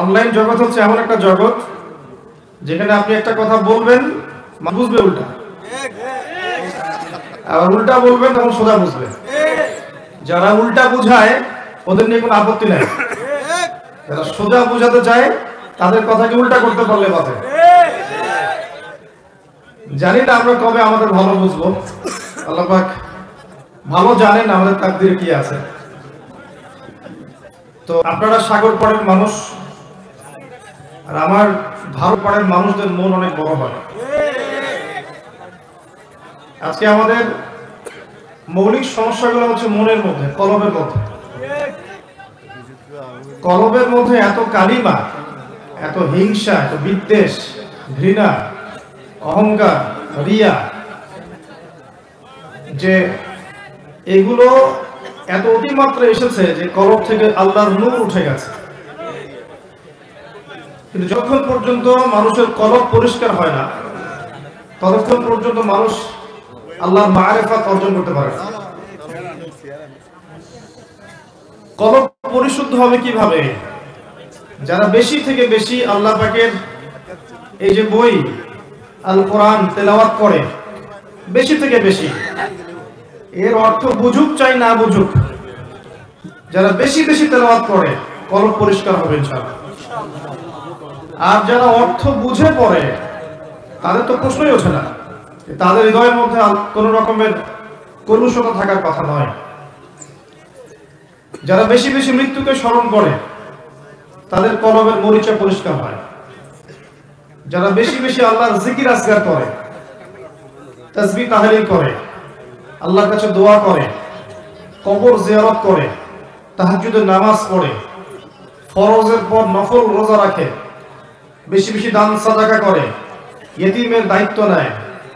Online জগৎ হচ্ছে এমন একটা জগৎ, যেখানে আপনি একটা কথা বলবেন বুঝবে উল্টা। আবার উল্টা বলবেন, তখন সোজা বুঝবে। যারা উল্টা বুঝায়, ওদের নিয়ে কোনো আপত্তি নেই। যারা সোজা বুঝাতে চায়, তাদের কথাকে উল্টা করতে পারলে বাঁচে জানি না আমরা কবে আমাদের ভালো বুঝব। আল্লাহ ভালো জানেন আমাদের তাকদিরে কি আছে। তো আপনারা সাগর পাড়ের মানুষ, আর আমার ভারত পাড়ের মানুষদের মন অনেক বড় হয়। আজকে আমাদের মৌলিক সমস্যাগুলো হচ্ছে মনের মধ্যে, কলবের মধ্যে। কলবের মধ্যে এত কালিমা, এত হিংসা, এত বিদ্বেষ, ঘৃণা, অহংকার, রিয়া, যে এগুলো এত অতিমাত্রা এসেছে যে কলব থেকে আল্লাহর নূর উঠে গেছে। কিন্তু যখন পর্যন্ত মানুষের কলব পরিষ্কার হয় না, ততক্ষণ পর্যন্ত মানুষ আল্লাহর মারেফাত অর্জন করতে পারে না। কলব পরিশুদ্ধ হবে কীভাবে? যারা বেশি থেকে বেশি আল্লাহ পাকের এই যে বই আল কোরআন তেলাওয়াত করে, বেশি থেকে বেশি এর অর্থ বুঝুক চাই না বুঝুক। যারা বেশি বেশি তেলাওয়াত করে কলব পরিষ্কার হবে আর যারা অর্থ বুঝে পড়ে, তাদের তো প্রশ্নই ওঠে না। তাদের হৃদয়ের মধ্যে কোন রকমের কলুষতা থাকার কথা নয়। যারা বেশি বেশি মৃত্যুকে স্মরণ করে, তাদের কলবের মরিচা পরিষ্কার হয়। যারা বেশি বেশি আল্লাহর জিকির আসগার করে তসবি তাহলিল করে আল্লাহর কাছে দোয়া করে, কবর জিয়ারত করে তাহাজুদের নামাজ পড়ে, ফরজের পর নফল রোজা রাখে, বেশি বেশি দান সাদাকা করে, ইয়েতিমের দায়িত্ব নেয়,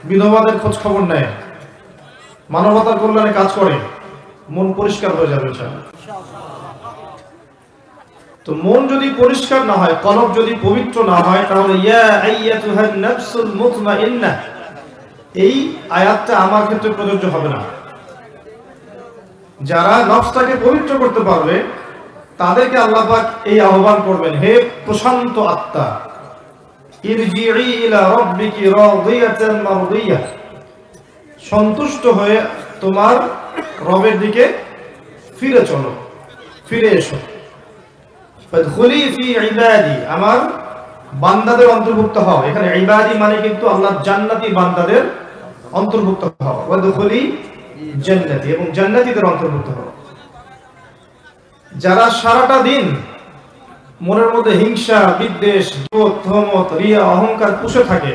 বিধবাদের খোঁজ খবর নেয়, মানবতার কল্যাণে কাজ করে, মন পরিষ্কার হয়ে যাবে তো মন যদি পরিষ্কার না হয়, কলব যদি পবিত্র না হয়, তাহলে ইয়া আইয়াতুহান নাফসুল মুতমাইন্নাহ। এই আয়াতটা আমার ক্ষেত্রে প্রযোজ্য হবে না। যারা নফসটাকে পবিত্র করতে পারবে, তাদেরকে আল্লাহ পাক এই আহ্বান করবেন, হে প্রশান্ত আত্মা ইরজিই ইলা রাব্বিকি রাদিয়াতান মারদিয়া, সন্তুষ্ট হয়ে তোমার রবের দিকে ফিরে চলো, ফিরে এসো। আমার বান্দাদের অন্তর্ভুক্ত হও। এখানে ইবাদি মানে কিন্তু আল্লাহর জান্নাতি বান্দাদের অন্তর্ভুক্ত হও। ওয়াদখুলি জান্নাতি, এবং জান্নাতীদের অন্তর্ভুক্ত হও। যারা সারাটা দিন মনের মধ্যে হিংসা, বিদ্বেষ ধমত রিয়া, অহংকার পুষে থাকে,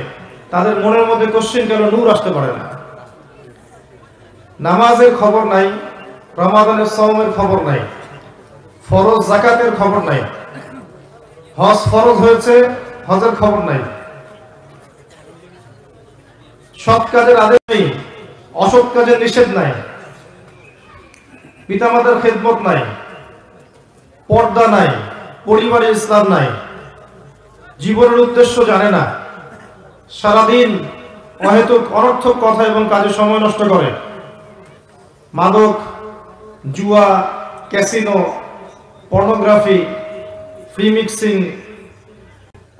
তাদের মনের মধ্যে কোশ্চিন কেন নূর আসতে পারে না? নামাজের খবর নাই, রমাদানের সওমের খবর নাই, ফরজ জাকাতের খবর নাই। হজ ফরজ হয়েছে, হজের খবর নাই। সৎ কাজের আদেশ নেই, অসৎ কাজের নিষেধ নাই, পিতামাতার খেদমত নাই, পর্দা নাই পরিবারে ইসলাম নাই, জীবনের উদ্দেশ্য জানে না, সারাদিন অহেতুক অনর্থক কথা এবং কাজে সময় নষ্ট করে। মাদক, জুয়া, ক্যাসিনো, পর্নোগ্রাফি ফ্রি মিক্সিং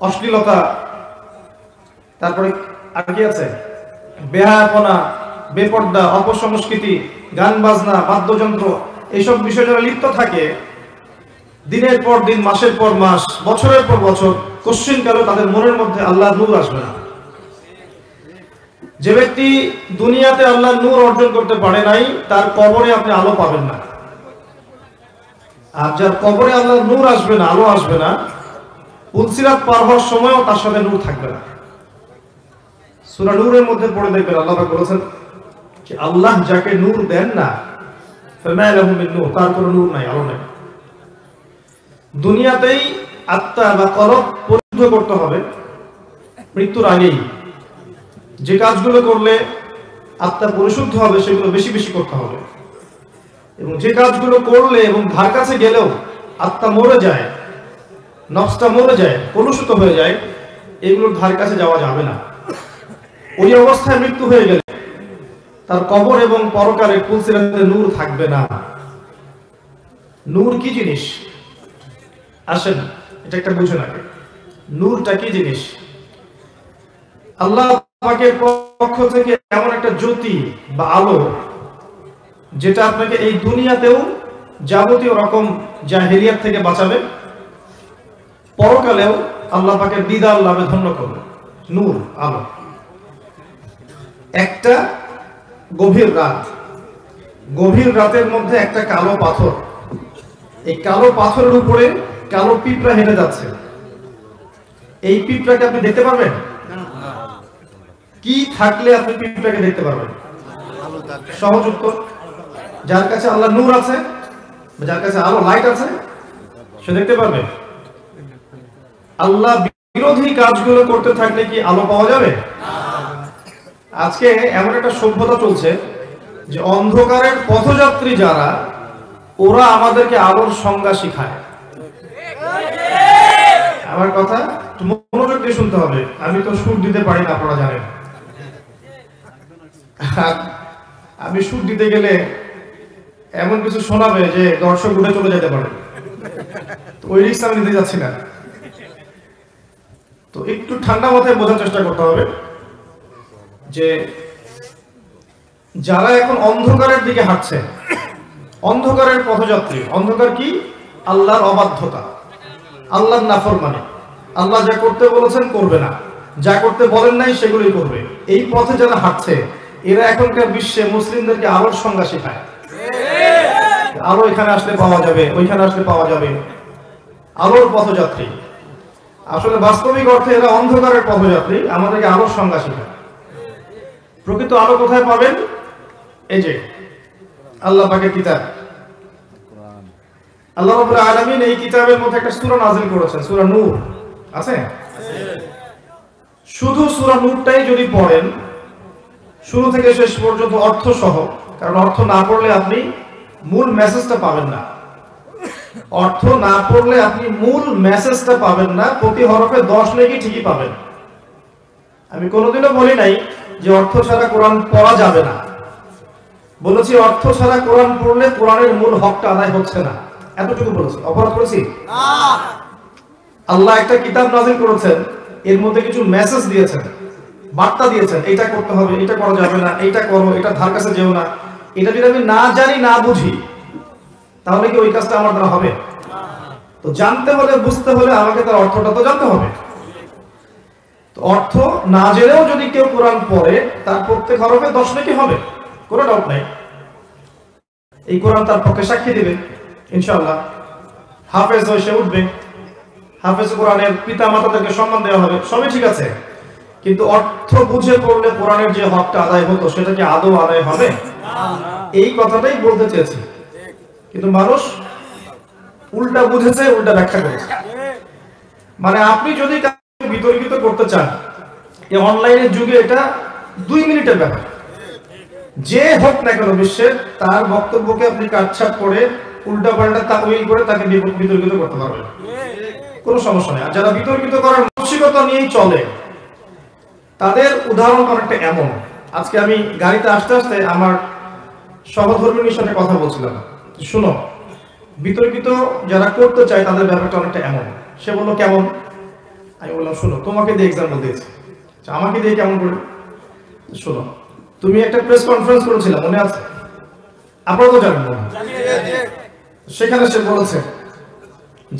অশ্লীলতা, তারপরে আর কি আছে? বেহায়াপনা, বেপর্দা, অপসংস্কৃতি গান বাজনা বাদ্যযন্ত্র, এইসব বিষয় যারা লিপ্ত থাকে, দিনের পর দিন, মাসের পর মাস, বছরের পর বছর কোশ্চিন কালে তাদের মনের মধ্যে আল্লাহ নূর আসবে না। যে ব্যক্তি দুনিয়াতে আল্লাহ নূর অর্জন করতে পারে নাই, তার কবরে আপনি আলো পাবেন না। আর যার কবরে আল্লাহ নূর আসবে না, আলো আসবে না পুলসিরাত পার হওয়ার সময়ও তার সাথে নূর থাকবে না। সুরা নূরের মধ্যে পড়ে দেখবেন, আল্লাহ বলেছেন যে আল্লাহ যাকে নূর দেন না তার কোনো নূর নাই, আলো নাই। দুনিয়াতেই আত্মা বা কলব পরিশুদ্ধ করতে হবে, মৃত্যুর আগেই। যে কাজগুলো করলে আত্মা পরিশুদ্ধ হবে, সেগুলো বেশি বেশি করতে হবে। এবং যে কাজগুলো করলে এবং ধার কাছে গেলেও আত্মা মরে যায়, নফসটা মরে যায়, কলুষিত হয়ে যায়, এগুলোর ধার কাছে যাওয়া যাবে না। ওই অবস্থায় মৃত্যু হয়ে গেলে তার কবর এবং পরকালে কুলসিরাতে নূর থাকবে না। নূর কি জিনিস? আসেন, এটা একটা বুঝুন আগে। নূরটা কি জিনিস? আল্লাহ পাকের পক্ষ থেকে এমন একটা জ্যোতি বা আলো যেটা আপনাকে এই দুনিয়াতেও যাবতীয় রকম জাহেরিয়াত থেকে বাঁচাবে। পরকালেও আল্লাহ পাকের দিদার লাভে ধন্য করবে। নূর, আলো। একটা গভীর রাত। গভীর রাতের মধ্যে একটা কালো পাথর। এই কালো পাথরের উপরে কালো পিঁপড়া হেঁটে যাচ্ছে। এই পিঁপড়াকে আপনি দেখতে পারবেন? কি থাকলে আপনি পিঁপড়াকে দেখতে পারবেন? সহজ উত্তর। যার কাছে আল্লাহ নূর আছে যার কাছে আলো লাইট আছে, সে দেখতে পারবে। আল্লাহ বিরোধী কাজগুলো করতে থাকলে কি আলো পাওয়া যাবে? আজকে এমন একটা সভ্যতা চলছে যে অন্ধকারের পথযাত্রী যারা, ওরা আমাদেরকে আলোর সংজ্ঞা শিখায়। আমার কথা মনোযোগ দিয়ে শুনতে হবে। আমি তো সুর দিতে পারি না, আপনারা জানেন। আমি সুর দিতে গেলে এমন কিছু শোনাবে যে দর্শক উঠে চলে যেতে পারে। ওই রিক্স আমি নিতে যাচ্ছি না। তো একটু ঠান্ডা মাথায় বোঝার চেষ্টা করতে হবে যে যারা এখন অন্ধকারের দিকে হাঁটছে, অন্ধকারের পথযাত্রী, অন্ধকার কি? আল্লাহর অবাধ্যতা। আল্লাহর নাফর মানে। আল্লাহ যা করতে বলেছেন করবে না। যা করতে বলেন নাই সেগুলোই করবে। এই পথে যারা হাঁটছে, এরা এখনকার বিশ্বে মুসলিমদেরকে আলোর সংজ্ঞা শেখায়। আলো এখানে আসলে পাওয়া যাবে, ওইখানে আসলে পাওয়া যাবে। আলোর পথযাত্রী। আসলে বাস্তবিক অর্থে এরা অন্ধকারের পথযাত্রী, আমাদেরকে আলোর সংজ্ঞা শেখায়। প্রকৃত আলো কোথায় পাবেন? এই যে, আল্লাহ পাকের কিতাব। আল্লাহ রাব্বুল আলামিন এই কিতাবের মধ্যে একটা সূরা নাযিল করেছেন, সুরা নূর। আছে? শুধু সূরা নূরটাই যদি পড়েন, শুরু থেকে শেষ পর্যন্ত অর্থ সহ কারণ অর্থ না পড়লে আপনি মূল মেসেজটা পাবেন না। অর্থ না পড়লে আপনি মূল মেসেজটা পাবেন না প্রতি হরফে দশ নেকি ঠিকই পাবেন। আমি কোনোদিনও বলি নাই যে অর্থ ছাড়া কোরআন পড়া যাবে না। বলেছি অর্থ ছাড়া কোরআন পড়লে কোরআনের মূল হকটা আদায় হচ্ছে না। এতটুকু বলেছি। অপরাধ করেছি? আল্লাহ একটা কিতাব নাজিল করেছেন এর মধ্যে কিছু মেসেজ দিয়েছেন বার্তা দিয়েছেন এটা করতে হবে এটা করা যাবে না এটা করো এটা ধার কাছে যেও না। এটা যদি আমি না জানি, না বুঝি, তাহলে কি ওই কাজটা আমার দ্বারা হবে? তো জানতে হলে, বুঝতে হলে আমাকে তার অর্থটা তো জানতে হবে। অর্থ না জেনেও যদি কেউ কোরআন পড়ে, তার প্রত্যেক হরফে দশ নাকি হবে, কোনো ডাউট নাই। এই কোরআন তার পক্ষে সাক্ষী দিবে, ইনশাআল্লাহ। হাফেজ হয়ে সে উঠবে। হাফেজ কোরআনের পিতা মাতাদেরকে সম্মান দেওয়া হবে, সবই ঠিক আছে। কিন্তু অর্থ বুঝে পড়লে কোরআনের যে হকটা আদায় হতো, সেটা কি আদৌ আদায় হবে? এই কথাটাই বলতে চেয়েছি। কিন্তু মানুষ উল্টা বুঝেছে, উল্টা ব্যাখ্যা করেছে। মানে আপনি যদি বিতর্কিত করতে চান, এই অনলাইনের যুগে এটা দুই মিনিটের ব্যাপার। যে হোক না কেন বিশ্বের, তার বক্তব্যকে আপনি কাটছাট করে উল্টা পাল্টা তাকবিল করে তাকে বিতর্কিত করতে পারবেন। কোনো সমস্যা নেই। আর যারা বিতর্কিত করার মানসিকতা নিয়েই চলে তাদের উদাহরণ অনেকটা এমন। আজকে আমি গাড়িতে আসতে আসতে আমার সহধর্মিনীর সাথে কথা বলছিলাম। শুনো বিতর্কিত যারা করতে চায় তাদের ব্যাপারটা অনেকটা এমন। সে বলল কেমন? আমি বললাম শোনো তোমাকে দিয়ে এক্সাম্পল দিয়েছি। আচ্ছা, আমাকে দিয়ে কেমন করে? শোনো তুমি একটা প্রেস কনফারেন্স করেছিলাম মনে আছে? আপনারা তো জানেন সেখানে সে বলেছে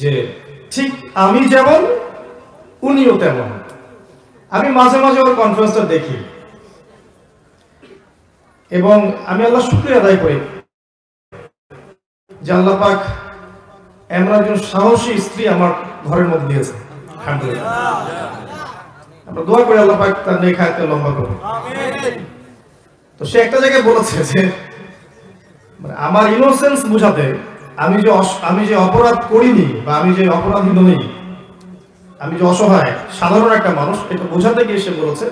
যে ঠিক আমি যেমন উনিও তেমন। আমি মাঝে মাঝে ওর কনফারেন্সটা দেখি। এবং আমি আল্লাহ শুক্রিয়া আদায় করি যে আল্লাহ পাক এমন একজন সাহসী স্ত্রী আমার ঘরের মধ্যে দিয়েছে আমরা দোয়া করি আল্লাহ পাক তার নেক হায়াতকে লম্বা তো সে একটা জায়গায় বলেছে যে মানে আমার ইনোসেন্স বুঝাতে আমি যে আমি যে অপরাধ করিনি বা আমি যে অপরাধী নই আমি যে অসহায় সাধারণ একটা মানুষ এটা বোঝাতে গিয়ে সে বলেছে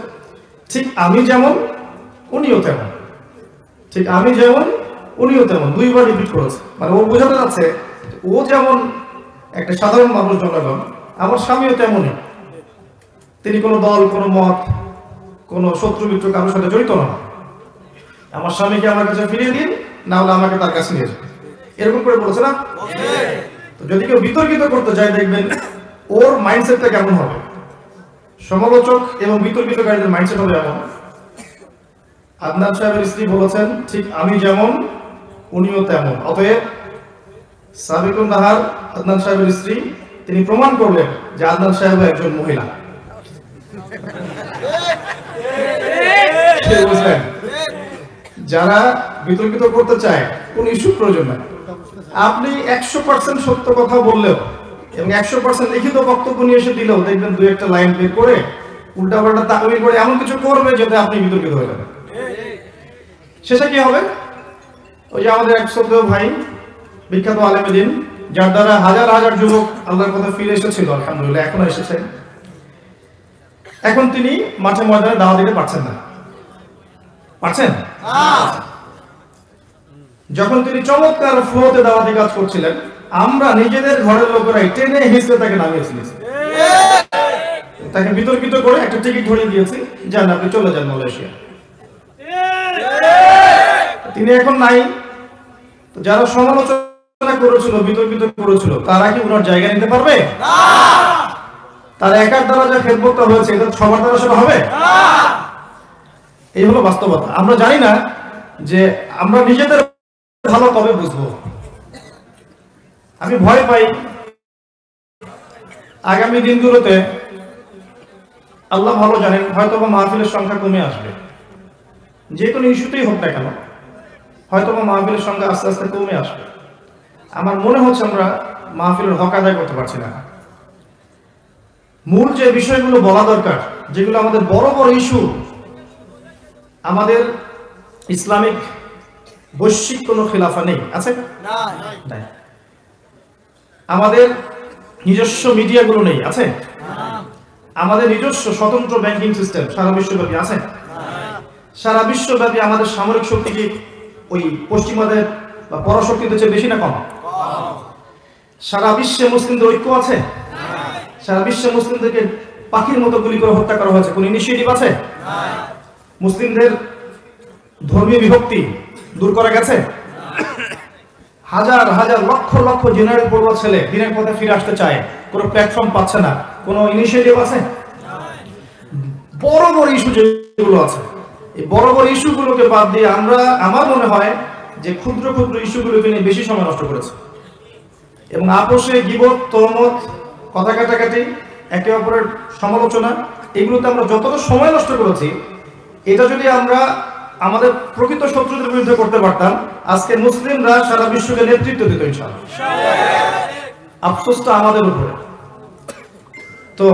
ঠিক আমি যেমন উনিও তেমন। ঠিক আমি যেমন উনিও তেমন। দুইবার রিপিট করেছে। মানে ও বোঝাতে যাচ্ছে ও যেমন একটা সাধারণ মানুষ জনগণ আমার স্বামীও তেমনই। তিনি কোনো দল কোনো মত কোনো শত্রু মিত্র কারোর সাথে জড়িত না আমার স্বামীকে আমার কাছে ফিরিয়ে দিন না হলে আমাকে তার কাছে নিয়ে যান। এরকম করে বলেছে না? যদি কেউ বিতর্কিত করতে যায় দেখবেন ওর মাইন্ডসেটটা কেমন হবে? সমালোচক এবং বিতর্কিতকারীদের মাইন্ডসেট হবে এমন। আদনান সাহেবের স্ত্রী বলেছেন, ঠিক আমি যেমন, উনিও তেমন। অতএব সাবিকুল নাহার, আদনান সাহেবের স্ত্রী, তিনি প্রমাণ করলেন যে আদনান সাহেব একজন মহিলা। যারা বিতর্কিত করতে চায়, কোন ইস্যু প্রয়োজন নাই। আপনি একশো পার্সেন্ট সত্য কথা বললেও এবং একশো পার্সেন্ট লিখিত বক্তব্য নিয়ে এসে দিলেও দেখবেন দুই একটা লাইন বের করে উল্টা পাল্টা তাকবির করে এমন কিছু করবে যাতে আপনি বিতর্কিত হয়ে যাবেন। শেষে কি হবে? ওই যে আমাদের এক শ্রদ্ধেয় ভাই বিখ্যাত আলেমেদিন যার দ্বারা হাজার হাজার যুবক আল্লাহর কথা ফিরে এসেছিল আলহামদুলিল্লাহ এখনও এসেছেন এখন তিনি মাঠে ময়দানে দাওয়া দিতে পারছেন না। পারছেন? যখন তিনি চমৎকার ফ্লোতে দাওয়াতি কাজ করছিলেন আমরা নিজেদের ঘরের লোকেরাই টেনে হিসেবে তাকে নামিয়েছিলেন তাকে বিতর্কিত করে একটা টিকিট ধরিয়ে দিয়েছি। যান, আপনি চলে যান মালয়েশিয়া। তিনি এখন নাই। যারা সমালোচনা করেছিল, বিতর্কিত করেছিল, তারা কি ওনার জায়গা নিতে পারবে? তার একার দ্বারা যা খেদমতটা হয়েছে, এটা সবার দ্বারা সেটা হবে? এই হলো বাস্তবতা। আমরা জানি না যে আমরা নিজেদের ভালো কবে বুঝব। আমি ভয় পাই। আগামী দিনগুলোতে আল্লাহ ভালো জানেন হয়তো বা মাহফিলের সংখ্যা কমে আসবে। যে কোনো ইস্যুতেই হোক না কেন হয়তো বা মাহফিলের সংখ্যা আস্তে আস্তে কমে আসবে। আমার মনে হচ্ছে আমরা মাহফিলের হক আদায় করতে পারছি না। মূল যে বিষয়গুলো বলা দরকার যেগুলো আমাদের বড় বড় ইস্যু আমাদের ইসলামিক বৈশ্বিক কোনো খিলাফা নেই। আছে? নাই। আমাদের নিজস্ব মিডিয়াগুলো নেই আছে? আমাদের নিজস্ব স্বতন্ত্র ব্যাংকিং সিস্টেম সারা বিশ্বব্যাপী আছে? সারা বিশ্বব্যাপী আমাদের সামরিক শক্তি কি ওই পশ্চিমাদের বা পরাশক্তিদের চেয়ে বেশি না কম? সারা বিশ্বে মুসলিমদের ঐক্য আছে? সারা বিশ্বে মুসলিমদেরকে পাখির মতো গুলি করে হত্যা করা হয়েছে কোন ইনিশিয়েটিভ আছে? মুসলিমদের ধর্মীয় বিভক্তি দূর করা গেছে? হাজার হাজার লক্ষ লক্ষ জেনারেল পড়ুয়া ছেলে দিনের পথে ফিরে আসতে চায়। কোনো প্ল্যাটফর্ম পাচ্ছে না। কোনো ইনিশিয়েটিভ আছে? বড় বড় ইস্যু যেগুলো আছে। এই বড় বড় ইস্যুগুলোকে বাদ দিয়ে আমরা, আমার মনে হয় যে ক্ষুদ্র ক্ষুদ্র ইস্যুগুলোকে নিয়ে বেশি সময় নষ্ট করেছে। এবং আপোষে গিবত তহমত কথা কাটাকাটি, একে অপরের সমালোচনা, এগুলোতে আমরা যতটা সময় নষ্ট করেছি, এটা যদি আমরা আমাদের প্রকৃত শত্রুদের বিরুদ্ধে করতে পারতাম। আজকে মুসলিমরা সারা বিশ্বকে নেতৃত্ব দিত, ইনশাআল্লাহ। আফসোসটা আমাদের উপরে। তো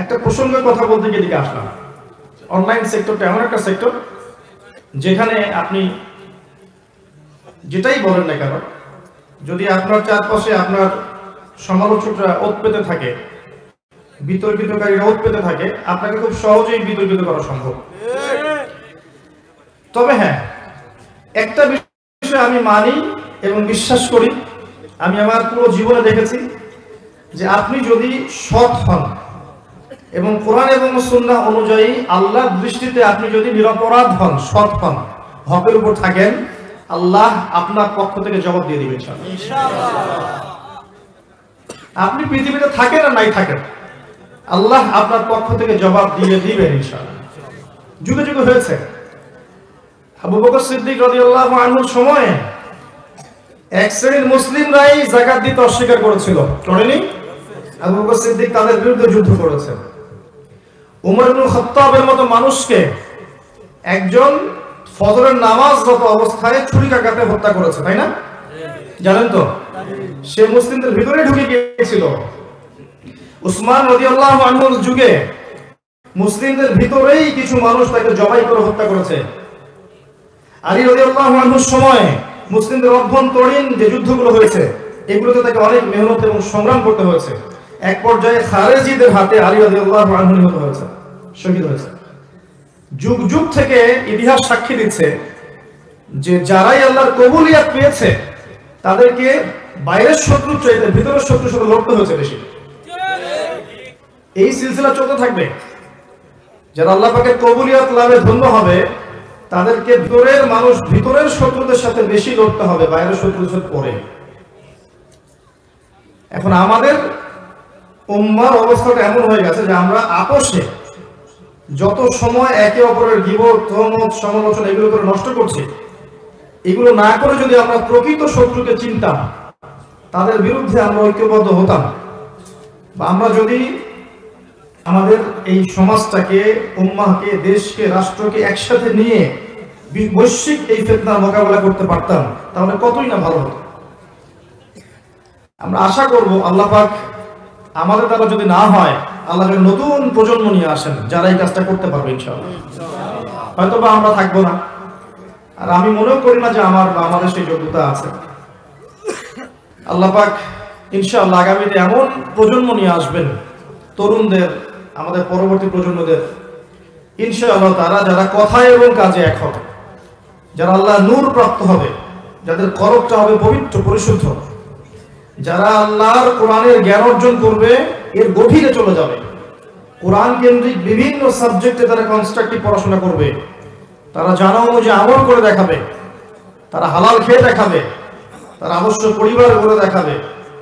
একটা প্রসঙ্গের কথা বলতে গিয়ে এদিকে আসলাম। অনলাইন সেক্টরটা এমন একটা সেক্টর যেখানে আপনি যেটাই বলেন না কেন, যদি আপনার চারপাশে আপনার সমালোচকরা ওত পেতে থাকে, বিতর্কিতকারীরা ওত পেতে থাকে, আপনাকে খুব সহজেই বিতর্কিত করা সম্ভব। তবে হ্যাঁ একটা বিষয় আমি মানি এবং বিশ্বাস করি, আমি আমার পুরো জীবনে দেখেছি যে আপনি যদি সৎ হন এবং কোরআন এবং সুন্নাহ অনুযায়ী আল্লাহ দৃষ্টিতে আপনি যদি নিরপরাধ হন, সৎ হন, হকের উপর থাকেন, আল্লাহ আপনার পক্ষ থেকে জবাব দিয়ে দিবেন আপনি পৃথিবীতে থাকেন আর নাই থাকেন, আল্লাহ আপনার পক্ষ থেকে জবাব দিয়ে দিবেন ইনশাআল্লাহ। যুগে যুগে হয়েছে। আবু বকর সিদ্দিক রাদিয়াল্লাহু আনহুর সময়ে এক শ্রেণির মুসলিমরাই জাকাত দিতে অস্বীকার করেছিল। করেনি আবু বকর সিদ্দিক তাদের বিরুদ্ধে যুদ্ধ করেছে। উমর ইবনুল খাত্তাবের মতো মানুষকে একজন ফজরের নামাজরত অবস্থায় ছুরিকাঘাতে হত্যা করেছে, তাই না? জানেন তো? সে মুসলিমদের ভিতরে ঢুকে গিয়েছিল। উসমান রাদিয়াল্লাহু আনহুর যুগে মুসলিমদের ভিতরেই কিছু মানুষ তাকে জবাই করে হত্যা করেছে। আলী রাদিয়াল্লাহু আনহুর সময় মুসলিমদের অভ্যন্তরীণ যে যুদ্ধগুলো হয়েছে, এগুলোতে তাকে অনেক মেহনত এবং সংগ্রাম করতে হয়েছে। এক পর্যায়ে খারেজিদের হাতে আলী রাদিয়াল্লাহু আনহু নিহত হয়েছে, শহীদ হয়েছে। যুগ যুগ থেকে ইতিহাস সাক্ষী দিচ্ছে যে যারাই আল্লাহর কবুলিয়াত পেয়েছে, তাদেরকে বাইরের শত্রুর চাইতে ভিতরের শত্রুর সাথে লড়তে হয়েছে বেশি। এই সিলসিলা চলতে থাকবে। যারা আল্লাহ পাকের কবুলিয়াত লাভে ধন্য হবে তাদেরকে ভিতরের মানুষ, ভিতরের শত্রুদের সাথে বেশি লড়তে হবে, বাইরের শত্রুদের পরে। এখন আমাদের উম্মার অবস্থাটা এমন হয়ে গেছে যে আমরা আপোষে যত সময় একে অপরের গিবত, তহমত, সমালোচনা এগুলো করে নষ্ট করছি, এগুলো না করে যদি আমরা প্রকৃত শত্রুকে চিনতাম, তাদের বিরুদ্ধে আমরা ঐক্যবদ্ধ হতাম। বা আমরা যদি আমাদের এই সমাজটাকে, উম্মাহকে, দেশকে, রাষ্ট্রকে একসাথে নিয়ে বৈশ্বিক এই ফেতনার মোকাবেলা করতে পারতাম, তাহলে কতই না ভালো হতো? আমরা আশা করব আল্লাহ পাক আমাদের দ্বারা যদি না হয়, আল্লাহ নতুন প্রজন্ম নিয়ে আসেন, যারা এই কাজটা করতে পারবে হয়তো বা আমরা থাকব না। আর আমি মনেও করি না যে আমার আমাদের সেই যোগ্যতা আছে। আল্লাহ পাক ইনশাআল্লাহ আগামীতে এমন প্রজন্ম নিয়ে আসবেন, তরুণদের, আমাদের পরবর্তী প্রজন্মদের, ইনশাআল্লাহ তারা যারা কথায় এবং কাজে এক হবে। যারা আল্লাহ নূর প্রাপ্ত হবে, যাদের করবটা হবে পবিত্র, পরিশুদ্ধ। যারা আল্লাহর কোরআনের জ্ঞান অর্জন করবে, এর গভীরে চলে যাবে। কোরআন কেন্দ্রিক বিভিন্ন সাবজেক্টে তারা কনস্ট্রাকটিভ পড়াশোনা করবে। তারা জানা অনুযায়ী আমল করে দেখাবে। তারা হালাল খেয়ে দেখাবে। তারা অবশ্য পরিবার করে দেখাবে।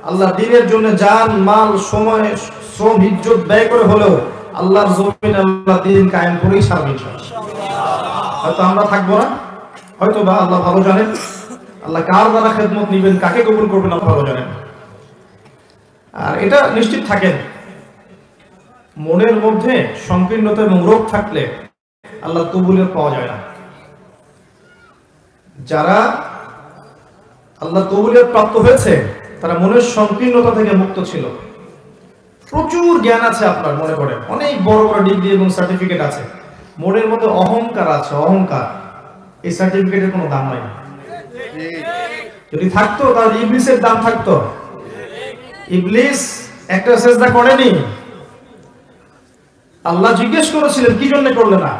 আল্লাহ দিনের জন্য যান মাল, সময়, শ্রম, ইজ্জত ব্যয় করে হলেও আল্লাহর জমিন আল্লাহ দিন কায়েম করেই ছাড়বে হয়তো আমরা থাকব না। হয়তো বা আল্লাহ ভালো জানেন। আল্লাহ কার দ্বারা খেদমত নিবেন, কাকে কবুল করবেন, আল্লাহ ভালো জানেন। আর এটা নিশ্চিত থাকেন, মনের মধ্যে সংকীর্ণতা এবং রোগ থাকলে আল্লাহ কবুলের পাওয়া যায় না। যারা আল্লাহ কবুলের প্রাপ্ত হয়েছে, তারা মনের সংকীর্ণতা থেকে মুক্ত ছিল। প্রচুর জ্ঞান আছে আপনার, মনে করেন। অনেক বড় বড় ডিগ্রি এবং সার্টিফিকেট আছে। মনের মধ্যে অহংকার আছে, অহংকার। এই সার্টিফিকেটের কোনো দাম যদি থাকতো, তাহলে ইবলিসের দাম থাকতো। ইবলিস একটা সেজদা করেনি। আল্লাহ জিজ্ঞেস করেছিলেন, কি জন্য করলে না?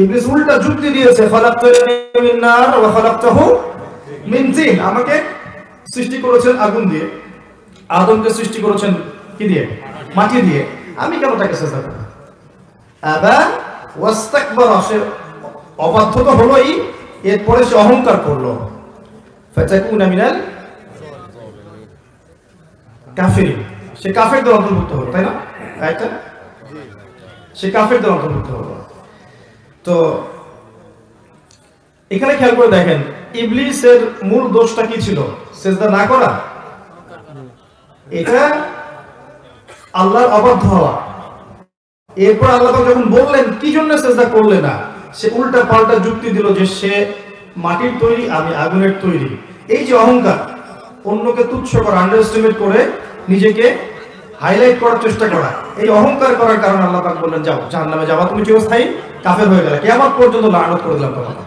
ইবলিস উল্টা যুক্তি দিয়েছে আমাকে সৃষ্টি করেছেন আগুন দিয়ে। আদমকে সৃষ্টি করেছেন কি দিয়ে? মাটি দিয়ে। আমি কেন তাকে সেজদা করব? আবা ওয়াস্তাকবারা অবাধ্য তো হলোই, এরপরে সে অহংকার করল। কাফির সে কাফেরদের অন্তর্ভুক্ত হলো, তাই না? অন্তর্ভুক্ত হলো। তো এখানে খেয়াল করে দেখেন, ইবলিসের মূল দোষটা কি ছিল? সেজদা না করা? এটা আল্লাহর অবাধ্য হওয়া। এরপর আল্লাহ যখন বললেন, কি জন্য সেজদা করলে না? সে উল্টা পাল্টা যুক্তি দিল যে সে মাটির তৈরি, আমি আগুনের তৈরি। এই যে অহংকার, অন্যকে তুচ্ছ করা আন্ডারস্টিমেট করে নিজেকে হাইলাইট করার চেষ্টা করা, এই অহংকার করার কারণে আল্লাহ পাক বললেন, যাও, জাহান্নামে যাবা, তুমি চিরস্থায়ী কাফের হয়ে গেলে। কিয়ামত পর্যন্ত লানত করে দিলাম তোমাকে।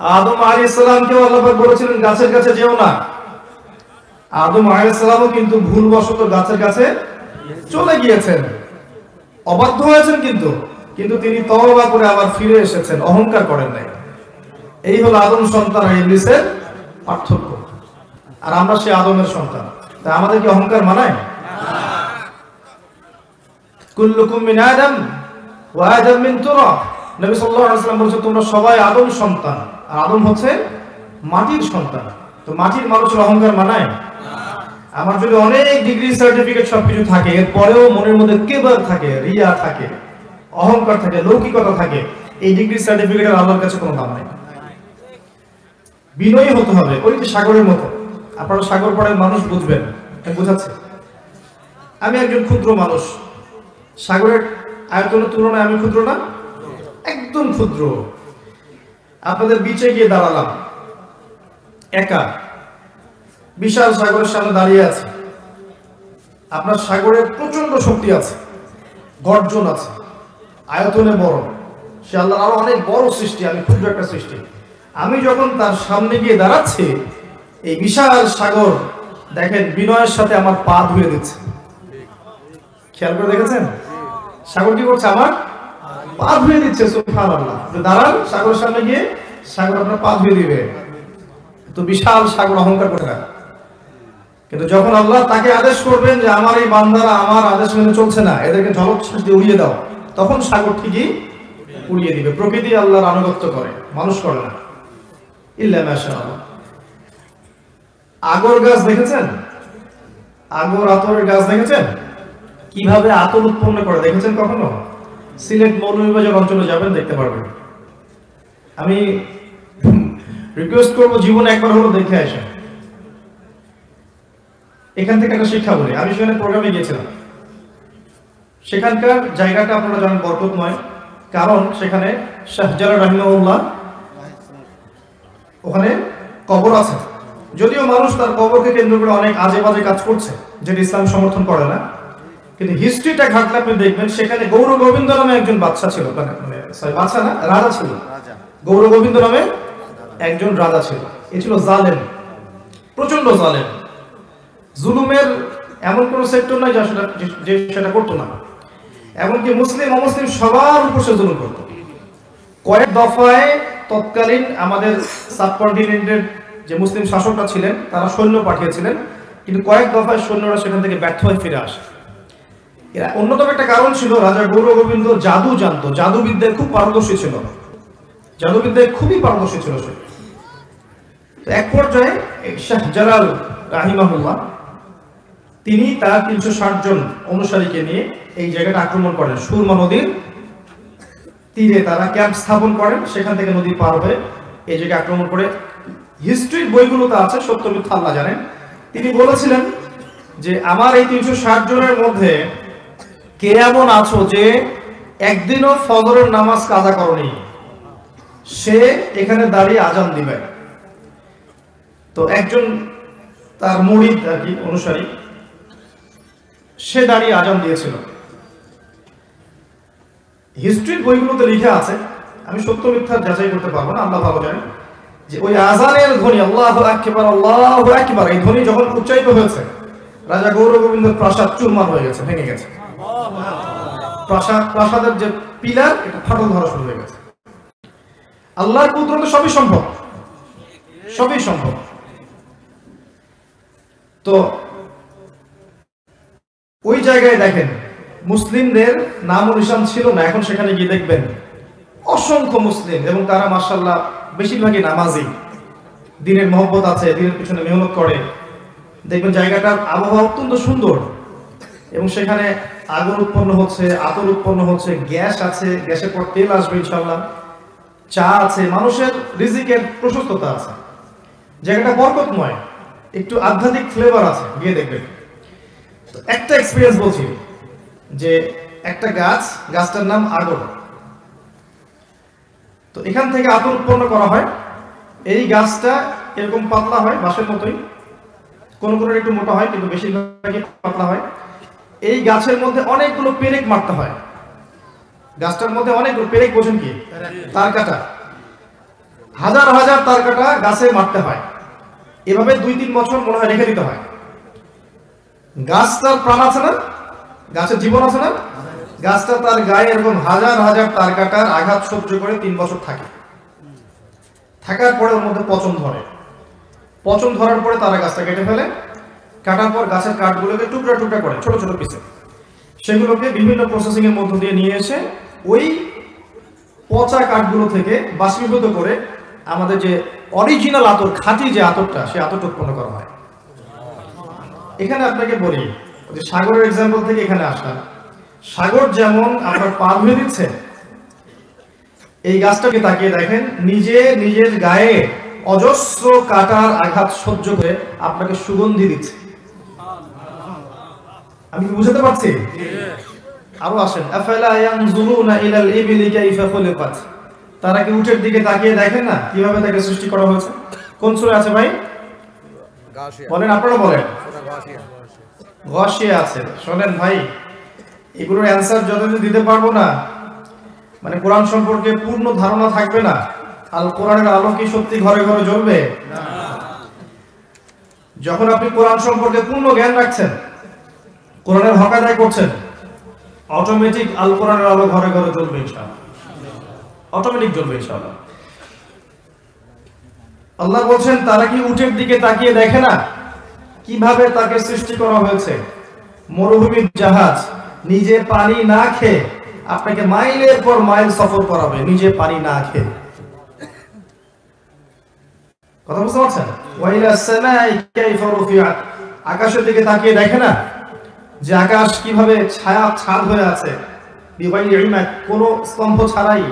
আদম আলাইহিস সালামকেও আল্লাহ পাক বলেছিলেন, গাছের কাছে যেও না। আদম আলাইহিস সালামও কিন্তু ভুলবশত গাছের কাছে চলে গিয়েছেন। অবাধ্য হয়েছেন কিন্তু। কিন্তু তিনি তওবা করে আবার ফিরে এসেছেন, অহংকার করেন নাই। এই হলো আদম সন্তান আর ইবলিসের পার্থক্য। আর আমরা সে আদমের সন্তান। তা আমাদের কি অহংকার মানায়? কুল্লুকুম মিন আদম ওয়া আদম মিন নবী সাল্লাল্লাহু আলাইহি তোমরা সবাই আদম সন্তান। আর আদম হচ্ছে মাটির সন্তান। তো মাটির মানুষের অহংকার মানায়? আমার যদি অনেক ডিগ্রি সার্টিফিকেট সবকিছু থাকে, এরপরেও মনের মধ্যে কেবার থাকে, রিয়া থাকে অহংকার থাকে, লৌকিকতা থাকে, এই ডিগ্রি সার্টিফিকেটের আল্লাহর কাছে কোনো দাম নেই। বিনয়ী হতে হবে, ওই যে সাগরের মতো। আপনারা সাগর পাড়ের মানুষ বুঝবেন বুঝাচ্ছি। আমি একজন ক্ষুদ্র মানুষ। সাগরের আয়তনের তুলনায় আমি ক্ষুদ্র না, একদম ক্ষুদ্র। আপনাদের বিচে গিয়ে দাঁড়ালাম। একা। বিশাল সাগরের সামনে দাঁড়িয়ে আছে। আপনার সাগরের প্রচণ্ড শক্তি আছে, গর্জন আছে। আয়তনে বড় সে আল্লাহর আরও অনেক বড় সৃষ্টি, আমি ক্ষুদ্র একটা সৃষ্টি। আমি যখন তার সামনে গিয়ে দাঁড়াচ্ছি, এই বিশাল সাগর, দেখেন, বিনয়ের সাথে আমার পা ধুয়ে দিচ্ছে। খেয়াল করে দেখেছেন? সাগর কি করছে আমার? পা ধুয়ে দিচ্ছে সুফান আল্লাহ দাঁড়ান, সাগরের সামনে গিয়ে সাগর আপনার পা ধুয়ে দিবে। তো বিশাল সাগর, অহংকার করে না কিন্তু যখন আল্লাহ তাকে আদেশ করবেন যে, আমার এই বান্দারা আমার আদেশ মেনে চলছে না, এদেরকে জলোচ্ছ্বাস দিয়ে উড়িয়ে দাও। তখন সাগর ঠিকই উড়িয়ে দিবে। প্রকৃতি আল্লাহর আনুগত্য করে, মানুষ করে না। ইল্লা আগর গাছ দেখেছেন? আগর আতরের গাছ দেখেছেন? কীভাবে আতর উৎপন্ন করে, দেখেছেন কখনো? সিলেট মৌলভীবাজার অঞ্চলে যাবেন, দেখতে পারবেন। আমি রিকোয়েস্ট করব জীবনে একবার হলো দেখে আসেন। এখান থেকে একটা শিক্ষা বলি। আমি সেখানে প্রোগ্রামে গিয়েছিলাম। সেখানকার জায়গাটা আপনারা জানেন বরকতময় কারণ সেখানে শাহজারা রাহিমাউল্লাহ ওখানে কবর আছে। যদিও মানুষ তার কবরকে কেন্দ্র করে অনেক আজে বাজে কাজ করছে যেটা ইসলাম সমর্থন করে না। কিন্তু হিস্ট্রিটা ঘাটলে আপনি দেখবেন সেখানে গৌর গোবিন্দ নামে একজন বাচ্চা ছিল মানে মানে বাচ্চা না রাজা ছিল। গৌর গোবিন্দ নামে একজন রাজা ছিল। এ ছিল জালেম প্রচণ্ড জালেম। জুলুমের এমন কোন সেক্টর নাই যা সেটা যে সেটা করতো না। এমনকি মুসলিম, অমুসলিম সবার উপর সে জুলুম করতো। কয়েক দফায় তৎকালীন আমাদের সাবকন্টিনেন্টের যে মুসলিম শাসকরা ছিলেন, তারা সৈন্য পাঠিয়েছিলেন, কিন্তু কয়েক দফায় সৈন্যরা সেখান থেকে ব্যর্থ হয়ে ফিরে আসে। এরা অন্যতম একটা কারণ ছিল রাজা গৌর গোবিন্দ জাদু জানতো। জাদুবিদ্যায় খুব পারদর্শী ছিল। জাদুবিদ্যায় খুবই পারদর্শী ছিল সে। এক পর্যায়ে এই শাহ জালাল রাহিমাহুল্লাহ তিনি তার তিনশো ষাট জন অনুসারীকে নিয়ে এই জায়গাটা আক্রমণ করেন। সুরমা নদীর তীরে তারা ক্যাম্প স্থাপন করেন। সেখান থেকে নদী পার হয়ে এই জায়গায় আক্রমণ করে। হিস্ট্রির বইগুলোতে আছে সত্য মিথ্যা আল্লাহ জানেন। তিনি বলেছিলেন যে, আমার এই তিনশো ষাট জনের মধ্যে কে এমন আছো যে একদিনও ফজরের নামাজ কাজা করনি? সে এখানে দাঁড়িয়ে আজান দিবে। তো একজন তার মরিদ আর কি, অনুসারী সে দাঁড়িয়ে আজান দিয়েছিল। হিস্ট্রির বইগুলোতে লিখা আছে, আমি সত্য মিথ্যা যাচাই করতে পারব না, আল্লাহ ভালো জানেন, যে ওই আজানের ধ্বনি, আল্লাহ আকবার আল্লাহ আকবার, এই ধ্বনি যখন উচ্চারিত হয়েছে, রাজা গৌর গোবিন্দের প্রাসাদ চুরমার হয়ে গেছে, ভেঙে গেছে। প্রাসাদ, প্রাসাদের যে পিলার, এটা ফাটল ধরা শুরু হয়ে গেছে। আল্লাহর কুদরতে সবই সম্ভব সবই সম্ভব। তো ওই জায়গায় দেখেন, মুসলিমদের নাম নিশান ছিল না, এখন সেখানে গিয়ে দেখবেন অসংখ্য মুসলিম এবং তারা মার্শাল্লাহ বেশিরভাগই নামাজি। দিনের মহব্বত আছে, দিনের পিছনে মেহনত করে। দেখবেন জায়গাটার আবহাওয়া অত্যন্ত সুন্দর এবং সেখানে আগুন উৎপন্ন হচ্ছে, আতর উৎপন্ন হচ্ছে, গ্যাস আছে গ্যাসের পর তেল আসবে ইনশাল্লাহ চা আছে, মানুষের রিজিকের প্রশস্ততা আছে। জায়গাটা বরকতময়, একটু আধ্যাত্মিক ফ্লেভার আছে, গিয়ে দেখবেন। একটা এক্সপিরিয়েন্স বলছি, যে একটা গাছ, গাছটার নাম আগর তো এখান থেকে আতর উৎপন্ন করা হয়। এই গাছটা এরকম পাতলা হয়, বাঁশের মতোই। কোন কোন একটু মোটা হয়, কিন্তু বেশিরভাগই পাতলা হয়। এই গাছের মধ্যে অনেকগুলো পেরেক মারতে হয়। গাছটার মধ্যে অনেকগুলো পেরেক, বোঝেন কি? তার কাটা। হাজার হাজার তার কাটা গাছে মারতে হয়। এভাবে দুই তিন বছর মনে হয় রেখে দিতে হয়। গাছ তার প্রাণ আছে না? গাছের জীবন আছে না? গাছটা তার গায়ে এরকম হাজার হাজার তার কাটার আঘাত সহ্য করে তিন বছর থাকে। থাকার পরে ওর মধ্যে পচন ধরে। পচন ধরার পরে তারা গাছটা কেটে ফেলে। কাটার পর গাছের কাঠগুলোকে টুকরা টুকরা করে, ছোট ছোট পিসে সেগুলোকে বিভিন্ন প্রসেসিং এর মধ্য দিয়ে নিয়ে এসে ওই পচা কাঠগুলো থেকে বাষ্পীভূত করে আমাদের যে অরিজিনাল আতর, খাঁটি যে আতরটা সেই আতরটা উৎপন্ন করা হয়। এখানে আপনাকে বলি, যে সাগরের এক্সাম্পল থেকে এখানে আসা সাগর যেমন আপনার পা ধুয়ে দিচ্ছে, এই গাছটাকে তাকিয়ে দেখেন, নিজে নিজের গায়ে অজস্র কাটার আঘাত সহ্য করে আপনাকে সুগন্ধি দিচ্ছে। আমি কি বুঝতে পারছি? আরও আসেন তারা কি উটের দিকে তাকিয়ে দেখেন না কীভাবে তাকে সৃষ্টি করা হয়েছে? কোন সূরা আছে ভাই? বলেন, আপনারা বলেন। ঘষিয়ে আছে। শোনেন ভাই, এগুলোর অ্যান্সার যতদিন দিতে পারব না। মানে কোরআন সম্পর্কে পূর্ণ ধারণা থাকবে না। আল কোরআনের আলো কি সত্যি ঘরে ঘরে জ্বলবে? যখন আপনি কোরআন সম্পর্কে পূর্ণ জ্ঞান রাখছেন, কোরআনের করছেন অটোমেটিক আল কোরআনের আলো ঘরে ঘরে জ্বলবে অটোমেটিক জ্বলবে ইনশাআল্লাহ। আল্লাহ বলছেন, তারা কি উটের দিকে তাকিয়ে দেখে না? কীভাবে তাকে সৃষ্টি করা হয়েছে? মরুভূমির জাহাজ, নিজে পানি না খেয়ে আপনাকে মাইলের পর মাইল সফর করাবে, নিজে পানি না খেয়ে। কথা বুঝতে পারছেন? আকাশের দিকে তাকিয়ে দেখে না যে আকাশ কীভাবে ছায়া ছাদ হয়ে আছে? কোন স্তম্ভ ছাড়াই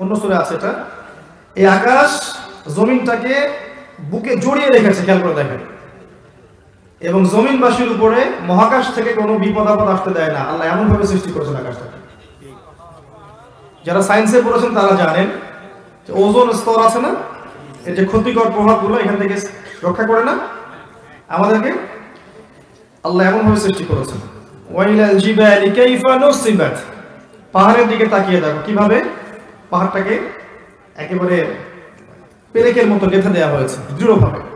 অন্য সুরে আছে এটা। এই আকাশ জমিনটাকে বুকে জড়িয়ে রেখেছে, খেয়াল করে দেখেন। এবং জমিনবাসীর উপরে মহাকাশ থেকে কোনো বিপদ আপদ আসতে দেয় না। আল্লাহ এমন ভাবে সৃষ্টি করেছেন আকাশটাকে। যারা সায়েন্সে পড়েছেন, তারা জানেন যে ওজোন স্তর আছে না? এই যে ক্ষতিকর প্রভাবগুলো এখান থেকে রক্ষা করে না। আমাদেরকে আল্লাহ এমন ভাবে সৃষ্টি করেছেন। পাহাড়ের দিকে তাকিয়ে দেখো। কীভাবে? পাহাড়টাকে একেবারে পেরেকের মতো গেঁথে দেওয়া হয়েছে, দৃঢ়ভাবে।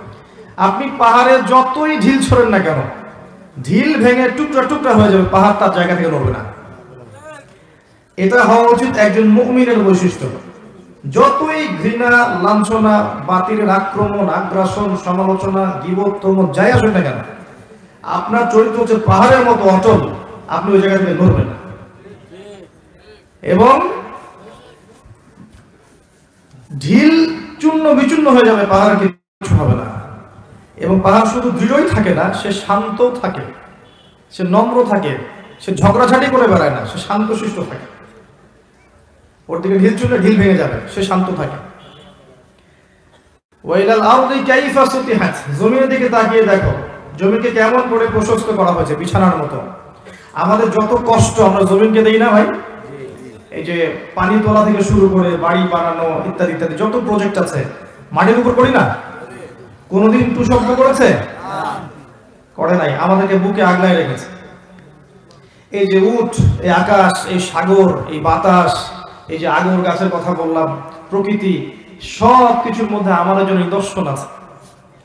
আপনি পাহাড়ে যতই ঢিল ছড়েন না কেন, ঢিল ভেঙে টুকরা টুকরা হয়ে যাবে, পাহাড় তার জায়গা থেকে নড়বে না। এটা হওয়া উচিত একজন মুমিনের বৈশিষ্ট্য। যতই ঘৃণা, লাঞ্ছনা, বাতিলের আক্রমণ, আগ্রাসন, সমালোচনা, গিবোত্তম যাই আসুন না কেন, আপনার চরিত্র হচ্ছে পাহাড়ের মতো অটল, আপনি ওই জায়গা থেকে নড়বেন না। এবং ঢিল চূর্ণ বিচূর্ণ হয়ে যাবে, পাহাড় কিছু হবে না। এবং পাহাড় শুধু দৃঢ়ই থাকে না, সে শান্ত থাকে, সে নম্র থাকে, সে ঝগড়াঝাটি করে বেড়ায় না, সে শান্ত শিষ্ট থাকে। ওর দিকে ঢিল চুলে ঢিল ভেঙে যাবে, সে শান্ত থাকে। ওয়াইলাল আরদি কাইফা সুতিহাত, জমিনের দিকে তাকিয়ে দেখো, জমিকে কেমন করে প্রশস্ত করা হয়েছে বিছানার মতো। আমাদের যত কষ্ট আমরা জমিনকে দেই না ভাই? এই যে পানি তোলা থেকে শুরু করে বাড়ি বানানো ইত্যাদি ইত্যাদি, যত প্রজেক্ট আছে, মাটির উপর করি না? কোনোদিন টু শব্দ করেছে? করে নাই। আমাদেরকে বুকে আগলায় রেখেছে। এই যে উঠ এই আকাশ, এই সাগর, এই বাতাস, এই যে আগর গাছের কথা বললাম, প্রকৃতি সব কিছুর মধ্যে আমাদের জন্য নিদর্শন আছে।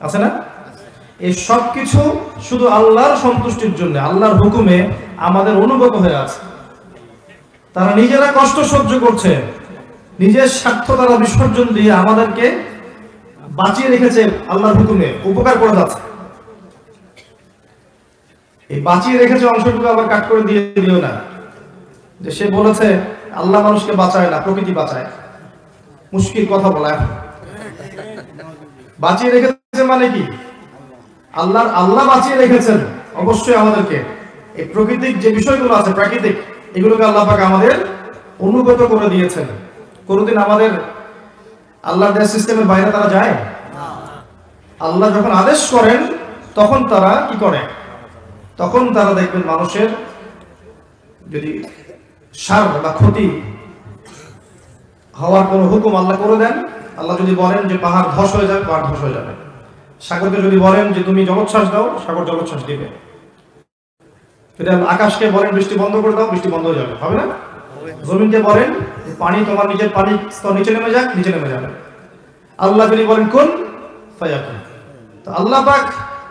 আছে না? এই সব কিছু শুধু আল্লাহর সন্তুষ্টির জন্য, আল্লাহর হুকুমে আমাদের অনুগত হয়ে আছে। তারা নিজেরা কষ্ট সহ্য করছে। নিজের স্বার্থ তারা বিসর্জন দিয়ে আমাদেরকে বাঁচিয়ে রেখেছে আল্লাহর হুকুমে, উপকার করে যাচ্ছে। এই বাঁচিয়ে রেখেছে অংশটুকু আবার কাট করে দিয়ে দিও না। যে সে বলেছে, আল্লাহ মানুষকে বাঁচায় না, প্রকৃতি বাঁচায়। মুশকিল কথা বলা এখন। বাঁচিয়ে রেখেছে মানে কি? আল্লাহর, আল্লাহ বাঁচিয়ে রেখেছেন অবশ্যই আমাদেরকে। এই প্রকৃতিক যে বিষয়গুলো আছে, প্রাকৃতিক, এগুলোকে আল্লাহ পাক আমাদের অনুগত করে দিয়েছেন। কোনোদিন আমাদের আল্লাহর দেশ সিস্টেমের বাইরে তারা যায়? আল্লাহ যখন আদেশ করেন, তখন তারা কি করে? তখন তারা দেখবেন মানুষের যদি সার বা ক্ষতি হওয়ার কোনো হুকুম আল্লাহ করে দেন, আল্লাহ যদি বলেন যে পাহাড় ধস হয়ে যাবে, পাহাড় ধস হয়ে যাবে। সাগরকে যদি বলেন যে তুমি জলোচ্ছ্বাস দাও, সাগর জলোচ্ছ্বাস দিবে। আকাশকে বলেন বৃষ্টি বন্ধ করে দাও, বৃষ্টি বন্ধ হয়ে যাবে, হবে না? জমিনকে বলেন পানি তোমার নিজের পানি স্তর নিচে নেমে যাক, নিচে নেমে যাবে। আল্লাহ যদি বলেন, কোন? আল্লাহ পাক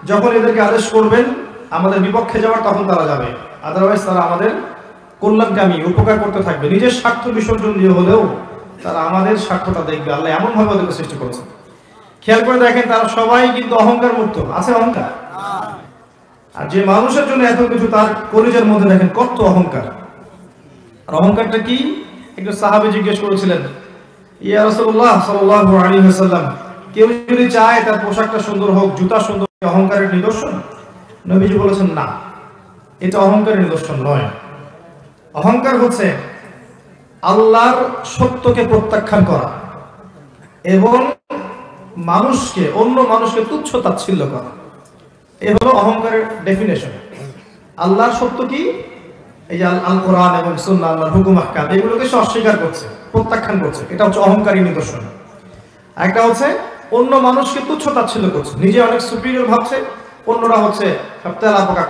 যখন এদেরকে আদেশ করবেন আমাদের বিপক্ষে যাওয়ার, তখন তারা যাবে। আদারওয়াইজ তারা আমাদের কল্যাণকামী, উপকার করতে থাকবে। নিজের স্বার্থ বিসর্জন দিয়ে হলেও তারা আমাদের স্বার্থটা দেখবে। আল্লাহ এমন ভাবে ওদেরকে সৃষ্টি করেছে খেয়াল করে দেখেন, তারা সবাই কিন্তু অহংকার মুক্ত। আছে অহংকার? আর যে মানুষের জন্য এত কিছু, তার কলিজের মধ্যে দেখেন কত অহংকার। আর অহংকারটা কি? একটু সাহাবে জিজ্ঞেস করেছিলেন, ইয়া ওয়াসাল্লাম, কেউ যদি চায় তার পোশাকটা সুন্দর হোক, জুতা সুন্দর অহংকারের নিদর্শন? নবীজি বলেছেন, না, এটা অহংকারের নিদর্শন নয়। অহংকার হচ্ছে আল্লাহর সত্যকে প্রত্যাখ্যান করা এবং মানুষকে, অন্য মানুষকে তুচ্ছ তাচ্ছিল্য করা। এ হলো অহংকারের ডেফিনেশন আল্লাহর সত্য কি? এই যে আল আল কোরআন এবং হুকুম, আহকাম, এগুলোকে সে অস্বীকার করছে, প্রত্যাখ্যান করছে। এটা হচ্ছে অহংকারী নিদর্শন। একটা হচ্ছে, অন্য মানুষকে করছে। নিজে অনেক সুপিরিয়র ভাবছে, অন্যরা হচ্ছে তেলা পোকা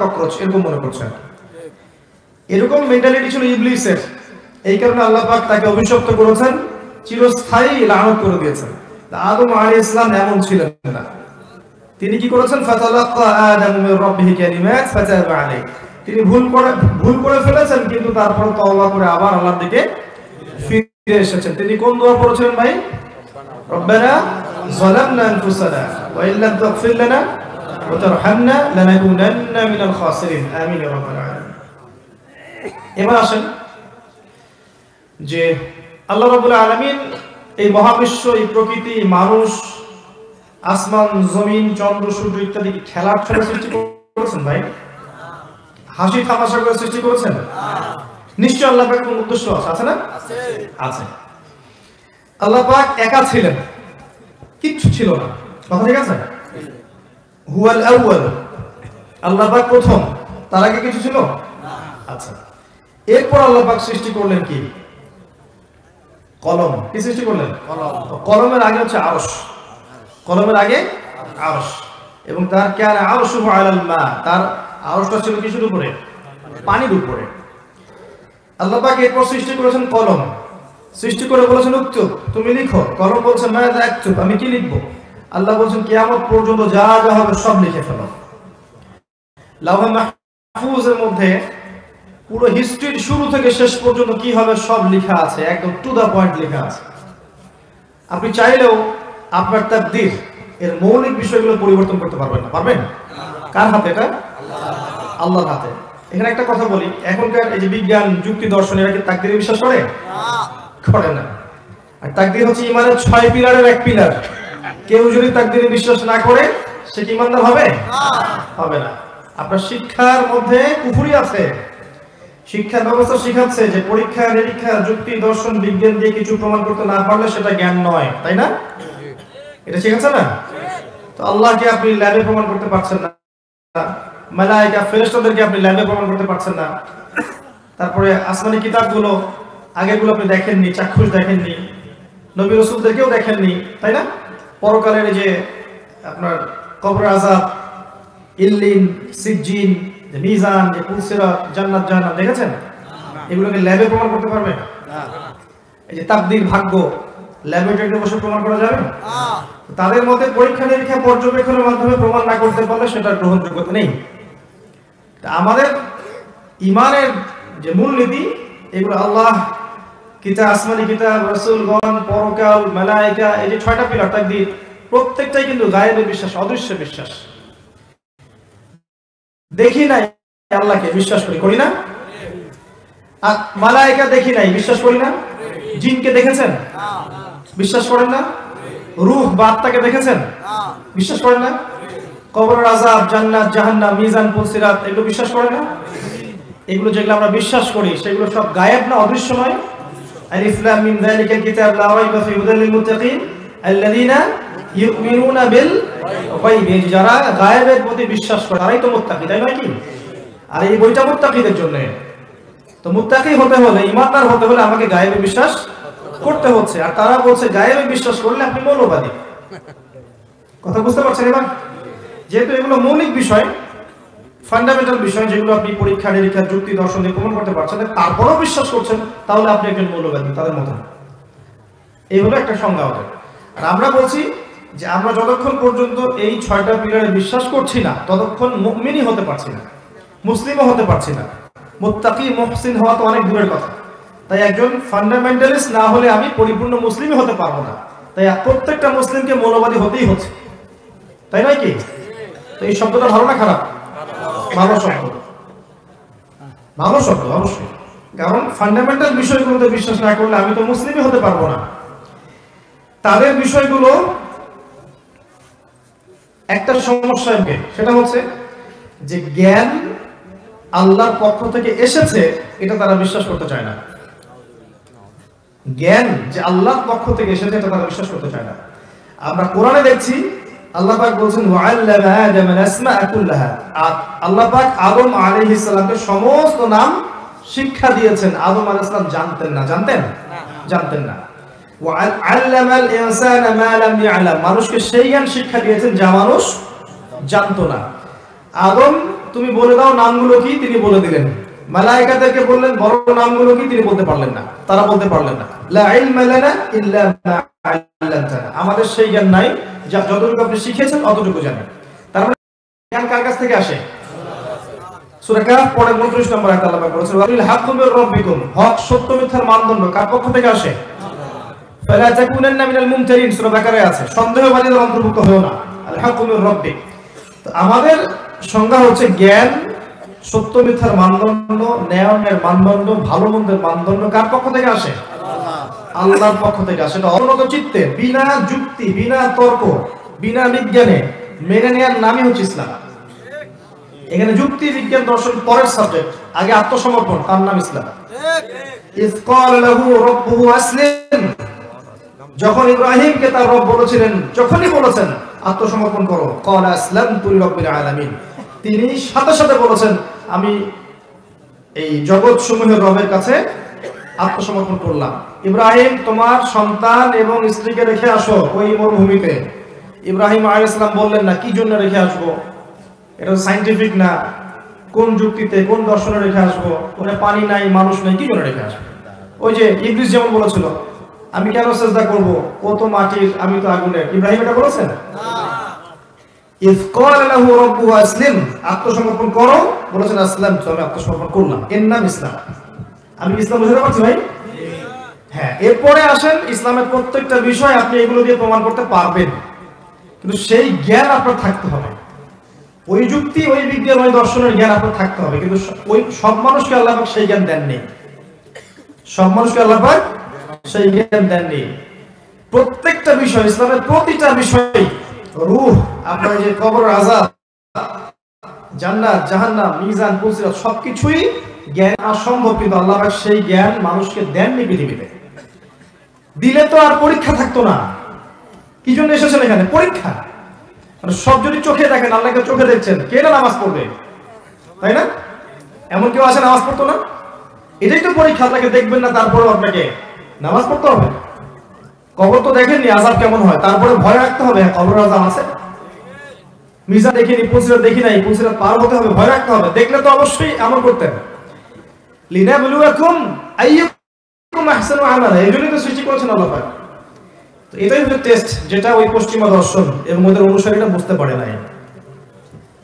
এরকম মনে করছে এরকম মেন্টালিটি ছিল ইবলিসের। এই কারণে আল্লাহ পাক তাকে অভিশপ্ত করেছেন, চিরস্থায়ী করে দিয়েছেন। আদম আলাইহিস ইসলাম এমন ছিলেন না। তিনি কি করেছেন? ফাতালাক্কা আদামু মির কালিমাত ফাতাবা আলাইহি। তিনি ভুল করে ভুল করে ফেলেছেন, কিন্তু তারপর তওবা করে আবার আল্লাহর দিকে ফিরে এসেছেন। তিনি কোন দোয়া পড়েছিলেন ভাই? রব্বানা যালামনা আনফুসানা ওয়া ইল্লাম তাগফির লানা ওয়া তারহামনা লানাকুনান্না মিনাল খাসিরিন। আমিন ইয়া রাব্বাল আলামিন। এবার আসেন যে আল্লাহ রাব্বুল আলামিন এই মহাবিশ্ব, এই প্রকৃতি মানুষ, আসমান, জমিন, চন্দ্র, সূর্য ইত্যাদি খেলার ছলে সৃষ্টি করেছেন ভাই। হাসি তামাশা করে সৃষ্টি করেছেন? নিশ্চয় আল্লাহ পাকের কোনো উদ্দেশ্য আছে আছে না? আছে। আল্লাহ পাক একা ছিলেন। কিচ্ছু ছিল না। কথা ঠিক আছে? হুয়াল আউয়াল। আল্লাহ পাক প্রথম। তার আগে কিছু ছিল? আচ্ছা। এরপর আল্লাহ পাক সৃষ্টি করলেন কি? কলম। কি সৃষ্টি করলেন? কলমের আগে হচ্ছে আরশ। কলমের আগে আরশ। এবং তার কেন আরশ আলাল মা? তার আরশটা ছিল কিসের উপরে? পানির উপরে। আল্লাহ পাক এরপর সৃষ্টি করেছেন কলম। সৃষ্টি করে বলেছেন উক্তুব তুমি লিখো। কলম বলছে মায়াদা একচুপ আমি কি লিখব? আল্লাহ বলছেন, কিয়ামত পর্যন্ত যা যা হবে সব লিখে ফেলো। লাউহে মাহফুজের মধ্যে পুরো হিস্ট্রির শুরু থেকে শেষ পর্যন্ত কি হবে সব লেখা আছে, একদম টু দা পয়েন্ট লেখা আছে। আপনি চাইলেও আপনার তাকদীর, এর মৌলিক বিষয়গুলো পরিবর্তন করতে পারবেন না, পারবেন? কার হাতে এটা? আল্লাহর হাতে। এখানে একটা কথা বলি, এখনকার এই যে বিজ্ঞান, যুক্তি, দর্শন, এরা কি তাকদীরে বিশ্বাস করে? করে না। আর তাকদীর হচ্ছে ইমানের ছয় পিলারের এক পিলার। কেউ যদি তাকদীরে বিশ্বাস না করে, সে কি ইমানদার হবে? হবে না। আপনার শিক্ষার মধ্যে কুফুরি আছে। শিক্ষা ব্যবস্থা শিখাচ্ছে যে পরীক্ষা, নিরীক্ষা, যুক্তি, দর্শন, বিজ্ঞান দিয়ে কিছু প্রমাণ করতে না পারলে সেটা জ্ঞান নয়, তাই না? এটা শিখাচ্ছে না? তো আল্লাহকে আপনি ল্যাবে প্রমাণ করতে পারছেন না? মালাইকা ফেরেশতাদেরকে আপনি ল্যাবে প্রমাণ করতে পারছেন না। তারপরে আসমানি কিতাবগুলো আগেগুলো আপনি দেখেননি চাক্ষুষ দেখেননি নবী রসুলদেরকেও দেখেননি তাই না? পরকালের যে আপনার কবর আজাব ইল্লিন সিজ্জিন যে মিজান যে পুলসিরাত জান্নাত জাহান্নাম দেখেছেন? এগুলোকে ল্যাবে প্রমাণ করতে পারবে? এই যে তাকদীর ভাগ্য ল্যাবরেটরিতে বসে প্রমাণ করা যাবে? তাদের মতে পরীক্ষা নিরীক্ষা পর্যবেক্ষণের মাধ্যমে প্রমাণ না করতে পারলে সেটা গ্রহণযোগ্যতা নেই। তা আমাদের ইমানের যে মূলনীতি এগুলো আল্লাহ কিতাব আসমানি কিতাব রসুলগণ পরকাল মেলাইকা এই যে ছয়টা পিলার তাকদীর প্রত্যেকটাই কিন্তু গায়েবে বিশ্বাস অদৃশ্য বিশ্বাস। দেখি নাই আল্লাহকে বিশ্বাস করি করি না? আর মালাইকা দেখি নাই বিশ্বাস করি না? জিনকে দেখেছেন? বিশ্বাস করেন না? রূহ বা আত্মাকে দেখেছেন বিশ্বাস করেন না? কবর আজাব জান্নাত, জাহান্নাম, মিজান পুলসিরাত এগুলো বিশ্বাস করে না? এগুলো যেগুলো আমরা বিশ্বাস করি, সেগুলো সব গায়েব না, অদৃশ্য নয়। আলিফ লাম মিম যালিকাল কিতাব, লা রাইবা ফি হুদাল লিল মুত্তাকিন, আল্লাযীনা ইউমিনুনা বিল গায়ব। যারা গায়েবের প্রতি বিশ্বাস করে, তারাই তো মুত্তাকি, তাই নয় কি? আর এই বইটা মুত্তাকিদের জন্য। তো মুত্তাকি হতে হলে, ইমানদার হতে হলে আমাকে গায়েবে বিশ্বাস করতে হচ্ছে। আর তারা বলছে, গায়েবে বিশ্বাস করলে আপনি মৌলবাদী। কথা বুঝতে পারছেন এবার? যেহেতু এগুলো মৌলিক বিষয় ফান্ডামেন্টাল বিষয় যেগুলো আপনি পরীক্ষা, নিরীক্ষা, যুক্তি, দর্শন দিয়ে প্রমাণ করতে পারছেন তারপরেও বিশ্বাস করছেন, তাহলে আপনি একজন মৌলবাদী, তাদের মতো এই হলো একটা সংজ্ঞা ওদের আর আমরা বলছি যে আমরা যতক্ষণ পর্যন্ত এই ছয়টা পিলারে বিশ্বাস করছি না, ততক্ষণ মুমিনই হতে পারছি না, মুসলিমও হতে পারছি না। মুত্তাকি, মুহসিন হওয়া তো অনেক দূরের কথা। তাই একজন ফান্ডামেন্টালিস্ট না হলে আমি পরিপূর্ণ মুসলিমই হতে পারব না। তাই প্রত্যেকটা মুসলিমকে মৌলবাদী হতেই হচ্ছে। তাই নয় কি? তো এই শব্দটা ভালো না খারাপ? ভালো শব্দ। ভালো শব্দ, অবশ্যই। কারণ ফান্ডামেন্টাল বিষয়গুলোতে বিশ্বাস না করলে আমি তো মুসলিমই হতে পারব না। তাদের বিষয়গুলো একটা সমস্যা সেটা হচ্ছে যে জ্ঞান আল্লাহর পক্ষ থেকে এসেছে, এটা তারা বিশ্বাস করতে চায় না। জ্ঞান যে আল্লাহর পক্ষ থেকে এসেছে, এটা তারা বিশ্বাস করতে চায় না। আমরা কোরআনে দেখছি আল্লাহ পাক বলছেন ওয়াল্লামা আদাম আল-আসমা'a কুল্লাহা। আল্লাহ পাক আদম আলাইহিস সালামকে সমস্ত নাম শিক্ষা দিয়েছেন। আদম আলাইহিস সালাম জানতেন না। জানতেন? জানতেন না। ওয়াল্লামা আল-ইনসানা মা লাম ইয়ালাম। মানুষকে সেই জ্ঞান শিক্ষা দিয়েছেন যা মানুষ জানতো না। আদম, তুমি বলে দাও নামগুলো কি? তিনি বলে দিলেন। মালায়েকাদেরকে বললেন বড় নামগুলো কি? তিনি বলতে পারলেন না। তারা বলতে পারলেন না। লা ইলমা লানা ইল্লা মা আল্লামতানা আমাদের সেই জ্ঞান নাই, যা যতটুকু আপনি শিখেছেন অতটুকু জানেন। তার মানে জ্ঞান কার কাছ থেকে আসে? সূরা কাহফ পরে 29 নম্বর আয়াত আল্লাহ পাক বলেছেন, ওয়ালিল হাক্কু মির রাব্বিকুম। হক, সত্য, মিথ্যার মানদণ্ড কার পক্ষ থেকে আসে? ফালা তাকুনান্না মিনাল মুমতারিন, সূরা বাকারায় আছে। সন্দেহবাদীদের অন্তর্ভুক্ত হও না। আল হাক্কু মির রাব্বিক তো আমাদের সংজ্ঞা হচ্ছে জ্ঞান, সত্য, মিথ্যার মানদণ্ড ন্যায়ের মানদণ্ড ভালো মন্দের মানদণ্ড কার পক্ষ থেকে আসে? আল্লাহর পক্ষ থেকে আসে। এটা অবনত চিত্তে, বিনা যুক্তি, বিনা তর্ক, বিনা বিজ্ঞানে মেনে নেওয়ার নামই হচ্ছে ইসলাম। এখানে যুক্তি, বিজ্ঞান, দর্শন পরের সাবজেক্ট আগে আত্মসমর্পণ, তার নাম ইসলাম। আসলিম। যখন ইব্রাহিমকে তার রব বলেছিলেন, যখনই বলেছেন, আত্মসমর্পণ করো। ক্বালা আসলামতু লিরাব্বিল আলামিন। তিনি সাথে সাথে বলেছেন, আমি এই জগৎ সমূহের রবের কাছে আত্মসমর্পণ করলাম। ইব্রাহিম, তোমার সন্তান এবং স্ত্রীকে রেখে আসো ওই মরুভূমিতে। ইব্রাহিম আলাইহিসসালাম বললেন, না, কি জন্য রেখে আসব? এটা সাইন্টিফিক না। কোন যুক্তিতে, কোন দর্শনে রেখে আসব? ওখানে পানি নাই, মানুষ নাই, কি জন্য রেখে আসব? ওই যে ইবলিস যেমন বলেছিল, আমি কেন চেষ্টা করব? ও তো মাটির, আমি তো আগুনের। ইব্রাহিম এটা বলেছেন? আত্মসমর্পণ করো। বলেছেন, আসলাম আমি আত্মসমর্পণ করলাম। এর নাম ইসলাম আমি ইসলাম বুঝতে পারছি ভাই? হ্যাঁ এরপরে আসেন ইসলামের প্রত্যেকটা বিষয় আপনি এগুলো দিয়ে প্রমাণ করতে পারবেন। কিন্তু সেই জ্ঞান আপনার থাকতে হবে। ওই যুক্তি, ওই বিজ্ঞান ওই দর্শনের জ্ঞান আপনার থাকতে হবে। কিন্তু ওই সব মানুষকে আল্লাহ সেই জ্ঞান দেননি। সব মানুষকে আল্লাহ সেই জ্ঞান দেননি। প্রত্যেকটা বিষয়, ইসলামের প্রতিটা বিষয়, রূহ, আপনার যে কবর আজাদ জান্নাত, জাহান্নাম, মিজান পুলসিরাত সবকিছুই জ্ঞান অসম্ভব কিন্তু আল্লাহ সেই জ্ঞান মানুষকে দেননি পৃথিবীতে। দিলে তো আর পরীক্ষা থাকতো না। কি জন্য এসেছেন এখানে? পরীক্ষা। মানে সব যদি চোখে দেখেন আল্লাহকে চোখে দেখছেন কে না নামাজ পড়বে? তাই না? এমন কেউ আছে নামাজ পড়তো না? এটাই তো পরীক্ষা আপনাকে দেখবেন না তারপরেও আপনাকে নামাজ পড়তে হবে। কবর তো দেখেননি আজাব কেমন হয়? তারপরে ভয় রাখতে হবে হ্যাঁ, কবর আজাব আছে। মিজা দেখিনি পুলসিরাত দেখি নাই পুলসিরাত পার হতে হবে ভয় রাখতে হবে। দেখলে তো অবশ্যই এমন করতেন। সৃষ্টি এবং ওদের বুঝতে পারে নাই।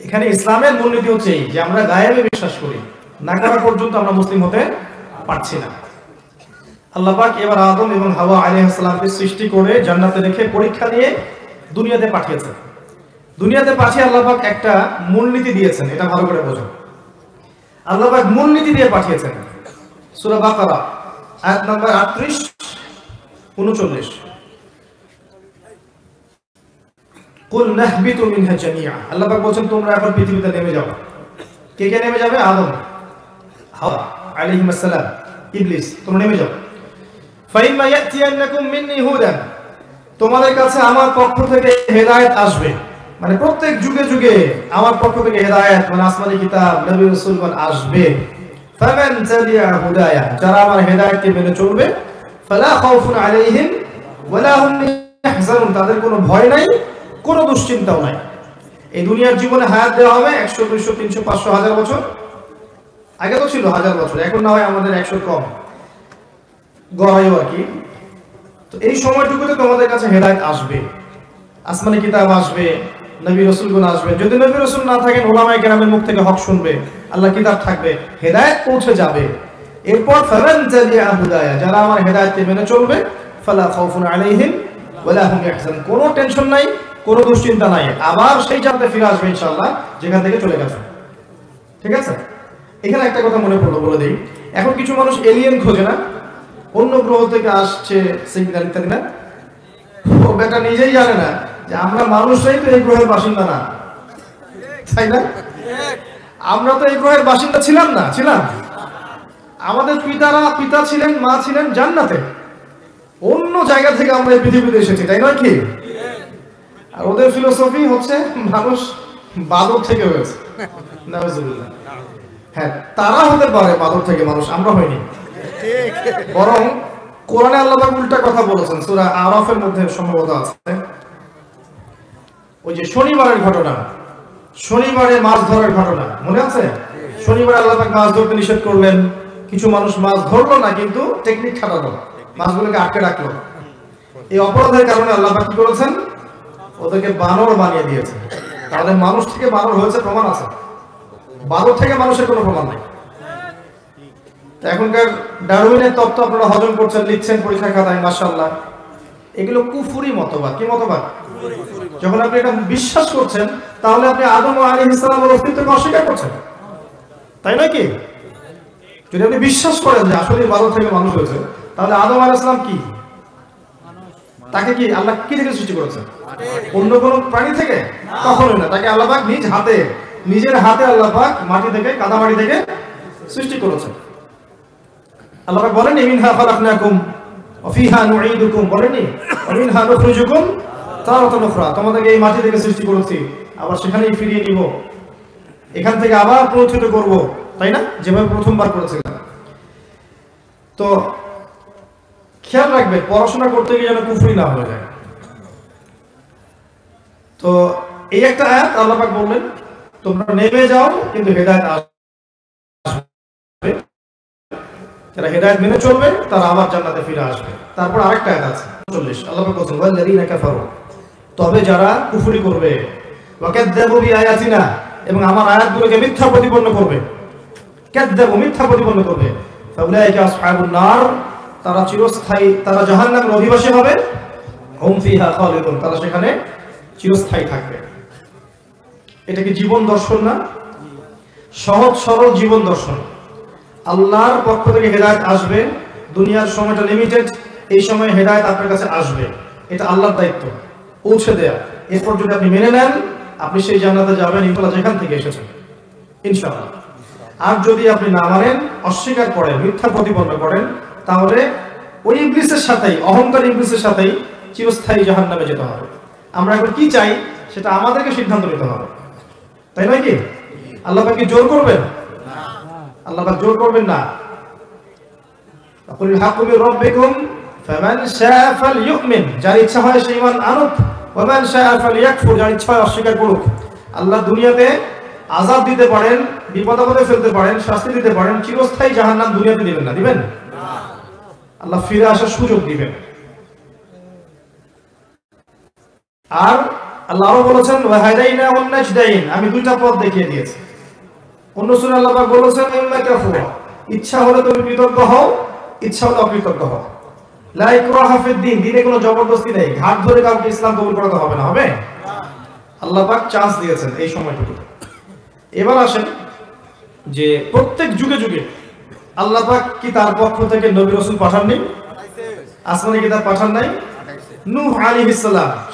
এখানে ইসলামের মূলনীতি হচ্ছে যে আমরা গায়েবে বিশ্বাস করি, না করা পর্যন্ত আমরা মুসলিম হতে পারছি না। আল্লাহ পাক এবার আদম এবং হাওয়া আলাইহিস সৃষ্টি করে জান্নাতে রেখে পরীক্ষা নিয়ে দুনিয়াতে পাঠিয়েছেন। দুনিয়াতে পাঠিয়ে আল্লাহ পাক একটা মূলনীতি দিয়েছেন, এটা ভালো করে বোঝো। আল্লাহ পাক মূলনীতি দিয়ে পাঠিয়েছেন। সূরা বাকারা, আয়াত নাম্বার 38 39 কুল নাহবিতু মিনহা জামিআ। আল্লাহ পাক বলেন তোমরা এখন পৃথিবীতে নেমে যাও। কে কে নেমে যাবে? আদম। হাওয়া আলাইহিস সালাম ইবলিস, তোমরা নেমে যাও। ফাইম্মা ইয়াতিয়ান্নাকুম মিন্নি হুদান। তোমাদের কাছে আমার পক্ষ থেকে হেদায়েত আসবে। মানে প্রত্যেক যুগে যুগে আমার পক্ষ থেকে হেদায়েত মানে আসমানি কিতাব, নবী রাসূলগণ আসবে। ফামান তাবিআ হুদায়া, যারা আমার হেদায়েতকে মেনে চলবে, ফালা খাউফুন আলাইহিম ওয়ালা হুম ইয়াহজানুন, তাদের কোনো ভয় নাই, কোনো দুশ্চিন্তাও নাই। এই দুনিয়ার জীবনে হায়াত দেওয়া হবে একশো, দুইশো, তিনশো, পাঁচশো, হাজার বছর। আগে তো ছিল হাজার বছর, এখন না হয় আমাদের একশো কম। গড়াইও আর কি? তো এই সময়টুকুতে তোমাদের কাছে হেদায়ত আসবে, আসমানি কিতাব আসবে নবী রসুলগুন আসবে যদি নবী রসুল না থাকেন ওলামাই গ্রামের মুখ থেকে হক শুনবে আল্লাহ কিতাব থাকবে, হেদায়ত পৌঁছে যাবে। এরপর যারা আমার হেদায়তকে মেনে চলবে, ফালা কোনো টেনশন নাই, কোনো দুশ্চিন্তা নাই। আবার সেই জানতে ফিরে আসবে ইনশাআল্লাহ, যেখান থেকে চলে গেছে। ঠিক আছে? এখানে একটা কথা মনে পড়ল, বলে দিই। এখন কিছু মানুষ এলিয়েন খোঁজে না, অন্য গ্রহ থেকে আসছে সিগন্যাল ইত্যাদি না। ও বেটা নিজেই জানে না যে আমরা মানুষরাই তো এই গ্রহের বাসিন্দা না। তাই না? আমরা তো এই গ্রহের বাসিন্দা ছিলাম না, ছিলাম। আমাদের পিতারা, পিতা ছিলেন, মা ছিলেন জান্নাতে। অন্য জায়গা থেকে আমরা এই পৃথিবীতে এসেছি, তাই নয় কি? আর ওদের ফিলোসফি হচ্ছে মানুষ বাদর থেকে হয়েছে। হ্যাঁ তারা হতে পারে বাদর থেকে মানুষ, আমরা হইনি। বরং কোরআনে আল্লাহ উল্টা কথা বলেছেন, সূরা আরাফের মধ্যে সম্ভবত আছে। ওই যে শনিবারের ঘটনা, শনিবারে মাছ ধরার ঘটনা, মনে আছে? শনিবার আল্লাহ মাছ ধরতে নিষেধ করলেন। কিছু মানুষ মাছ ধরলো না, কিন্তু টেকনিক খাটালো। মাছগুলোকে আটকে রাখল। এই অপরাধের কারণে আল্লাহ কি করেছেন? ওদেরকে বানর বানিয়ে দিয়েছে। তাহলে মানুষ থেকে বানর হয়েছে প্রমাণ আছে। বানর থেকে মানুষের কোনো প্রমাণ নাই। এখনকার ডারউইনের তত্ত্ব আপনারা হজম করছেন, লিখছেন পরীক্ষা খাতায়, মাশাআল্লাহ। এগুলো কুফুরি মতবাদ। কি মতবাদ? যখন আপনি এটা বিশ্বাস করছেন, তাহলে আপনি আদম আলী ইসলামের অস্তিত্বকে অস্বীকার করছেন। তাই নয় কি? যদি আপনি বিশ্বাস করেন যে আসলে বাদর থেকে মানুষ হয়েছে, তাহলে আদম আলী ইসলাম কি? তাকে কি আল্লাহ কি থেকে সৃষ্টি অন্য কোন প্রাণী থেকে? কখনোই না। তাকে আল্লাহ নিজ হাতে, নিজের হাতে আল্লাহ পাক মাটি থেকে, কাদা মাটি থেকে সৃষ্টি করেছেন। আল্লাহ পাক বলেন মিনহা খালাকনাকুম, ওয়া ফিহা নুঈদুকুম। নুখরিজুকুম তারাতান উখরা, তোমাদেরকে এই মাটি থেকে সৃষ্টি করেছি, আবার সেখানেই ফিরিয়ে নিব। এখান থেকে আবার পুনরুত্থিত করব, তাই না? যেভাবে প্রথমবার করেছিলাম। তো খেয়াল রাখবে, পড়াশোনা করতে গিয়ে যেন কুফরি না হয়ে যায়। তো এই একটা আয়াত আল্লাহ পাক বললেন, তোমরা নেমে যাও, কিন্তু হেদায়ত আসবে যারা হেদায়েত মেনে চলবে, তারা আবার জান্নাতে ফিরে আসবে। তারপর আরেকটা আয়াত আছে 40 আল্লাহ বলেন ওয়াল্লাযীনা কাফারু তবে যারা কুফরি করবে, ওয়াকাযযাবু বিআয়াতিনা, এবং আমার আয়াতগুলোকে মিথ্যা প্রতিপন্ন করবে, কাযযাবু মিথ্যা প্রতিপন্ন করবে তারা চিরস্থায়ী, তারা জাহান্নামের অধিবাসী হবে, হুম ফিহা তারা সেখানে চিরস্থায়ী থাকবে। এটা কি জীবন দর্শন না? সহজ সরল জীবন দর্শন। আল্লাহর পক্ষ থেকে হেদায়েত আসবে, দুনিয়ার সময়টা লিমিটেড এই সময় হেদায়েত আপনার কাছে আসবে। এটা আল্লাহর দায়িত্ব। পৌঁছে দেয়া। এরপর যদি আপনি মেনে নেন আপনি সেই জান্নাতে যাবেন ইনশাআল্লাহ যেখান থেকে এসেছেন। ইনশাআল্লাহ আর যদি আপনি না মানেন অস্বীকার করেন মিথ্যা প্রতিপন্ন করেন তাহলে ওই ইবলিসের সাথেই অহংকার ইবলিসের সাথেই চিরস্থায়ী জাহান্নামে যেতে হবে। আমরা এখন কি চাই সেটা আমাদেরকে সিদ্ধান্ত নিতে হবে। তাই নয় কি? আল্লাহ কি জোর করবেন? আল্লাহ জোর করবেন না। রাব্বিকুম শাআ ফালইউমিন, যার ইচ্ছা হয় সে ঈমান আনুক। শাআ ফালইয়াকফুর, যার ইচ্ছা হয় অস্বীকার করুক। আল্লাহ দুনিয়াতে দিতে পারেন, বিপদ আপদে ফেলতে পারেন, শাস্তি দিতে পারেন, চিরস্থায়ী জাহান্নাম দুনিয়াতে দিবেন না, দিবেন? আল্লাহ ফিরে আসার সুযোগ দিবেন। আর আল্লাহ আরও বলেছেন ওয়াহাদাইনা ওয়ান আমি দুইটা পথ দেখিয়ে দিয়েছি। অন্য সূরা আল্লাহ বলেছেন ইচ্ছা হলে তুমি কৃতজ্ঞ হও, ইচ্ছা হলে অকৃতজ্ঞ হও। তার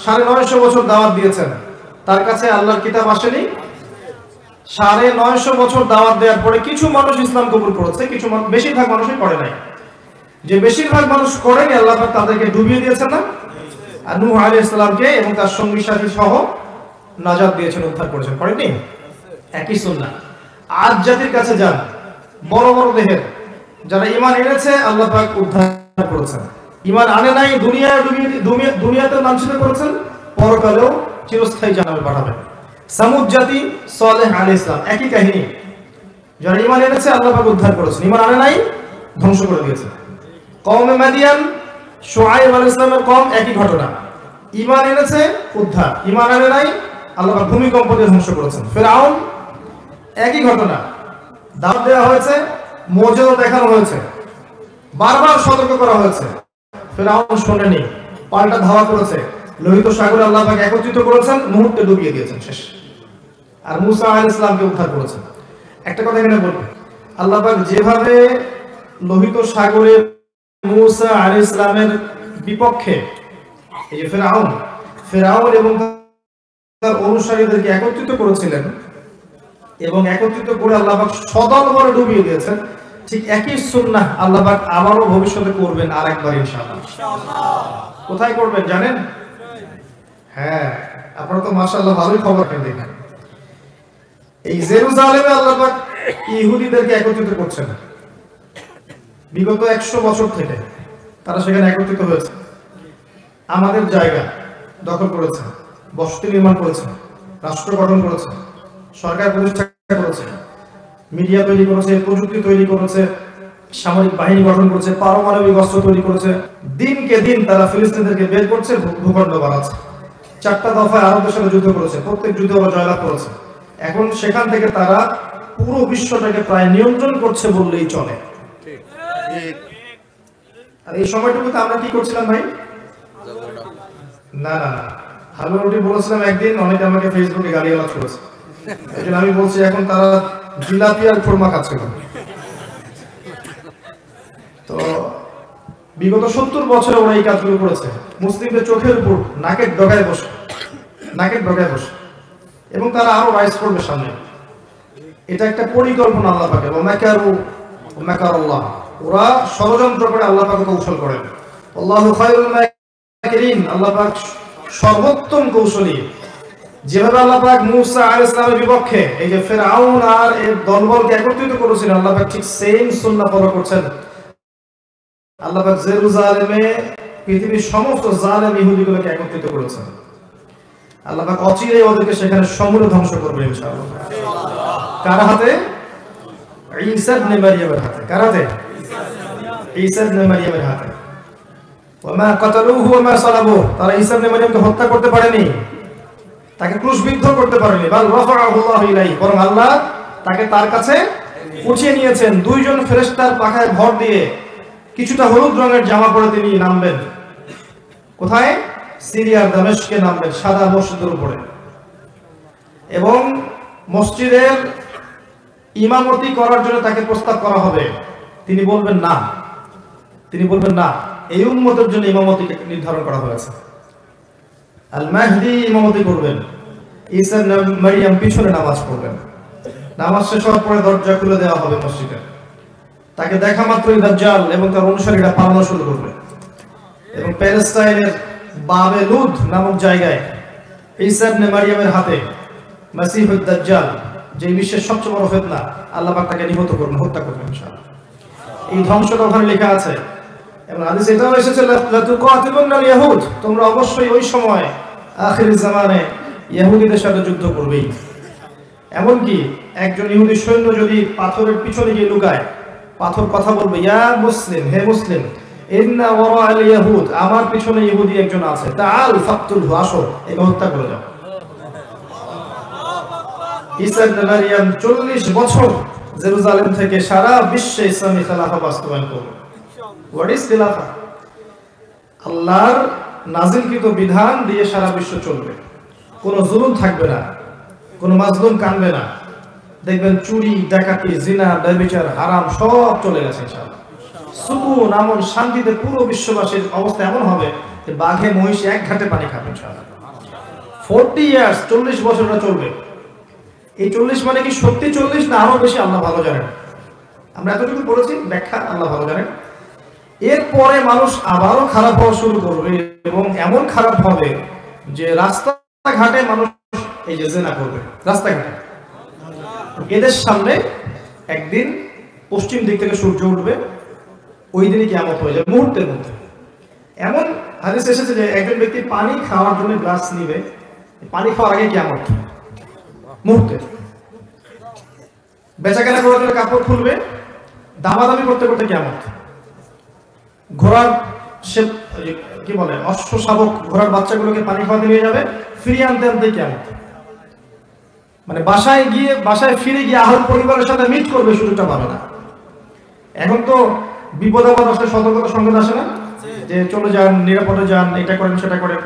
সাড়ে নয়শো বছর দাওয়াত দিয়েছেন। তার কাছে আল্লাহর কিতাব আসেনি। সাড়ে নয়শো বছর দাওয়াত দেওয়ার পরে কিছু মানুষ ইসলাম কবুল করেছে, কিছু বেশিরভাগ মানুষই করে নাই। যে বেশিরভাগ মানুষ করেনি, আল্লাহ তাদেরকে ডুবিয়ে দিয়েছেন না? আর নূহ আলাইহিস সালামকে এবং তার সঙ্গী সাথী সহ নাজাত দিয়েছেন, উদ্ধার করেছেন। করেননি? একই সুন্নাহ। আজ জাতির কাছে যান, বড় বড় দেহের, যারা ঈমান এনেছে, আল্লাহ পাক উদ্ধার করেছেন। ঈমান আনে নাই, দুনিয়ায় ডুবিয়ে দুনিয়া দুনিয়াতে লাঞ্ছিত করেছেন, পরকালেও চিরস্থায়ী জানাবে পাঠাবেন। সামুদ জাতি সালেহ আলাইহিস ইসলাম একই কাহিনী। যারা ইমান এনেছে, আল্লাহ পাক উদ্ধার করেছেন। ইমান আনে নাই, ধ্বংস করে দিয়েছে কওমে মাদিয়ান, শুআইব আলাইহিস ইসলামের কম একই ঘটনা। ইমান এনেছে, উদ্ধার। ইমান আনে নাই, আল্লাহ ভূমিকম্প দিয়ে ধ্বংস করেছেন। ফেরাউন একই ঘটনা। দাওয়াত দেওয়া হয়েছে মর্যাদা দেখানো হয়েছে। বারবার সতর্ক করা হয়েছে। ফেরাউন শোনেনি, পাল্টা ধাওয়া করেছে। লোহিত সাগরে আল্লাহ একত্রিত করেছেন, মুহূর্তে ডুবিয়ে দিয়েছেন শেষ। আর মুসা আলাইহিস ইসলামকে উদ্ধার করেছেন। একটা কথা এখানে বলব। আল্লাহ পাক যেভাবে লোহিত সাগরে মুসা আলাইহিস ইসলামের বিপক্ষে, এই যে ফেরাউন ফেরাউন এবং তার অনুসারীদেরকে একত্রিত করেছিলেন এবং একত্রিত করে আল্লাহ পাক সদল ডুবিয়ে দিয়েছেন। ঠিক একই সুন্নাহ আল্লাহ পাক আবারও ভবিষ্যতে করবেন আরেকবার ইনশাআল্লাহ। কোথায় করবেন জানেন? হ্যাঁ আপনারা তো মাশাআল্লাহ ভালোই খবর পেন দেখেন এই জেরুজালেমে আল্লাহ পাক ইহুদিদেরকে একত্রিত করছেন। বিগত একশো বছর থেকে তারা সেখানে একত্রিত হয়েছে। আমাদের জায়গা দখল করেছে, বসতি নির্মাণ করেছে, রাষ্ট্র গঠন করেছে, সরকার প্রতিষ্ঠা করেছে, মিডিয়া তৈরি করেছে, প্রযুক্তি তৈরি করেছে, সামরিক বাহিনী গঠন করেছে, পারমাণবিক অস্ত্র তৈরি করেছে। দিনকে দিন তারা ফিলিস্তিনদেরকে বের করছে ভূখণ্ড বাড়াচ্ছে চারটা দফায় আরবদের সাথে যুদ্ধ করেছে, প্রত্যেক যুদ্ধে ওরা জয়লাভ করেছে। এখন সেখান থেকে তারা পুরো বিশ্বটাকে প্রায় নিয়ন্ত্রণ করছে বললেই চলে। এই সময়টুকুতে আমরা কি করছিলাম ভাই? না না হালুয়া রুটি বলেছিলাম একদিন, অনেকে আমাকে ফেসবুকে করেছে। আমি বলছি, এখন তারা জিলাপি আর তো বিগত সত্তর বছরে ওরা এই কাজগুলো করেছে। মুসলিমদের চোখের উপর নাকের ডগায় বসে, নাকের ডগায় বসে। এবং তারা আরও রাইজ করবে সামনে। এটা একটা পরিকল্পনা আল্লাহ পাকে ওমাকারু ওমাকারুল্লাহ ওরা ষড়যন্ত্র করে আল্লাহ পাকে কৌশল করেন। আল্লাহু আল্লাহ পাক সর্বোত্তম কৌশলী। যেভাবে আল্লাহ পাক মুসা আলাইহিস সালামের বিপক্ষে এই যে ফেরাউন আর এর দলবলকে একত্রিত করেছিলেন, আল্লাহ পাক ঠিক সেম সুন্নাহ ফলো করছেন। আল্লাহ পাক জেরুজালেমে পৃথিবীর সমস্ত জালেম ইহুদিগুলোকে একত্রিত করেছেন। আল্লাহ পাক অচিরেই ওদেরকে সেখানে সমূলে ধ্বংস করবে ইনশাআল্লাহ। কার হাতে? ঈসা ইবনে হাতে। কার হাতে? মারইয়ামের হাতে। ওমা ওমা তারা মারইয়ামকে হত্যা করতে পারেনি, তাকে ক্রুশবিদ্ধ করতে পারেনি, বাল রাফাআহুল্লাহু ইলাইহি, বরং আল্লাহ তাকে তার কাছে উঠিয়ে নিয়েছেন। দুইজন ফেরেশতার পাখায় ভর দিয়ে কিছুটা হলুদ রঙের জামা পরে তিনি নামবেন। কোথায়? সিরিয়ার দামেশকে নামবেন, সাদা মসজিদের উপরে। এবং মসজিদের ইমামতি করার জন্য তাকে প্রস্তাব করা হবে। তিনি বলবেন, না। তিনি বলবেন, না, এই উম্মতের জন্য ইমামতি নির্ধারণ করা হয়েছে। আল মাহদি ইমামতি করবেন। ঈসা মারিয়াম পিছনে নামাজ পড়বেন। নামাজ শেষ হওয়ার পরে দরজা খুলে দেওয়া হবে মসজিদে। তাকে দেখা মাত্রই দাজ্জাল এবং তার অনুসারীরা পালানো শুরু করবে। এবং প্যালেস্টাইনের বাবে লুদ নামক জায়গায় ঈসা মারিয়ামের হাতে মাসিহুদ দাজ্জাল যে বিশ্বের সবচেয়ে বড় ফিতনা, আল্লাহ পাক তাকে নিহত করবেন, হত্যা করবেন ইনশাআল্লাহ। এই ধ্বংসটা ওখানে লেখা আছে এবং এটাও এসেছে তোমরা অবশ্যই ওই সময় জামানে ইহুদিদের সাথে যুদ্ধ করবেই। এমনকি একজন ইহুদি সৈন্য যদি পাথরের পিছনে গিয়ে লুকায়, পাথর কথা বলবে, ইয়া মুসলিম, হে মুসলিম, ইন্না আল আমার পিছনে ইহুদি একজন আছে তাআল একে হত্যা করে দাও। ঈসা ইবনে মারইয়াম 40 বছর জেরুজালেম থেকে সারা বিশ্বে ইসলামী খেলাফা বাস্তবায়ন করবে। হোয়াট ইজ খেলাফা আল্লাহর নাজিলকৃত বিধান দিয়ে সারা বিশ্ব চলবে। কোনো জুলুম থাকবে না, কোনো মাজলুম কানবে না। দেখবেন চুরি, ডাকাতি, জিনা ব্যভিচার হারাম সব চলে গেছে সুকুন, আমন, শান্তিতে পুরো বিশ্ববাসীর অবস্থা এমন হবে যে বাঘে, মহিষে এক ঘাটে পানি খাবে ফোরটি ইয়ার্স চল্লিশ বছরটা চলবে। এই চল্লিশ মানে কি সত্যি চল্লিশ না আরও বেশি? আল্লাহ ভালো জানেন। আমরা এতটুকু বলেছি ব্যাখ্যা আল্লাহ ভালো জানেন। এরপরে মানুষ আবারও খারাপ হওয়া শুরু করবে এবং এমন খারাপ হবে যে রাস্তাঘাটে মানুষ এই যে জেনা করবে। রাস্তাঘাটে। এদের সামনে একদিন পশ্চিম দিক থেকে সূর্য উঠবে, ওই দিনই কেমন হয়ে যাবে, মুহূর্তের মধ্যে। এমন হাদিস এসেছে যে একজন ব্যক্তি পানি খাওয়ার জন্য গ্লাস নিবে, পানি খাওয়ার আগে কেমন মুহূর্তে। বেচাকেনা করার জন্য কাপড় খুলবে, দামাদামি করতে করতে কেমন ঘোড়ার সে কি বলে অশ্ব শাবক ঘোড়ার বাচ্চাগুলোকে পানি খাওয়াতে নিয়ে যাবে, ফিরিয়ে আনতে আনতে কেমন মানে বাসায় গিয়ে, বাসায় ফিরে গিয়ে আহত পরিবারের সাথে মিট করবে সুযোগটা পাবে না। এখন তো বিপদ আপদ আসলে সতর্কতা সংকেত আসে না, যে চলে যান, নিরাপদে যান, এটা করেন, সেটা করেন।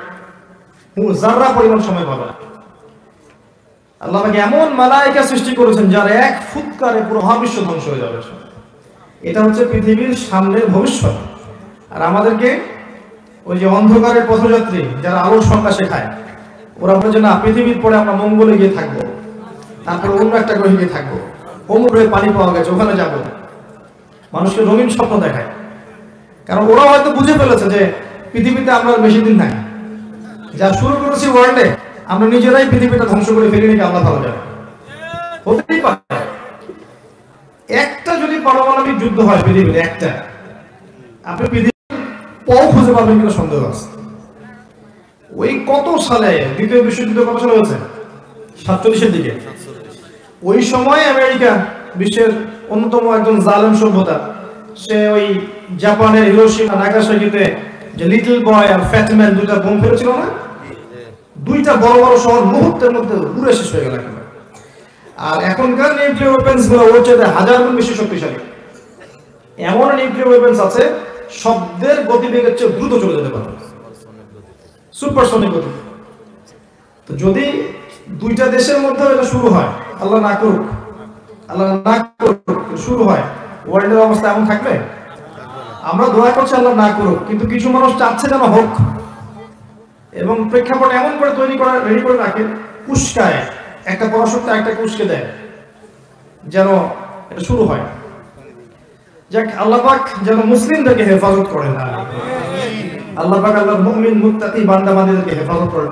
যারা পরিমাণ সময় পাবে না। আল্লাহ আমাকে এমন মালাইকা সৃষ্টি করেছেন যার এক ফুৎকারে পুরো মহাবিশ্ব ধ্বংস হয়ে যাবে। এটা হচ্ছে পৃথিবীর সামনের ভবিষ্যৎ। আর আমাদেরকে ওই যে অন্ধকারের পথযাত্রী যারা আলোর সংখ্যা শেখায়, ওরা বলে যে, না, পৃথিবীর পরে আমরা মঙ্গলে গিয়ে থাকব। তারপরে অন্য একটা গ্রহে গিয়ে থাকব। অমুক পানি পাওয়া গেছে, ওখানে যাব। মানুষকে রঙিন স্বপ্ন দেখায়। কারণ ওরা হয়তো বুঝে ফেলেছে যে পৃথিবীতে আমরা বেশি দিন নাই। যা শুরু করেছি ওয়ার্ল্ডে আমরা নিজেরাই পৃথিবীটা ধ্বংস করে ফেলি নাকি আমরা ভালো যাবে হতেই পারে। একটা যদি পারমাণবিক যুদ্ধ হয় পৃথিবীতে একটা। আপনি পৃথিবীর পও খুঁজে পাবেন কিনা সন্দেহ আছে। ওই কত সালে দ্বিতীয় বিশ্বযুদ্ধ কত সালে হয়েছে? সাতচল্লিশের দিকে। ওই সময় আমেরিকা বিশ্বের অন্যতম একজন জালেম সভ্যতা, সে ওই জাপানের হিরোশিমা নাগাসাকিতে যে লিটল বয় আর ফ্যাটম্যান দুইটা বোম ফেলেছিল না? দুইটা বড় বড় শহর মুহূর্তের মধ্যে পুরো শেষ হয়ে গেল আর এখনকার নিউক্লিয়ার ওয়েপেন্সগুলো চাইতে হাজার গুণ বেশি শক্তিশালী। এমন নিউক্লিয়ার ওয়েপেন্স আছে শব্দের গতিবেগের চেয়ে দ্রুত চলে যেতে পারে। সুপারসনিক গতি তো যদি দুইটা দেশের মধ্যে এটা শুরু হয়, আল্লাহ না করুক, আল্লাহ না করুক শুরু হয় ওয়ার্ল্ডের অবস্থা এমন থাকবে? আমরা দোয়া করছি আল্লাহ না করুক, কিন্তু কিছু মানুষ চাচ্ছে যেন হোক। এবং প্রেক্ষাপট এমন করে তৈরি করা রেডি করে রাখে উস্কায় একটা পরাশক্তি একটা উস্কে দেয়, যেন এটা শুরু হয়। যাক, আল্লাহ পাক যেন মুসলিমদেরকে হেফাজত করেন না। আল্লাহ মুমিন, মুত্তাকি বান্দা হেফাজত করেন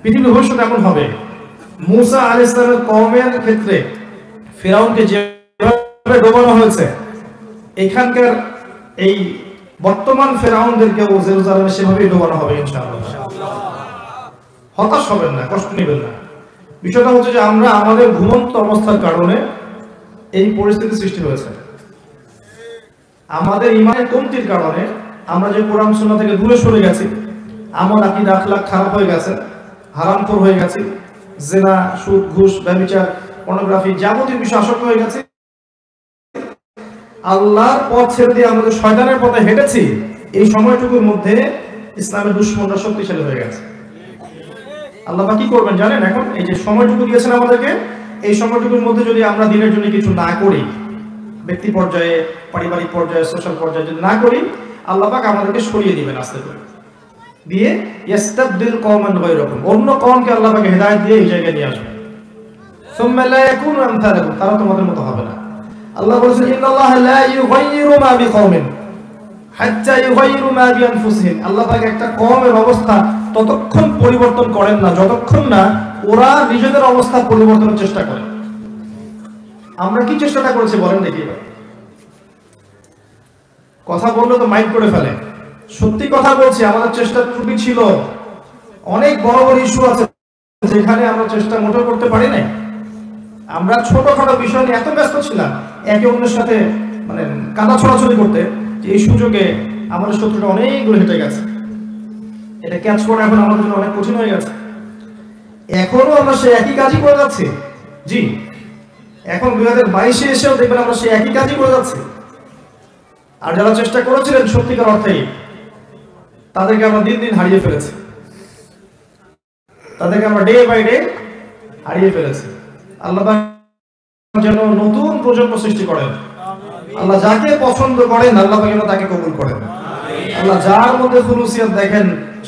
পৃথিবীর ভবিষ্যৎ এমন হবে। মুসা আলাইহিস সালামের কওমের ক্ষেত্রে ফেরাউনকে যেভাবে ডোবানো হয়েছে, এখানকার এই বর্তমান ফেরাউনদেরকেও সেভাবেই ডোবানো হবে ইনশাআল্লাহ। হতাশ হবেন না, কষ্ট নেবেন না। বিষয়টা হচ্ছে যে আমরা আমাদের ঘুমন্ত অবস্থার কারণে এই পরিস্থিতি সৃষ্টি হয়েছে। আমাদের ইমানের কমতির কারণে আমরা যে কোরআন সুন্নাহ থেকে দূরে সরে গেছি, আমার আকিদা, আখলাক খারাপ হয়ে গেছে, হারামখোর হয়ে গেছি, জেনা, সুদ, ঘুষ ব্যভিচার পর্নোগ্রাফি যাবতীয় বিষয় আসক্ত হয়ে গেছে। আল্লাহর পথ ছেড়ে দিয়ে আমরা শয়তানের পথে হেঁটেছি, এই সময়টুকুর মধ্যে ইসলামের দুশ্মনরা শক্তিশালী হয়ে গেছে। আল্লাহ কি করবেন জানেন এখন? এই যে সময়টুকু দিয়েছেন আমাদেরকে এই সময়টুকুর মধ্যে যদি আমরা দিনের জন্য কিছু না করি, ব্যক্তি পর্যায়ে, পারিবারিক পর্যায়ে সোশ্যাল পর্যায়ে যদি না করি, আল্লাহ পাক আমাদেরকে সরিয়ে দিবেন আস্তে করে। দিয়ে ইয়াস্তাবদিল কওমান গায়রাকুম, অন্য কওমকে আল্লাহ পাক হেদায়েত দিয়ে এই জায়গায় নিয়ে আসবেন। সুম্মা লা ইয়াকুনু আমসালাকুম, তারা তোমাদের মতো হবে না। আল্লাহ বলেছেন, ইন্নাল্লাহ লা ইউগাইয়িরু মা বিকওমিন, হাত্তা ইউগাইয়িরু মা বিআনফুসিহিম। আল্লাহ পাক একটা কওমের অবস্থা ততক্ষণ পরিবর্তন করেন না, যতক্ষণ না ওরা নিজেদের অবস্থা পরিবর্তনের চেষ্টা করে। আমরা কি চেষ্টাটা করেছি বলেন দেখি কথা বললে তো মাইন্ড করে ফেলে। সত্যি কথা বলছি, আমাদের চেষ্টা ত্রুটি ছিল। অনেক বড় বড় ইস্যু আছে যেখানে আমরা চেষ্টা মোটেও করতে পারি নাই। আমরা ছোটখাটো বিষয় নিয়ে এত ব্যস্ত ছিলাম, একে অন্যের সাথে মানে কাদা ছড়াছড়ি করতে, যে এই সুযোগে আমাদের শত্রুটা অনেকগুলো হেঁটে গেছে। এটা ক্যাচ করা এখন আমাদের জন্য অনেক কঠিন হয়ে গেছে। এখনও আমরা সেই একই কাজই করে যাচ্ছি। জি। এখন দুই হাজার বাইশে এসেও দেখবেন আমরা সেই একই কাজই করে যাচ্ছি। আর যারা চেষ্টা করেছিলেন সত্যিকার অর্থেই তাদেরকে আমরা দিন দিন হারিয়ে ফেলেছি। তাদেরকে আমরা ডে বাই ডে হারিয়ে ফেলেছি। আল্লাহ যেন নতুন প্রজন্ম সৃষ্টি করেন। আল্লাহ যাকে পছন্দ করেন, আল্লাহ যেন তাকে কবুল করেন। আল্লাহ যার মধ্যে ফুলুসিয়াত দেখেন,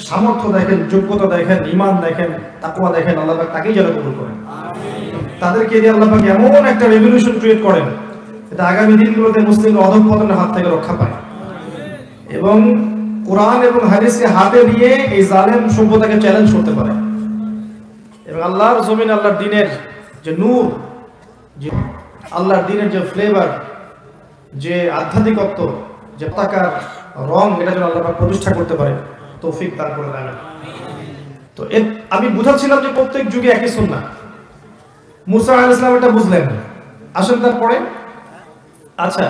সামর্থ্য দেখেন, যোগ্যতা দেখেন ইমান দেখেন তাকুয়া দেখেন, আল্লাহ তাকেই যেন কবুল করেন। তাদেরকে দিয়ে আল্লাহ পাক এমন একটা রেভলিউশন ক্রিয়েট করেন এটা আগামী দিনগুলোতে মুসলিমরা অধঃপতনের হাত থেকে রক্ষা পায়। এবং কোরআন এবং হাদিসকে হাতে নিয়ে এই জালেম সভ্যতাকে চ্যালেঞ্জ করতে পারে। এবং আল্লাহর জমিন, আল্লাহর দিনের যে নূর, যে আল্লাহর দিনের যে ফ্লেভার যে আধ্যাত্মিকত্ব, যে পতাকার রং এটা যেন আল্লাহ প্রতিষ্ঠা করতে পারে, তৌফিক তার করে দেন। তো আমি বুঝাচ্ছিলাম যে প্রত্যেক যুগে একই সুন্নাহ। মুসা আলাইহিস সালাম এটা বুঝলেন। আসেন তারপরে। আচ্ছা।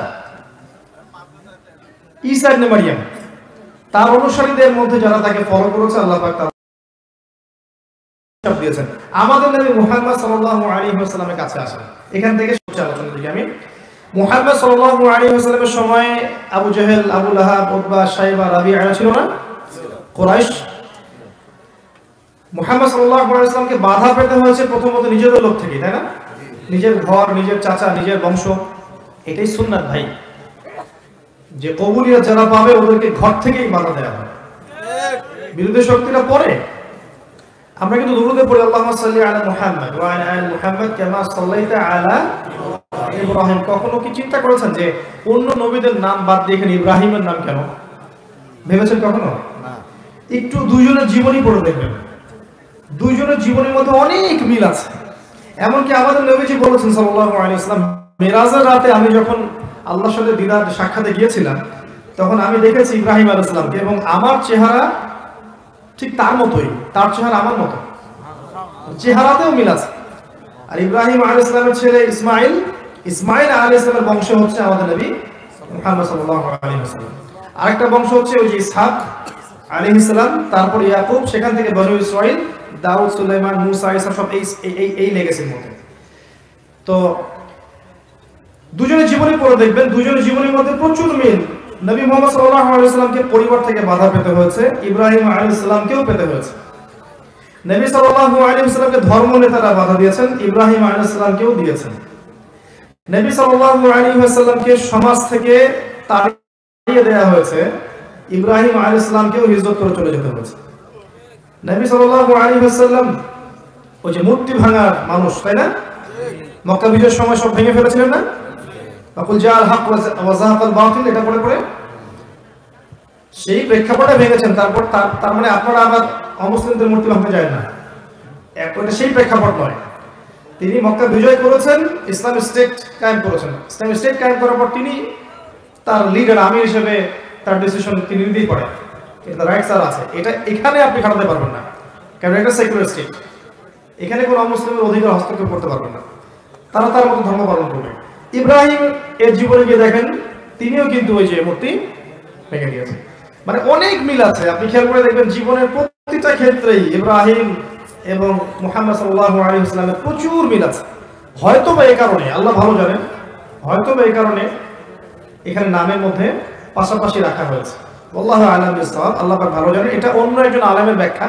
ঈসা ইবনে মারিয়াম, তার অনুসারীদের মধ্যে যারা তাকে ফলো করেছে, আল্লাহ পাক তার দিয়েছেন। আমাদের নবী মুহাম্মদ সাল্লাল্লাহু আলাইহি ওয়াসাল্লামের কাছে আসেন। এখান থেকে সবচেয়ে আলোচনা দিকে আমি। মুহাম্মদ সাল্লাল্লাহু আলাইহি ওয়াসাল্লামের সময় Abu Jahl, Abu Lahab, Utba Shaiba Rabia ছিল না? কুরাইশ। মুহাম্মদ সাল্লাল্লাহু আলাইহি ওয়াসাল্লামকে বাধা পেতে হয়েছে প্রথমত নিজেদের লোক থেকে, তাই না? নিজের ঘর, নিজের চাচা, নিজের বংশ। এটাই সুন্নাত ভাই। যে কবুলিয়ত যারা পাবে, ওদেরকে ঘর থেকেই বাধা দেওয়া হয়। বিরোধী শক্তিরা পরে আমরা কিন্তু দুরুদে পড়ি আল্লাহ সাল্লি আলা মুহাম্মদ, ওয়া আলি মুহাম্মদ, কামা সাল্লাইতা আলা ইব্রাহিম কখনো কি চিন্তা করেছেন যে অন্য নবীদের নাম বাদ দিয়ে এখানে ইব্রাহিমের নাম কেন? ভেবেছেন কখনো? একটু দুইজনের জীবনী পড়ে দেখবেন। দুইজনের জীবনের মধ্যে অনেক মিল আছে। এমনকি আমাদের নবীজি বলেছেন সাল্লাল্লাহু আলাইহি মেরাজের রাতে আমি যখন আল্লাহর সাথে দিদার সাক্ষাতে গিয়েছিলাম তখন আমি দেখেছি ইব্রাহিম আলাইহিস সালামকে এবং আমার চেহারা ঠিক তার মতোই। তার চেহারা আমার মতো। চেহারাতেও মিল আছে। আর ইব্রাহিম আলাইহিস সালামের ছেলে ইসমাইল ইসমাইল আলাইহিস সালামের বংশ হচ্ছে আমাদের নবী মুহাম্মদ সাল্লাল্লাহু আলাইহি ওয়াসাল্লাম। আরেকটা বংশ হচ্ছে ওই যে ইসহাক আলাইহিস সালাম, তারপর ইয়াকুব, সেখান থেকে বনু ইসরাইল দাউদ, সুলাইমান, মুসা ইসা সব এই এই এই লেগেসির মধ্যে। তো দুজনের জীবনী পড়ে দেখবেন, দুজনের জীবনের মধ্যে প্রচুর মিল। নবী মোহাম্মদ সাল্লাল্লাহু আলাইহি ওয়াসাল্লামকে পরিবার থেকে বাধা পেতে হয়েছে, ইব্রাহিম আলাইহিস সালামকেও পেতে হয়েছে। নবী সাল্লাল্লাহু আলাইহি ওয়াসাল্লামকে ধর্ম নেতারা বাধা দিয়েছেন, ইব্রাহিম আলাইহিস সালামকেও দিয়েছেন। নবী সাল্লাল্লাহু আলাইহি ওয়াসাল্লামকে সমাজ থেকে তাড়িয়ে হয়েছে। ইব্রাহিম আলাইহিস সালামকেও হিজরত করে চলে যেতে হয়েছে। নবী সাল্লাল্লাহু আলাইহি ওয়াসাল্লাম ওই যে মূর্তি ভাঙার মানুষ, তাই না? মক্কা বিজয়ের সময় সব ভেঙে ফেলেছিলেন না? বাকুল জাল হক বাতিল, এটা পড়ে পড়ে। সেই প্রেক্ষাপটে ভেঙেছেন, তারপর তার মানে আপনারা আবার অমুসলিমদের মূর্তি ভাঙতে যায় না। এক ওটা সেই প্রেক্ষাপট নয়। তিনি মক্কা বিজয় করেছেন ইসলাম স্টেট কায়েম করেছেন। ইসলাম স্টেট কায়েম করার পর তিনি তার লিডার আমির হিসেবে তার ডিসিশন তিনি নিতেই পারেন। কিন্তু রাইটস আর আছে। এটা এখানে আপনি খাটাতে পারবেন না। কারণ এটা সেকুলার স্টেট এখানে কোনো অমুসলিমের অধিকার হস্তক্ষেপ করতে পারবেন না। তারা তার মতো ধর্ম পালন করবে। ইব্রাহিম এর জীবনে গিয়ে দেখেন, তিনিও কিন্তু ওই যে মূর্তি ভেঙে মানে অনেক মিল আছে। আপনি খেয়াল করে দেখবেন, জীবনের প্রতিটা ক্ষেত্রেই ইব্রাহিম এবং মোহাম্মদ সাল্লাহ আলী ইসলামের প্রচুর মিল আছে। হয়তো বা এই কারণে, আল্লাহ ভালো জানেন হয়তো বা এই কারণে এখানে নামের মধ্যে পাশাপাশি রাখা হয়েছে। আল্লাহ আলম ইসলাম আল্লাহ ভালো জানেন, এটা অন্য একজন আলমের ব্যাখ্যা,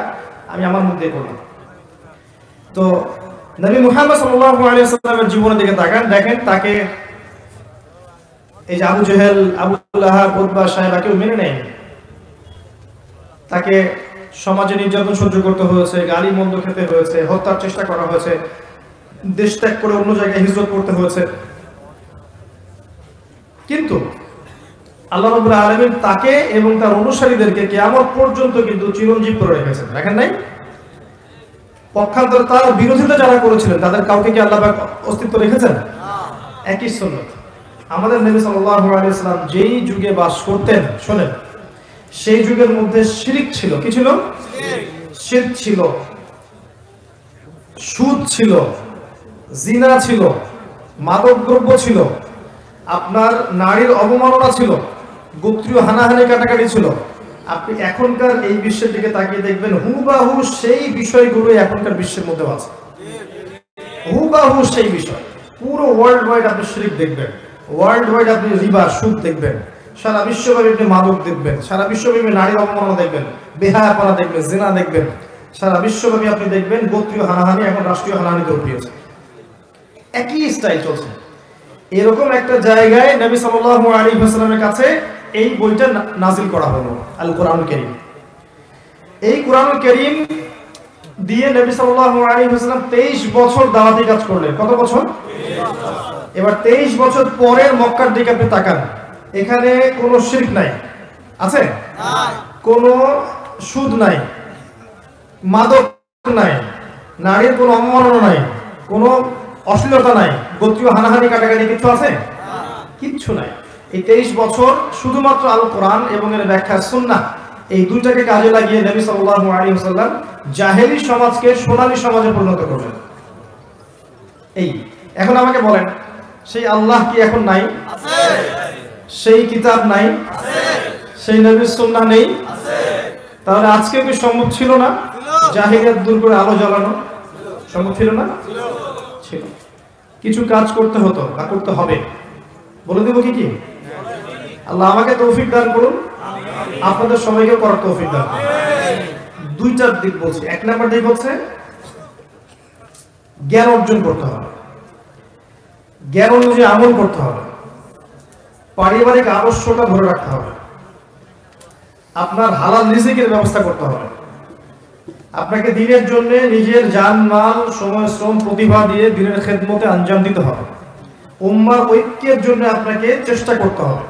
আমি আমার মধ্যে করলাম। তো নবী মুহাম্মদ সাল্লাল্লাহু আলাইহি সাল্লামের জীবনের দিকে তাকান, দেখেন তাকে এই যে আবু জেহেল আবুল্লাহ উতবা সাহেবা কেউ মেনে নেয় তাকে সমাজে নির্যাতন সহ্য করতে হয়েছে, গালি মন্দ খেতে হয়েছে, হত্যার চেষ্টা করা হয়েছে, দেশ ত্যাগ করে অন্য জায়গায় হিজরত করতে হয়েছে। কিন্তু আল্লাহ রাব্বুল আলামিন তাকে এবং তার অনুসারীদেরকে কিয়ামত পর্যন্ত কিন্তু চিরঞ্জীব করে রেখেছেন। দেখেন নাই? পক্ষান্তরে তার বিরোধিতা যারা করেছিলেন, তাদের কাউকে কি আল্লাহ অস্তিত্ব রেখেছেন? একই সুন্নত। আমাদের নবী সাল্লাল্লাহু আলাইহি যেই যুগে বাস করতেন, শোনেন সেই যুগের মধ্যে শিরিক ছিল। কি ছিল? শিরক ছিল। সুদ ছিল। জিনা ছিল। মাদক দ্রব্য ছিল। আপনার নারীর অবমাননা ছিল। গোত্রীয় হানাহানি কাটাকাটি ছিল। আপনি এখনকার এই বিশ্বের দিকে তাকিয়ে দেখবেন, হুবাহু সেই বিষয়গুলো এখনকার বিশ্বের মধ্যে আছে। হুবাহু সেই বিষয়। পুরো ওয়ার্ল্ড ওয়াইড আপনি শিরিক দেখবেন। ওয়ার্ল্ড ওয়াইড আপনি রিবা, সুদ দেখবেন। সারা বিশ্বব্যাপী আপনি মাদক দেখবেন, সারা বিশ্বব্যাপী নারীর অবমাননা দেখবেন, বেহায়াপনা দেখবেন, জিনা দেখবেন। সারা বিশ্বব্যাপী আপনি দেখবেন গোত্রীয় হানাহানি এখন রাষ্ট্রীয় হানাহানিতে উঠিয়েছে একই স্টাইল চলছে। এরকম একটা জায়গায় নবী সাল্লাল্লাহু আলাইহি ওয়াসাল্লামের কাছে এই বইটা নাজিল করা হলো আল কোরআনুল কারীম। এই কোরআনুল কারীম দিয়ে নবী সাল্লাল্লাহু আলাইহি ওয়াসাল্লাম 23 বছর দাওয়াতি কাজ করলেন। কত বছর? এবার 23 বছর পরের মক্কার দিকে আপনি তাকান। এখানে কোনো শিল্প নাই। আছে? কোনো সুদ নাই। মাদক নাই। নারীর কোনো অবমাননা নাই। কোনো অশ্লীলতা নাই। গোত্রীয় হানাহানি কাটাকাটি কিছু আছে? কিচ্ছু নাই। এই তেইশ বছর শুধুমাত্র আল কোরআন এবং এর ব্যাখ্যা সুন্না এই দুইটাকে কাজে লাগিয়ে নবী সাল্লাল্লাহু আলাইহি ওয়াসাল্লাম জাহেলি সমাজকে সোনালী সমাজে পরিণত করলেন। এই এখন আমাকে বলেন সেই আল্লাহ কি এখন নাই? সেই কিতাব নাই, সেই নবীর সুন্নাহ নেই। তাহলে আজকে কি সম্ভব ছিল না? জাহিলিয়াত দূর করে আলো জ্বালানো সম্ভব ছিল না? ছিল। কিছু কাজ করতে হতো, বা করতে হবে। বলে দেবো কি কি? আল্লাহ আমাকে তৌফিক দান করুন। আপনাদের সবাইকে করার তৌফিক দান। দুইটার দিক বলছি। এক নাম্বার দিক হচ্ছে, জ্ঞান অর্জন করতে হবে। জ্ঞান অনুযায়ী আমল করতে হবে। পারিবারিক আদর্শটা ধরে রাখতে হবে। আপনার হালাল রিজিকের ব্যবস্থা করতে হবে। আপনাকে দিনের জন্য নিজের জান মাল, সময়, শ্রম, প্রতিভা দিয়ে দিনের খেদমতে আঞ্জাম দিতে হবে। উম্মার ঐক্যের জন্য আপনাকে চেষ্টা করতে হবে।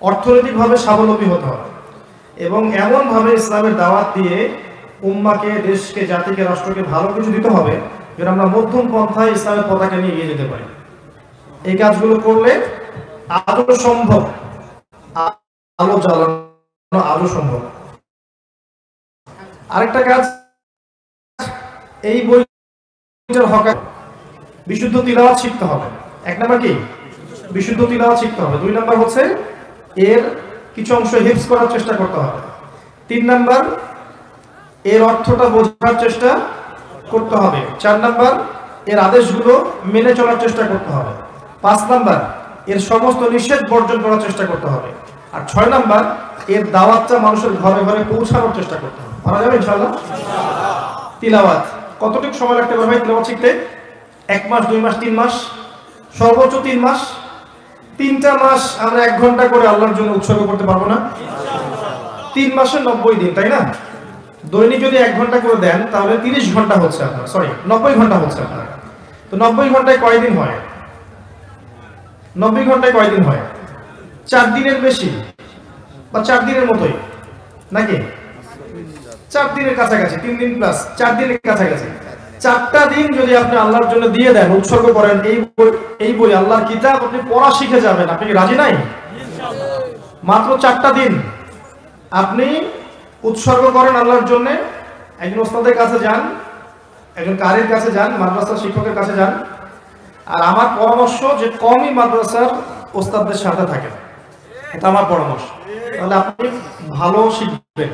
অর্থনৈতিকভাবে স্বাবলম্বী হতে হবে এবং এমনভাবে ইসলামের দাওয়াত দিয়ে উম্মাকে, দেশকে, জাতিকে, রাষ্ট্রকে ভালো কিছু দিতে হবে যেন আমরা মধ্যম পন্থায় ইসলামের পতাকা নিয়ে এগিয়ে যেতে পারি। এই কাজগুলো করলে আদৌ সম্ভব, আলো জ্বালানো আদৌ সম্ভব। আরেকটা কাজ, এই বইটার হক বিশুদ্ধ তিলাওয়াত শিখতে হবে। এক নাম্বার কি? বিশুদ্ধ তিলাওয়াত শিখতে হবে। দুই নাম্বার হচ্ছে, এর কিছু অংশ হিপস করার চেষ্টা করতে হবে। তিন নাম্বার, এর অর্থটা বোঝার চেষ্টা করতে হবে। চার নাম্বার, এর আদেশগুলো মেনে চলার চেষ্টা করতে হবে। পাঁচ নাম্বার এর সমস্ত নিষেধ বর্জন করার চেষ্টা করতে হবে। আর ছয় নাম্বার, এর দাওয়াতটা মানুষের ঘরে ঘরে পৌঁছানোর চেষ্টা করতে হবে। পারা যাবে ইনশাআল্লাহ? তিলাওয়াত। কতটুকু সময় লাগতে পারবে তিলাওয়াত শিখতে? এক মাস, দুই মাস, তিন মাস? সর্বোচ্চ তিন মাস? তিনটা মাস আমরা এক ঘণ্টা করে আল্লাহর জন্য উৎসর্গ করতে পারব না। তিন মাসে নব্বই দিন, তাই না? দৈনিক যদি এক ঘণ্টা করে দেন, তাহলে তিরিশ ঘণ্টা হচ্ছে আপনার সরি নব্বই ঘণ্টা হচ্ছে আপনার। তো নব্বই ঘন্টায় কয়দিন হয়? নব্বই ঘন্টায় কয়দিন হয়? চার দিনের বেশি? বা চার দিনের মতোই? নাকি? চার দিনের কাছাকাছি, তিন দিন প্লাস চার দিনের কাছাকাছি। চারটা দিন যদি আপনি আল্লাহর জন্য দিয়ে দেন, উৎসর্গ করেন, এই বই এই বই, আল্লাহর কিতাব, আপনি পড়া শিখে যাবেন। আপনি রাজি নাই? মাত্র চারটা দিন। আপনি উৎসর্গ করেন আল্লাহর জন্য। একজন ওস্তাদের কাছে যান, একজন কারের কাছে যান, মাদ্রাসার শিক্ষকের কাছে যান। আর আমার পরামর্শ যে কমই মাদ্রাসার ওস্তাদদের সাথে থাকে এটা আমার পরামর্শ। তাহলে আপনি ভালো শিখবেন।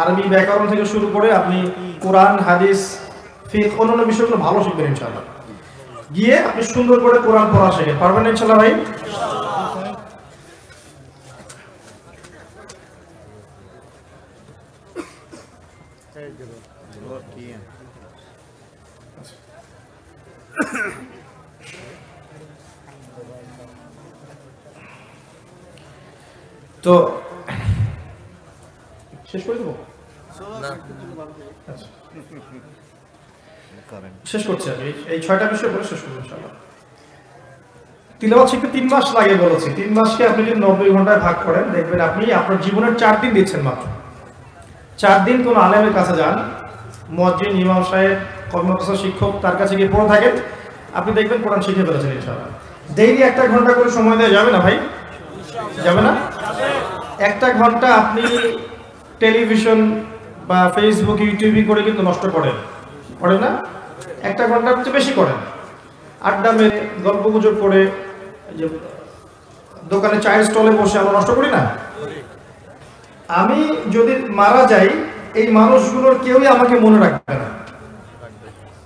আরবি ব্যাকরণ থেকে শুরু করে আপনি কোরআন, হাদিস ফিক অন্যান্য বিষয়গুলো ভালো শিখবেন ইনশাআল্লাহ। গিয়ে আপনি সুন্দর করে কোরআন পড়া শেখেন পারবেন ইনশাল্লাহ ভাই? তো শেষ করে দেবো? আচ্ছা। শেষ করছি আমি। এই- ছয়টা বিষয় বলে শেষ করব ইনশাআল্লাহ। তিলাওয়াত শিখতে তিন মাস লাগে বলেছি। তিন মাসকে আপনি যদি নব্বই ঘন্টায় ভাগ করেন দেখবেন আপনি আপনার জীবনের চার দিন দিচ্ছেন মাত্র। চার দিন কোন আলেমের কাছে যান মসজিদ ইমাম সাহেব কর্মকর্তা শিক্ষক তার কাছে গিয়ে পড়ে থাকেন আপনি দেখবেন কোরআন শিখে ফেলেছেন ইনশাআল্লাহ। ডেইলি একটা ঘণ্টা করে সময় দেওয়া যাবে না ভাই? যাবে না? একটা ঘণ্টা আপনি টেলিভিশন বা ফেসবুক ইউটিউবে করে কিন্তু নষ্ট করেন। করেন না? একটা ঘণ্টার চেয়ে বেশি করেন। আড্ডা মেরে গল্প গুজব করে যে দোকানে চায়ের স্টলে বসে আমরা নষ্ট করি না? আমি যদি মারা যাই, এই মানুষগুলোর কেউই আমাকে মনে রাখবে না।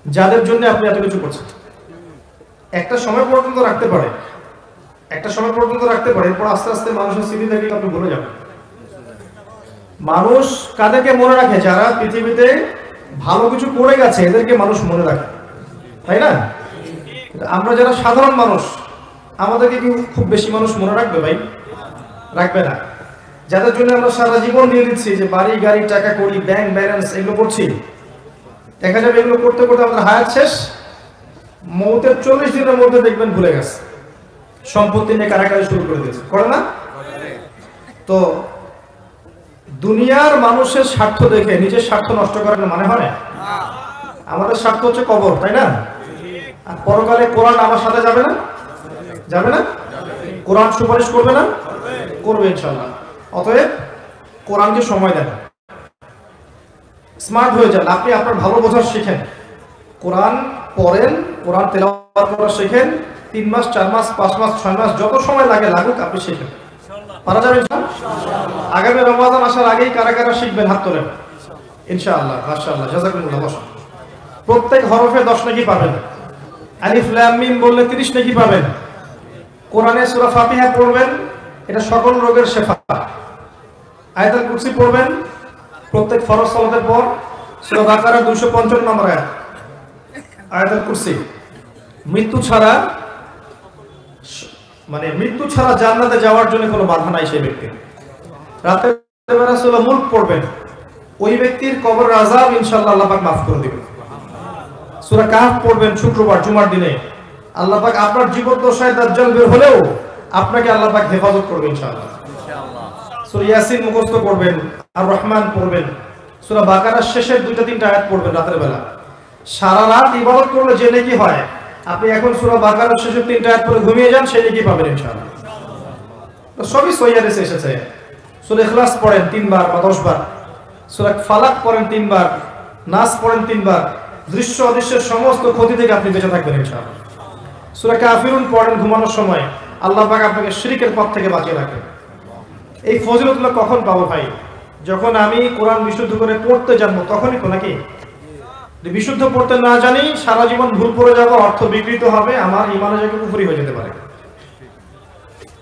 যাদের জন্য আপনি এত কিছু করছেন। একটা সময় পর্যন্ত রাখতে পারে। একটা সময় পর্যন্ত রাখতে পারে, এরপর আস্তে আস্তে মানুষের স্মৃতি থেকে আপনি ভুলে যাবেন। মানুষ কাদেরকে মনে রাখে? যারা পৃথিবীতে ভালো কিছু করে গেছে, এদেরকে মানুষ মনে রাখে। তাই না? আমরা যারা সাধারণ মানুষ, আমাদেরকে কি খুব বেশি মানুষ মনে রাখবে ভাই? রাখবে না। যাদের জন্য আমরা সারা জীবন দিয়ে দিচ্ছি যে বাড়ি, গাড়ি, টাকা করি ব্যাংক ব্যালেন্স এগুলো করছি। দেখা যাবে এগুলো করতে করতে আমাদের হায়াত শেষ। মৌতের চল্লিশ দিনের মধ্যে দেখবেন ভুলে গেছে। সম্পত্তি নিয়ে কারাকারি শুরু করে দিয়েছে। করে না? তো দুনিয়ার মানুষের স্বার্থ দেখে নিজের স্বার্থ নষ্ট করার মানে হয়? আমাদের স্বার্থ হচ্ছে কবর, তাই না? আর পরকালে কোরআন আমার সাথে যাবে না? যাবে না? কোরআন সুপারিশ করবে না? করবে ইনশাল্লাহ অতএব কোরআনকে সময় দেন। স্মার্ট হয়ে যান। আপনি আপনার ভালো বোঝার শিখেন। কোরআন পড়েন, কোরআন তেলাওয়াত করা শেখেন তিন মাস, চার মাস, পাঁচ মাস, ছয় মাস, যত সময় লাগে লাগুক, আপনি শিখেন পারা যাবে আগামী রমাদান আসার আগেই কারা কারা শিখবেন হাত তোলেন? ইনশাআল্লাহ, মাশাআল্লাহ জাযাকুমুল্লাহ বসুন প্রত্যেক হরফে দশ নাকি পাবেন? আলিফ, লাম, মিম বললে 30 নাকি পাবেন? কোরআনে সূরা ফাতিহা পড়বেন, এটা সকল রোগের শেফা। আয়াতুল কুরসি পড়বেন, প্রত্যেক ফরজ সালাতের পর, সূরা বাকারা 255 নম্বর আয়াত। আয়াতুল কুরসি। মৃত্যু ছাড়া মানে মৃত্যু ছাড়া জান্নাতে যাওয়ার জন্য কোনো বাধা নাই সেই ব্যক্তির বেলা মুলক পড়বেন। ওই ব্যক্তির কবর আল্লাপাক মাফ করে দিবেন। সূরা কাহফ পড়বেন শুক্রবার জুমার দিনে। আপনার জীবদ্দশায় দাজ্জাল বের হলেও আপনাকে হেফাজত করবে ইনশাআল্লাহ। সূরা ইয়াসিন মুখস্থ করবেন আর রহমান পড়বেন। সূরা বাকারার শেষের দুইটা তিনটা আয়াত পড়বেন রাতের বেলা। সারা রাত ইবাদত করলে যে নেকি হয় আপনি এখন সূরা বাকারার শেষের তিনটা আয়াত পড়ে ঘুমিয়ে যান সেই নেকি পাবেন ইনশাআল্লাহ। সবই সহিয়াদেশে এসেছে। সূরা ইখলাস পড়েন তিনবার বা দশবার। সূরা ফালাক পড়েন তিনবার, নাস পড়েন তিনবার। দৃশ্য অদৃশ্যের সমস্ত ক্ষতি থেকে আপনি বেঁচে থাকবেন ইনশাআল্লাহ। সূরা কাফিরুন পড়েন ঘুমানোর সময়, আল্লাহ পাক আপনাকে শিরিকের পথ থেকে বাঁচিয়ে রাখেন। এই ফজিলতগুলো কখন পাবো ভাই? যখন আমি কোরআন বিশুদ্ধ করে পড়তে জানব, তখনই তো নাকি? বিশুদ্ধ পড়তে না জানি সারা জীবন ভুল পড়ে যাব অর্থ বিকৃত হবে আমার ইমানে জায়গা পুকুরি হয়ে যেতে পারে।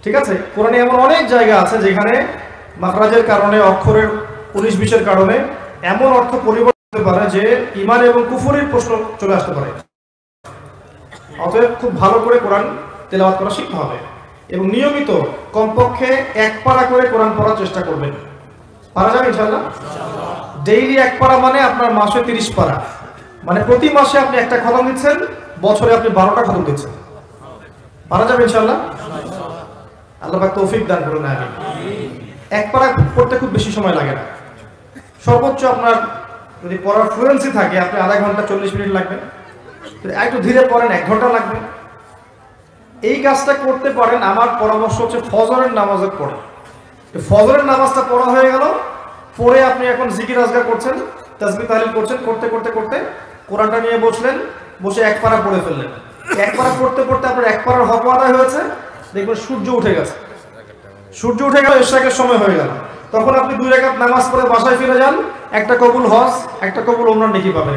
ঠিক আছে? কোরআনে এমন অনেক জায়গা আছে যেখানে মাখরাজের কারণে অক্ষরের উনিশ বিশের কারণে এমন অর্থ পরিবর্তন হতে পারে যে ইমান এবং কুফুরির প্রশ্ন চলে আসতে পারে। অতএব খুব ভালো করে কোরআন তেলাওয়াত করা শিখতে হবে এবং নিয়মিত কমপক্ষে এক পারা করে কোরআন পড়ার চেষ্টা করবেন। পারা যাবে ইনশাল্লাহ ডেইলি এক পারা মানে আপনার মাসে তিরিশ পারা। মানে প্রতি মাসে আপনি একটা খতম দিচ্ছেন, বছরে আপনি বারোটা খতম দিচ্ছেন। পারা যাবে ইনশাল্লাহ আল্লাহ তৌফিক দান করুন আমি এক পারা পড়তে খুব বেশি সময় লাগে না। সর্বোচ্চ আপনার যদি পড়ার ফ্লুয়েন্সি থাকে, আপনি আধা ঘণ্টা চল্লিশ মিনিট লাগবে। একটু ধীরে পড়েন, এক ঘণ্টা লাগবে। এই কাজটা করতে পারেন, আমার পরামর্শ হচ্ছে ফজরের নামাজে পড়ে। ফজরের নামাজটা পড়া হয়ে গেল পরে আপনি এখন জিকির আজগার করছেন, তাজবি তাহলিল করছেন, করতে করতে করতে কোরআনটা নিয়ে বসলেন, বসে এক পারা পড়ে ফেললেন। এক পারা পড়তে পড়তে আপনার এক পাড়ার হক আদায় হয়েছে, দেখবেন সূর্য উঠে গেছে। সূর্য উঠে গেল, ইশরাকের সময় হয়ে গেল। তখন আপনি দুই রেখাত নামাজ পড়ে বাসায় ফিরে যান, একটা কবুল হজ, একটা কবুল অন্য নেকি পাবেন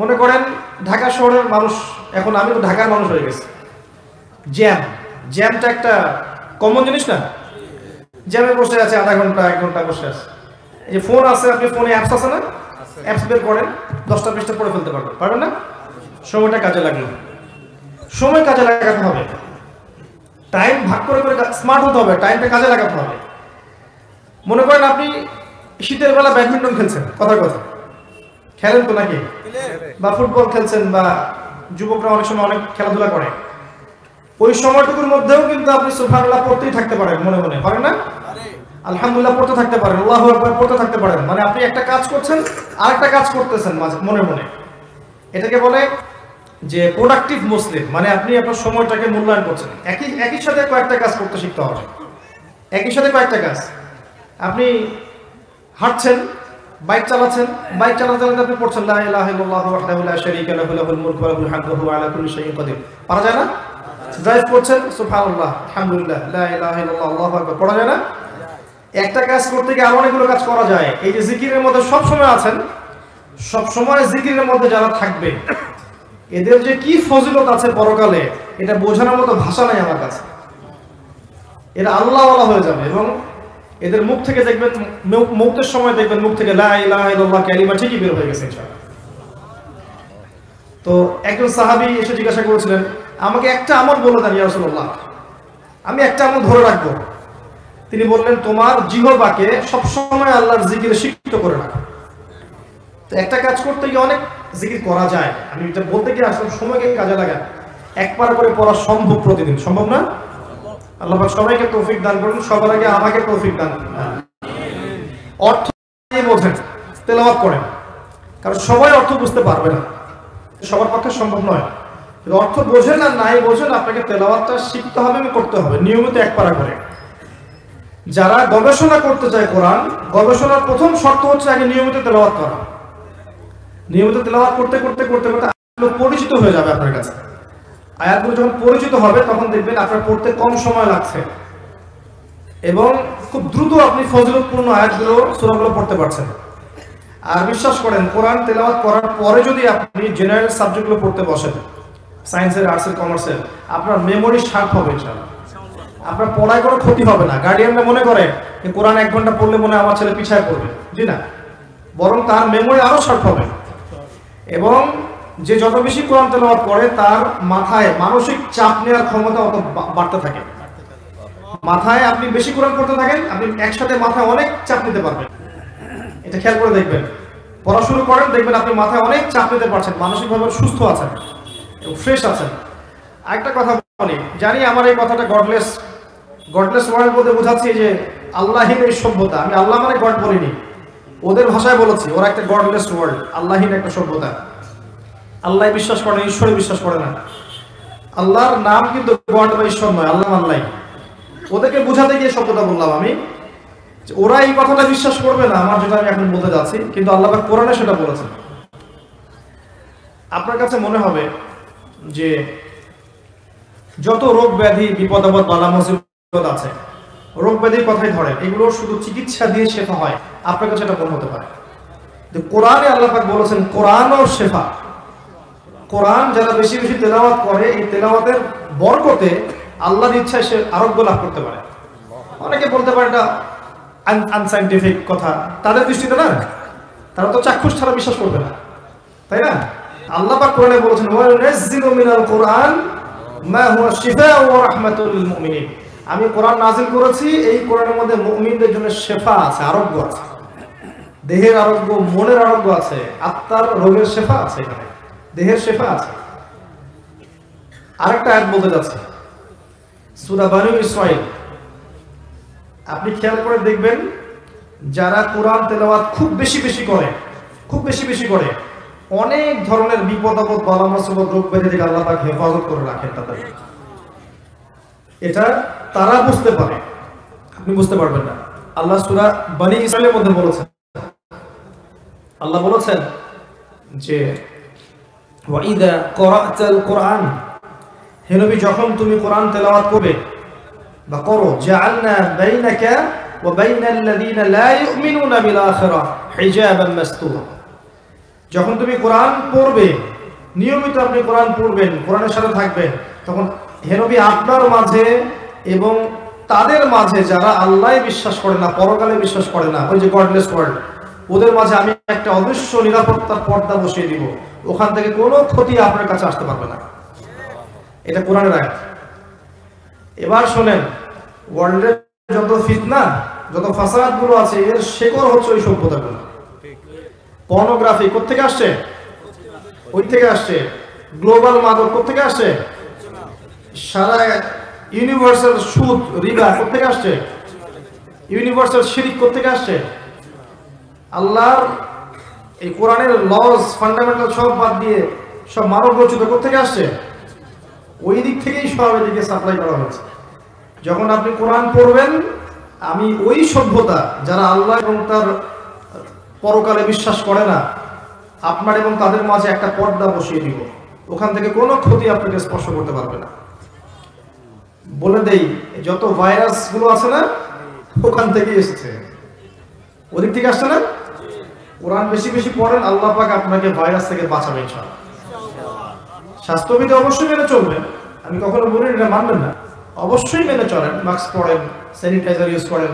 মনে করেন, ঢাকা শহরের মানুষ, এখন আমি তো ঢাকার মানুষ হয়ে গেছি। জ্যাম, জ্যামটা একটা কমন জিনিস না? জ্যামে বসে আছে, আধা ঘণ্টা, এক ঘণ্টা বসে আছে। এই যে ফোন আছে, আপনি ফোনে অ্যাপস আছে না? অ্যাপস বের করেন, দশটা পৃষ্ঠা পড়ে ফেলতে পারবেন। পারবেন না? সময়টা কাজে লাগল। সময় কাজে লাগাতে হবে। টাইম ভাগ করে করে স্মার্ট হতে হবে টাইমটা কাজে লাগাতে হবে। মনে করেন আপনি শীতের বেলা ব্যাডমিন্টন খেলছেন, কথার কথা। খেলেন তো নাকি? বা ফুটবল খেলছেন, বা যুবকরা অনেক সময় অনেক খেলাধুলা করে। ওই সময়টুকুর মধ্যেও কিন্তু আপনি সুবহানাল্লাহ পড়তেই থাকতে পারেন, মনে মনে। পারেন না? আলহামদুলিল্লাহ পড়তে থাকতে পারেন, আল্লাহু পড়তে থাকতে পারেন। মানে আপনি একটা কাজ করছেন আর একটা কাজ করতেছেন মনে মনে। এটাকে বলে যে প্রোডাক্টিভ মুসলিম মানে আপনি আপনার সময়টাকে মূল্যায়ন করছেন। একই একই সাথে কয়েকটা কাজ করতে শিখতে হবে। একই সাথে কয়েকটা কাজ। আপনি হাঁটছেন বাইক চালাচ্ছেন বাইক চালাতে চালাতে আপনি পড়ছেন পারা যায় না? ড্রাইভ করছেন সুবহানাল্লাহ, আলহামদুলিল্লাহ পড়া যায় না? একটা কাজ করতে গিয়ে আরও অনেকগুলো কাজ করা যায়। এই যে জিকিরের মধ্যে সব সময় আছেন সব সময় জিকিরের মধ্যে যারা থাকবে, এদের যে কি ফজিলত আছে পরকালে, এটা বোঝানোর মতো ভাষা নাই আমার কাছে। এরা আল্লাহওয়ালা হয়ে যাবে এবং এদের মুখ থেকে দেখবেন, মৌ- মৌতের সময় দেখবেন মুখ থেকে লা ইলাহা ইল্লাল্লাহ কালিমা ঠিকই বের হয়ে গেছে তো একজন সাহাবি এসে জিজ্ঞাসা করেছিলেন, আমাকে একটা আমল বলে দেন ইয়া রাসূলুল্লাহ, আমি একটা আমল ধরে রাখব। তিনি বললেন, তোমার জিহবাকে সবসময় আল্লাহর জিকিরে শিক্ষিত করে রাখো। তো একটা কাজ করতে গিয়ে অনেক জিকির করা যায়। আমি এটা বলতে গিয়ে আসলে সময়কে কাজে লাগান একবার করে পড়া সম্ভব প্রতিদিন, সম্ভব না? আল্লাহ সবাইকে তৌফিক দান করুন, সবার আগে আমাকে তৌফিক দান অর্থ বোঝেন? তেলাওয়াত করেন। কারণ সবাই অর্থ বুঝতে পারবে না। সবার পক্ষে সম্ভব নয়। অর্থ বোঝেন আর নাই বোঝেন, আপনাকে তেলাওয়াতটা শিখতে হবে এবং করতে হবে। নিয়মিত এক পারা করে। যারা গবেষণা করতে চায় কোরআন, গবেষণার প্রথম শর্ত হচ্ছে আগে নিয়মিত তেলাওয়াত করা। নিয়মিত তেলাওয়াত করতে করতে করতে করতে পরিচিত হয়ে যাবে আপনার কাছে। আয়াতগুলো যখন পরিচিত হবে, তখন দেখবেন আপনার পড়তে কম সময় লাগছে। এবং খুব দ্রুত আপনি ফজিলতপূর্ণ আয়াতগুলো, সূরাগুলো পড়তে পারছেন। আর বিশ্বাস করেন, কোরআন তেলাওয়াত করার পরে যদি আপনি জেনারেল সাবজেক্টগুলো পড়তে বসেন সায়েন্সের আর্টসের কমার্সের আপনার মেমোরি শার্প হবে ইনশাআল্লাহ। আপনার পড়ায় কোনো ক্ষতি হবে না। গার্ডিয়ানরা মনে করে যে কোরআন এক ঘণ্টা পড়লে মনে আমার ছেলে পিছায় পড়বে। জি না। বরং তার মেমোরি আরও শার্প হবে। এবং যে যত বেশি কোরআন তেলাওয়াত করে, তার মাথায় মানসিক চাপ নেওয়ার ক্ষমতা অত বাড়তে থাকে। মাথায় আপনি বেশি কোরআন করতে থাকেন, আপনি একসাথে মাথায় অনেক চাপ নিতে পারবেন। এটা খেয়াল করে দেখবেন। পড়াশুনো করেন, দেখবেন আপনি মাথায় অনেক চাপ নিতে পারছেন। মানসিকভাবে সুস্থ আছেন ফ্রেশ আছেন। আরেকটা কথা বলি। জানি আমার এই কথাটা গডলেস গডলেস ওয়ার্ল্ড বলতে বোঝাচ্ছি যে আল্লাহীন এই সভ্যতা। আমি আল্লাহ মানে গড বলিনি। ওদের ভাষায় বলেছি, ওরা একটা গডলেস ওয়ার্ল্ড আল্লাহীন একটা সভ্যতা। আল্লাহ বিশ্বাস করে না ঈশ্বরে বিশ্বাস করে না। আল্লাহর নাম কিন্তু গড বা ঈশ্বর নয়, আল্লাহ আল্লাহ ওদেরকে বোঝাতে গিয়ে শব্দটা বললাম আমি ওরা এই কথাটা বিশ্বাস করবে না, আমার যেটা আমি এখন বলতে যাচ্ছি, কিন্তু আল্লাহ কোরআনে সেটা বলেছেন। আপনার কাছে মনে হবে যে যত রোগ ব্যাধি, বিপদ আপদ বালা আছে। রোগ ব্যাধির কথাই ধরে এগুলো শুধু চিকিৎসা দিয়ে শেফা হয়। আপনার কাছে এটা মনে হতে পারে। কোরআনে আল্লাহ পাক বলেছেন, কোরআন ও শেফা। কোরআন যারা বেশি বেশি তেলাওয়াত করে, এই তেলাওয়াতের বরকতে আল্লাহর ইচ্ছায় সে আরোগ্য লাভ করতে পারে। অনেকে বলতে পারে এটা আনসাইন্টিফিক কথা। তাদের দৃষ্টিতে না, তারা তো চাক্ষুষ ছাড়া বিশ্বাস করবে না। তাই না? আল্লাহ পাক কোরআনে বলেছেন, ওয়া নুনাজ্জিলু মিনাল কোরআন মা হুয়া শিফাউ ওয়া রাহমাতুল মুমিনিন। আমি কোরআন নাজিল করেছি, এই কোরআনের মধ্যে মুমিনদের জন্য শেফা আছে, আরোগ্য আছে। দেহের আরোগ্য, মনের আরোগ্য আছে, আত্মার রোগের শেফা আছে এখানে। দেহের শেফা আছে। আরেকটা আয়াত বলতে যাচ্ছে। সূরা বানু ইসরাইল। আপনি খেয়াল করে দেখবেন, যারা কোরআন তেলাওয়াত খুব বেশি বেশি করে, খুব বেশি বেশি করে, অনেক ধরনের বিপদ আপদ, বালা রোগ ব্যাধি থেকে আল্লাহ পাক হেফাজত করে রাখেন তাদের। এটা তারা বুঝতে পারে। আপনি বুঝতে পারবেন না। আল্লাহ সূরা বানি ইসরাইলের মধ্যে বলেছেন, আল্লাহ বলেছেন যে ওয়াইদা কোরআন হে নবী, যখন তুমি কোরআন তেলাওয়াত করবে বা করো, জাআলনা বাইনাকা ওয়া বাইনাল লাযিনা লা ইউমিনুনা বিল হিজাবান মাসতুরা যখন তুমি কোরআন পড়বে, নিয়মিত আপনি কোরআন পড়বেন, কোরআনের সাথে থাকবেন, তখন হে নবী, আপনার মাঝে এবং তাদের মাঝে যারা আল্লাহ বিশ্বাস করে না, পরকালে বিশ্বাস করে না, ওই যে গডলেস ওয়ার্ল্ড ওদের মাঝে আমি একটা অদৃশ্য নিরাপত্তার পর্দা বসিয়ে দিব। ওখান থেকে কোনো ক্ষতি আপনার কাছে আসতে পারবে না। এটা কোরআনের আয়াত। এবার শোনেন ওয়ার্ল্ডের যত ফিতনা, যত ফাসাদগুলো আছে, এর শেকড় হচ্ছে ওই সভ্যতাগুলো। পর্নোগ্রাফি কোথেকে আসছে? ওই থেকে আসছে। গ্লোবাল মাদক কোথেকে আসছে? সারা ইউনিভার্সাল সুদ রিবা কোথেকে আসছে? ইউনিভার্সাল শিরিক কোথেকে আসছে? আল্লাহর এই কোরআনের লস ফান্ডামেন্টাল সব বাদ দিয়ে সব মানব রচিত কোথেকে আসছে? ওই দিক থেকেই সব এদিকে সাপ্লাই করা হয়েছে। যখন আপনি কোরআন পড়বেন, আমি ওই সভ্যতা, যারা আল্লাহ এবং তার পরকালে বিশ্বাস করে না, আপনার এবং তাদের মাঝে একটা পর্দা বসিয়ে দিব। ওখান থেকে কোনো ক্ষতি আপনাকে স্পর্শ করতে পারবে না। বলে দেই, যত ভাইরাসগুলো আছে না, ওখান থেকে এসেছে। ওদিক থেকে আসছে না? কোরআন বেশি বেশি পড়েন, আল্লাহ পাক আপনাকে ভাইরাস থেকে বাঁচাবে স্বাস্থ্যবিধি অবশ্যই মেনে চলবেন। আমি কখনো বলি এটা মানবেন না। অবশ্যই মেনে চলেন, মাস্ক পরেন, স্যানিটাইজার ইউজ করেন,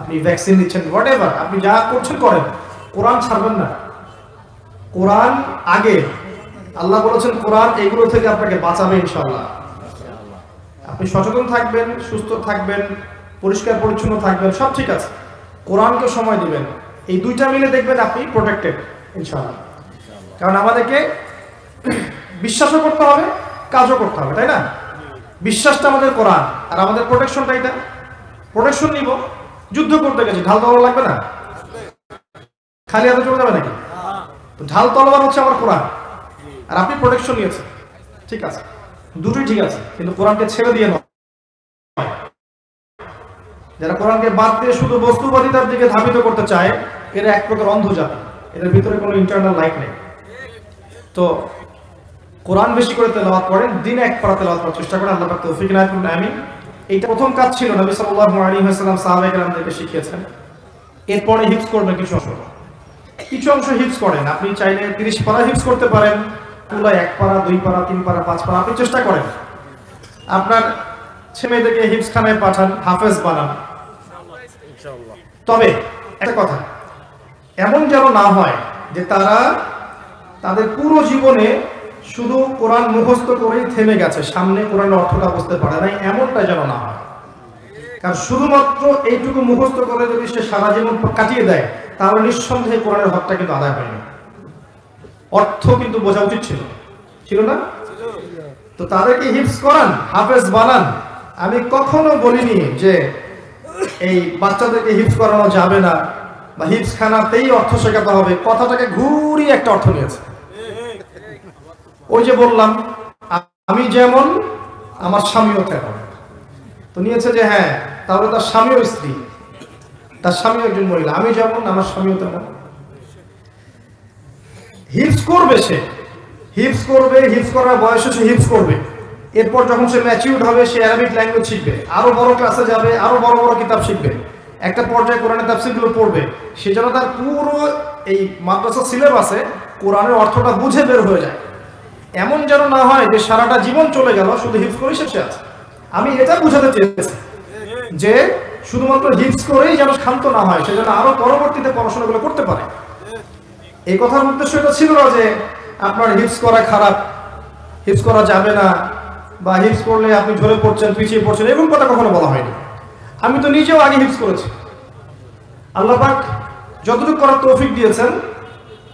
আপনি ভ্যাকসিন নিচ্ছেন হোয়াট এভার আপনি যা করছেন করেন। কোরআন ছাড়বেন না। কোরআন আগে। আল্লাহ বলেছেন, কোরআন এগুলো থেকে আপনাকে বাঁচাবে ইনশাআল্লাহ। আপনি সচেতন থাকবেন সুস্থ থাকবেন পরিষ্কার পরিচ্ছন্ন থাকবেন সব ঠিক আছে। কোরআনকে সময় দিবেন। এই দুইটা মিলে দেখবেন আপনি প্রোটেক্টেড ইনশাআল্লাহ। কারণ আমাদেরকে বিশ্বাসও করতে হবে কাজও করতে হবে তাই না? বিশ্বাসটা আমাদের কোরআন আর আমাদের প্রোটেকশনটা এটা। প্রোটেকশন নিব যুদ্ধ করতে গেছি ঢাল তলোয়ার লাগবে না? খালি হাতে চলে যাবে নাকি? তো ঢাল তলোয়ার হচ্ছে আমার কোরআন আর আপনি প্রোটেকশন নিয়েছেন ঠিক আছে। দুটোই ঠিক আছে, কিন্তু কোরআনকে ছেড়ে দিয়ে নয়। যারা কোরআনকে বাদ দিয়ে শুধু বস্তুবাদিতার দিকে ধাবিত করতে চায়, এরা এক প্রকার অন্ধ জাতি। এদের ভিতরে কোনো ইন্টারনাল লাইফ নেই। তো কোরআন বেশি করে তেলাওয়াত করেন, দিনে এক পারা তেলাওয়াত করার চেষ্টা করেন, আল্লাহ পাক তৌফিক ইনায়াত করুন, আমিন। এইটা প্রথম কাজ ছিল, নবী সাল্লাল্লাহু আলাইহি ওয়াসাল্লাম সাহাবায়ে শিখিয়েছেন। এরপরে হিফজ করবেন কিছু অংশ। কিছু অংশ হিফজ করেন। আপনি চাইলে 30 পারা হিফজ করতে পারেন। তুলা এক পারা দুই পারা তিন পারা পাঁচ পারা আপনি চেষ্টা করেন। আপনার ছেলেদেরকে হিফজ খানায় পাঠান, হাফেজ বানান। তবে একটা কথা, এমন যেন না হয় যে তারা তাদের পুরো জীবনে শুধু কোরআন মুখস্থ করেই থেমে গেছে, সামনে কোরআনের অর্থটা বুঝতে পারে নাই, এমনটা যেন না হয়। কারণ শুধুমাত্র এইটুকু মুখস্থ করে যদি সে সারা জীবন কাটিয়ে দেয়, তাহলে নিঃসন্দেহে কোরআনের হকটা কিন্তু আদায় হয়নি। অর্থ কিন্তু বোঝা উচিত ছিল। ছিল না? তো তাদেরকে হিপস করান, হাফেজ বানান। আমি কখনো বলিনি যে এই বাচ্চাদেরকে হিপস করানো যাবে না বা হিপস খানাতেই অর্থ শেখাতে হবে। কথাটাকে ঘুরিয়ে একটা অর্থ নিয়েছে ওই যে বললাম, আমি যেমন, আমার স্বামীও তেমন। তো নিয়েছে যে হ্যাঁ তাহলে তার স্বামীও স্ত্রী, তার স্বামীও একজন মহিলা। আমি যেমন, আমার স্বামীও তেমন। হিপস করবে সে। হিপস করবে, হিপস করার বয়সে সে হিপস করবে। এরপর যখন সে ম্যাচিউড হবে, সে অ্যারাবিক ল্যাঙ্গুয়েজ শিখবে। আরও বড় ক্লাসে যাবে, আরও বড় বড় কিতাব শিখবে। একটা পর্যায়ে কোরআনের তাফসিরগুলো পড়বে। সে যেন তার পুরো এই মাদ্রাসা সিলেবাসে কোরআনের অর্থটা বুঝে বের হয়ে যায়। এমন যেন না হয় যে সারাটা জীবন চলে গেল, শুধু হিপস করেই শেষে আছে। আমি এটা বুঝাতে চেয়েছি যে শুধুমাত্র হিপস করেই যেন শান্ত না হয়, সে যেন আরও পরবর্তীতে পড়াশোনাগুলো করতে পারে। এই কথার উদ্দেশ্য এটা ছিল না যে আপনার হিপস করা খারাপ হিপস করা যাবে না, বা হিপস করলে আপনি ঝরে পড়ছেন, পিছিয়ে পড়ছেন, এরকম কথা কখনো বলা হয়নি। আমি তো নিজেও আগে হিপস করেছি। আল্লাহ পাক যতটুকু করার তৌফিক দিয়েছেন,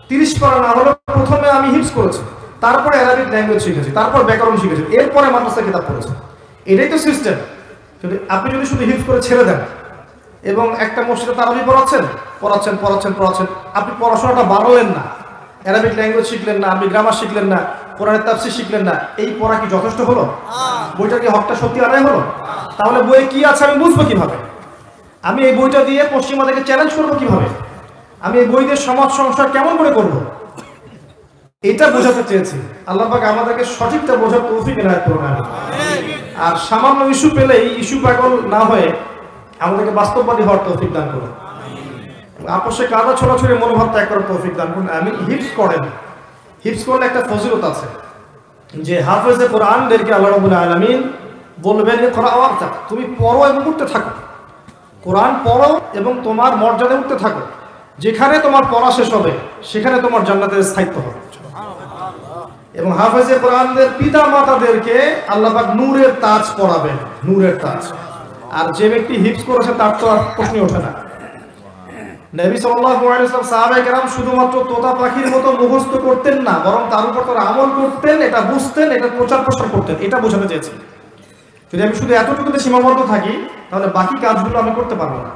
তিরিশ পারা না হলে প্রথমে আমি হিপস করেছি, তারপরে অ্যারাবিক ল্যাঙ্গুয়েজ শিখেছি, তারপর ব্যাকরণ শিখেছি, এরপরে মাদ্রাসা কিতাব পড়েছে। এটাই তো সিস্টেম আপনি যদি শুধু হিফ করে ছেড়ে দেন এবং একটা মসজিদে তারাবি পড়াচ্ছেন? পড়াচ্ছেন পড়াচ্ছেন পড়াচ্ছেন। আপনি পড়াশোনাটা বাড়ালেন না। অ্যারাবিক ল্যাঙ্গুয়েজ শিখলেন না আরবি গ্রামার শিখলেন না, কোরআনের তাফসির শিখলেন না। এই পড়া কি যথেষ্ট হলো? বইটার কি হকটা সত্যি আদায় হলো? তাহলে বইয়ে কি আছে আমি বুঝব কীভাবে? আমি এই বইটা দিয়ে পশ্চিমাদেরকে চ্যালেঞ্জ করব কীভাবে? আমি এই বই দিয়ে সমাজ সংসার কেমন করে করব? এটা বোঝাতে চেয়েছি। আল্লাহ পাক আমাদেরকে সঠিকটা বোঝার তৌফিক এনায়ত করুন আর সামান্য ইস্যু পেলেই ইস্যু পাগল না হয়ে আমাদেরকে বাস্তববাদী হওয়ার তৌফিক দান করুন। আপসে কাদা ছোড়াছড়ি মনোভাব ত্যাগ করার তৌফিক দান করুন। আমি হিপস করেন। হিপস করলে একটা ফজিলত আছে যে হাফেজে কোরআনদেরকে আল্লাহ রাব্বুল আলামিন বলবেন যে, কোরআন আওয়াজ তুমি পড়ো এবং উঠতে থাকো। কোরআন পড়ো এবং তোমার মর্যাদায় উঠতে থাকো। যেখানে তোমার পড়া শেষ হবে, সেখানে তোমার জান্নাতের স্থায়িত্ব হবে। এবং হাফেজে কোরআনদের পিতা মাতাদেরকে আল্লাহ নূরের তাজ পড়াবেন। নূরের তাজ। আর যে ব্যক্তি হিপস করেছে তার তো আর প্রশ্নই ওঠে না। নবী সাহাবায়ে কেরাম শুধুমাত্র তোতা পাখির মতো মুখস্থ করতেন না, বরং তার উপর তারা আমল করতেন, এটা বুঝতেন, এটা প্রচার প্রসার করতেন, এটা বোঝাতে চেয়েছি যদি আমি শুধু এতটুকুতে সীমাবদ্ধ থাকি, তাহলে বাকি কাজগুলো আমি করতে পারব না।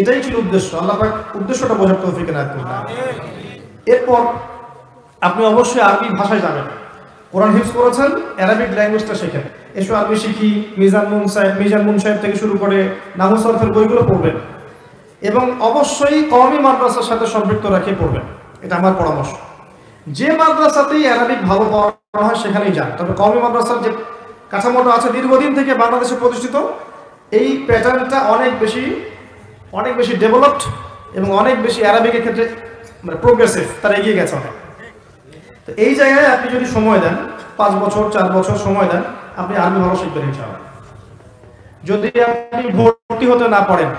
এটাই ছিল উদ্দেশ্য। আল্লাহ পাক উদ্দেশ্যটা বোঝার তৌফিক করুন। এরপর আপনি অবশ্যই আরবি ভাষায় যাবেন কোরআন হিফজ করেছেন, অ্যারাবিক ল্যাঙ্গুয়েজটা শেখেন। এসো আরবি শিখি, মিজান মুন সাহেব, মিজান মুন সাহেব থেকে শুরু করে নাহু সরফের বইগুলো পড়বেন। এবং অবশ্যই কওমি মাদ্রাসার সাথে সম্পৃক্ত রাখে পড়বেন। এটা আমার পরামর্শ। যে মাদ্রাসাতেই অ্যারাবিক ভালো পড়ানো হয় সেখানেই যান। তবে কওমি মাদ্রাসার যে কাঠামোটা আছে দীর্ঘদিন থেকে বাংলাদেশে প্রতিষ্ঠিত, এই প্যাটার্নটা অনেক বেশি অনেক বেশি ডেভেলপড এবং অনেক বেশি অ্যারাবিকের ক্ষেত্রে মানে প্রোগ্রেসিভ তারা এগিয়ে গেছে অনেক। তো এই জায়গায় আপনি যদি সময় দেন, পাঁচ বছর, চার বছর সময় দেন আপনি আরবি ভালো শিখবেন ইনশাআল্লাহ। যদি আপনি ভর্তি হতে না পারেন,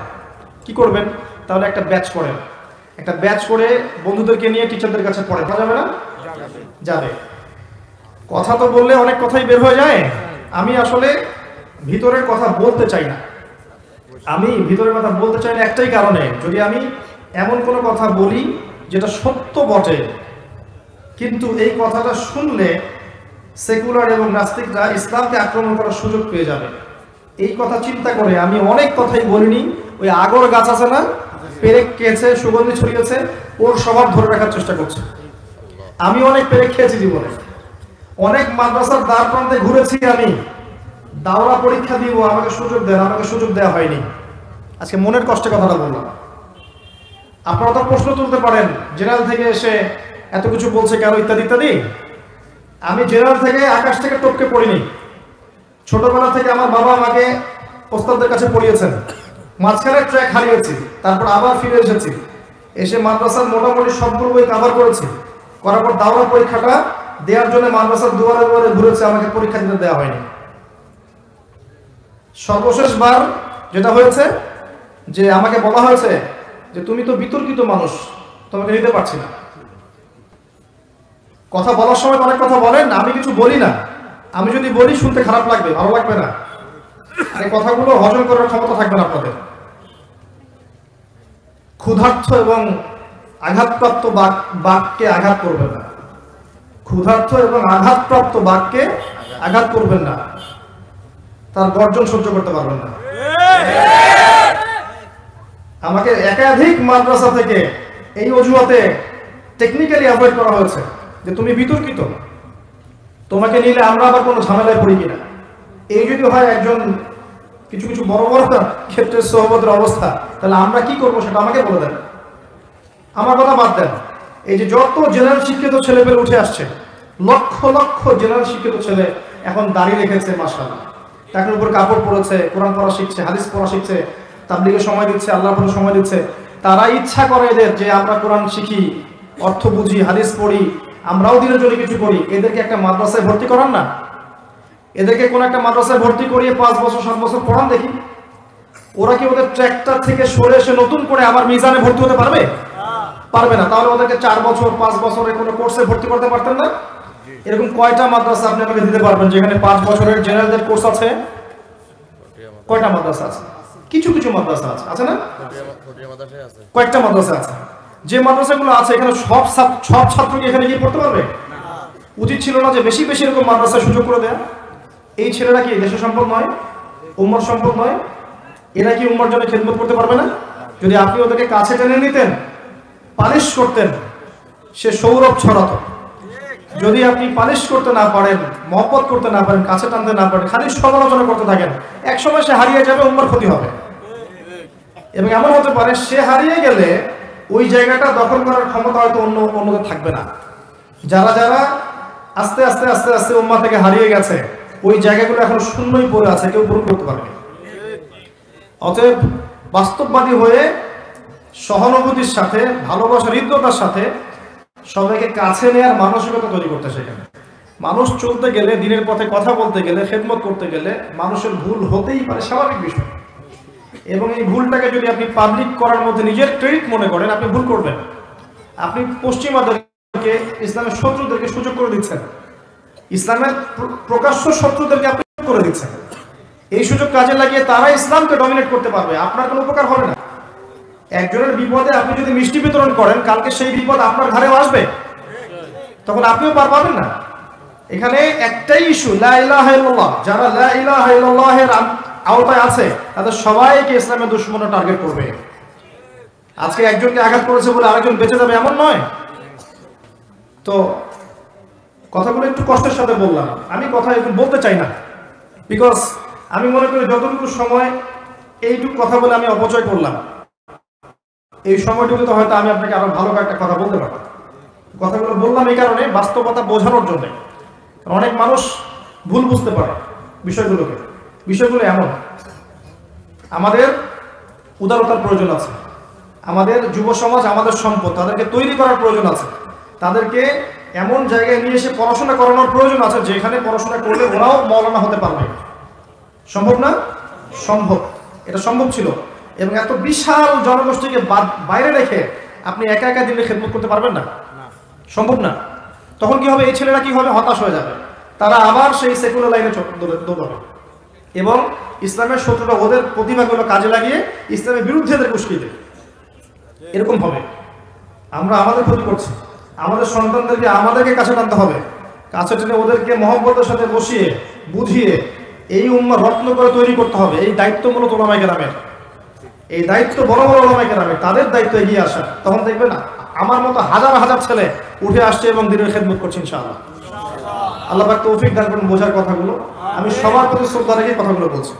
কি করবেন? তাহলে একটা ব্যাচ করেন। একটা ব্যাচ করে বন্ধুদেরকে নিয়ে টিচারদের কাছে পড়ে যাবে না? যাবে। কথা তো বললে অনেক কথাই বের হয়ে যায়। আমি আসলে ভিতরের কথা বলতে চাই না। আমি ভিতরের কথা বলতে চাই না একটাই কারণে, যদি আমি এমন কোনো কথা বলি যেটা সত্য বটে, কিন্তু এই কথাটা শুনলে সেকুলার এবং নাস্তিকরা ইসলামকে আক্রমণ করার সুযোগ পেয়ে যাবে। এই কথা চিন্তা করে আমি অনেক কথাই বলিনি, ওই আগর গাছ আছে না, পেরেক খেয়েছে, সুগন্ধি ছড়িয়েছে, ওর স্বভাব ধরে রাখার চেষ্টা করছে। আমি অনেক পেরেক খেয়েছি জীবনে। অনেক মাদ্রাসার দ্বার প্রান্তে ঘুরেছি আমি। দাওরা পরীক্ষা দিব আমাকে সুযোগ দেন, আমাকে সুযোগ দেওয়া হয়নি। আজকে মনের কষ্টে কথাটা বললাম। আপনারা তো প্রশ্ন তুলতে পারেন, জেনারেল থেকে এসে এত কিছু বলছে কেন, ইত্যাদি ইত্যাদি? আমি জেনারেল থেকে আকাশ থেকে টপকে পড়িনি। ছোটবেলা থেকে আমার বাবা আমাকে ওস্তাদদের কাছে পড়িয়েছেন। মাঝখানে ট্র্যাক হারিয়েছি, তারপর আবার ফিরে এসেছি। এসে মাদ্রাসার মোটামুটি সবগুলো বই কাভার করেছি। করার পর দাওরা পরীক্ষাটা দেওয়ার জন্য মাদ্রাসার দুয়ারে দুয়ারে ঘুরেছে, আমাকে পরীক্ষা দিতে দেওয়া হয়নি। সর্বশেষ বার যেটা হয়েছে, যে আমাকে বলা হয়েছে যে, তুমি তো বিতর্কিত মানুষ, তোমাকে নিতে পারছি না। কথা বলার সময় অনেক কথা বলেন, আমি কিছু বলি না। আমি যদি বলি, শুনতে খারাপ লাগবে, ভালো লাগবে না। আর, কথাগুলো হজম করার ক্ষমতা থাকবে না আপনাদের। ক্ষুধার্থ এবং আঘাতপ্রাপ্ত বাক- বাক্যে আঘাত করবেন না। ক্ষুধার্থ এবং আঘাতপ্রাপ্ত বাক্যে আঘাত করবেন না। তার গর্জন সহ্য করতে পারবেন না। আমাকে একাধিক মাদ্রাসা থেকে এই অজুহাতে টেকনিক্যালি অ্যাভয়েড করা হয়েছে। যে তুমি বিতর্কিত। তোমাকে নিলে আমরা আবার কোনো ঝামেলায় পড়ি কিনা। এই যদি হয় একজন কিছু কিছু বড় বড় ক্ষেত্রে সহবতের অবস্থা, তাহলে আমরা কি করব সেটা আমাকে বলে দেন। আমার কথা বাদ দেন। এই যে যত জেনারেল শিক্ষিত ছেলেপেলে উঠে আসছে, লক্ষ লক্ষ জেনারেল শিক্ষিত ছেলে এখন দাঁড়িয়ে রেখেছে মাসাল্লাহ টাকার উপর কাপড় পরেছে, কোরআন পড়া শিখছে, হাদিস পড়া শিখছে, তাবলিগে সময় দিচ্ছে আল্লাহ পরে সময় দিচ্ছে। তারা ইচ্ছা করে এদের যে আমরা কোরআন শিখি, অর্থ বুঝি, হাদিস পড়ি আমরাও দিনের জন্য কিছু করি এদেরকে একটা মাদ্রাসায় ভর্তি করান না? এদেরকে কোন একটা মাদ্রাসায় ভর্তি করিয়ে পাঁচ বছর সাত বছর পড়ান দেখি। ওরা কি ওদের ট্র্যাকটার থেকে সরে এসে নতুন করে আবার মিজানে ভর্তি হতে পারবে? পারবে না। তাহলে ওদেরকে চার বছর পাঁচ বছরের কোনো কোর্সে ভর্তি করতে পারতেন না? এরকম কয়টা মাদ্রাসা আপনি আমাকে দিতে পারবেন? যেখানে পাঁচ বছরের জেনারেলদের কোর্স আছে? কয়টা মাদ্রাসা আছে? কিছু কিছু মাদ্রাসা আছে। আছে না? কয়েকটা মাদ্রাসা আছে। যে মাদ্রাসাগুলো আছে এখানে সব সব ছাত্র কি এখানে গিয়ে পড়তে পারবে? উচিত ছিল না যে বেশি বেশি এরকম মাদ্রাসায় সুযোগ করে দেয়া। এই ছেলেরা কি দেশের সম্পদ নয়? উম্মার সম্পদ নয়? এরা কি উম্মার জন্য খেদমত করতে পারবে না? যদি আপনি ওদেরকে কাছে টেনে নিতেন পালিশ করতেন সে সৌরভ ছড়াতো। যদি আপনি পালিশ করতে না পারেন মহব্বত করতে না পারেন কাছে টানতে না পারেন খালি সমালোচনা করতে থাকেন এক সময় সে হারিয়ে যাবে উম্মার ক্ষতি হবে। এবং এমন হতে পারে সে হারিয়ে গেলে ওই জায়গাটা দখল করার ক্ষমতা হয়তো অন্য, অন্যদের থাকবে না। যারা যারা আস্তে আস্তে আস্তে আস্তে উম্মা থেকে হারিয়ে গেছে, ওই জায়গাগুলো এখন শূন্যই পড়ে আছে, কেউ পূরণ করতে পারবে অতএব বাস্তববাদী হয়ে, সহানুভূতির সাথে ভালোবাসার হৃদ্যতার সাথে সবাইকে কাছে নেওয়ার মানসিকতা তৈরি করতে সেখানে মানুষ চলতে গেলে, দিনের পথে কথা বলতে গেলে, খেদমত করতে গেলে মানুষের ভুল হতেই পারে, স্বাভাবিক বিষয়। এবং এই ভুলটাকে যদি আপনি পাবলিক করার মধ্যে নিজের ক্রেডিট মনে করেন, আপনি ভুল করবেন। আপনি পশ্চিমাদেরকে ইসলামের শত্রুদেরকে সুযোগ করে দিচ্ছেন। ইসলামের প্রকাশ্য শত্রুদেরকে আপনি করে দিচ্ছেন। এই সুযোগ কাজে লাগিয়ে তারা ইসলামকে ডমিনেট করতে পারবে। আপনার কোনো উপকার হবে না। একজনের বিপদে আপনি যদি মিষ্টি বিতরণ করেন, কালকে সেই বিপদ আপনার ঘরেও আসবে। তখন আপনিও পার পাবেন না। এখানে একটাই ইস্যু লা ইলাহা ইল্লাল্লাহ। যারা লা ইলাহা ইল্লাল্লাহের আম- আওতায় আছে, তাদের সবাইকে ইসলামের দুশ্মন টার্গেট করবে। আজকে একজনকে আঘাত করেছে বলে আরেকজন বেঁচে যাবে এমন নয়। তো কথাগুলো একটু কষ্টের সাথে বললাম। আমি কথা একটু বলতে চাই না। বিকজ আমি মনে করি যতটুকু সময় এইটুকু কথা বলে আমি অপচয় করলাম। এই সময়টুকুতে হয়তো আমি আপনাকে আরও ভালো একটা কথা বলতে পারব কথাগুলো বললাম এই কারণে বাস্তবতা বোঝানোর জন্য। অনেক মানুষ ভুল বুঝতে পারে বিষয়গুলোকে। বিষয়গুলো এমন। আমাদের উদারতার প্রয়োজন আছে। আমাদের যুব সমাজ আমাদের সম্পদ তাদেরকে তৈরি করার প্রয়োজন আছে। তাদেরকে এমন জায়গায় নিয়ে এসে পড়াশোনা করানোর প্রয়োজন আছে যেখানে পড়াশোনা করলে ওরাও মৌলানা হতে পারবে। সম্ভব না? সম্ভব। এটা সম্ভব ছিল। এবং এত বিশাল জনগোষ্ঠীকে বাইরে রেখে আপনি একা একা দিনে খেদমত করতে পারবেন না? সম্ভব না। তখন কি হবে? এই ছেলেরা কি হবে? হতাশ হয়ে যাবে। তারা আবার সেই সেকুলার লাইনে দৌড়াবে এবং ইসলামের শত্রুরা ওদের প্রতিভাগুলো কাজে লাগিয়ে ইসলামের বিরুদ্ধে এদের উস্কিয়ে দেবে। এরকম হবে। আমরা আমাদের ক্ষতি করছি। আমাদের সন্তানদেরকে আমাদেরকে কাছে টানতে হবে। কাছে টেনে ওদেরকে মহব্বতের সাথে বসিয়ে, বুঝিয়ে এই উম্মা রত্ন করে তৈরি করতে হবে। এই দায়িত্ব মূলত ওলামাই গ্রামের এই দায়িত্ব বড় বড় ওলামাই গ্রামের তাদের দায়িত্ব এগিয়ে আসা তখন দেখবে না, আমার মতো হাজার হাজার ছেলে উঠে আসছে এবং দিনের খেদমত করছে ইনশাআল্লাহ। আল্লাহ তৌফিক দান করুন বোঝার কথাগুলো। আমি সবার প্রতি শ্রদ্ধা রেখে কথাগুলো বলছি।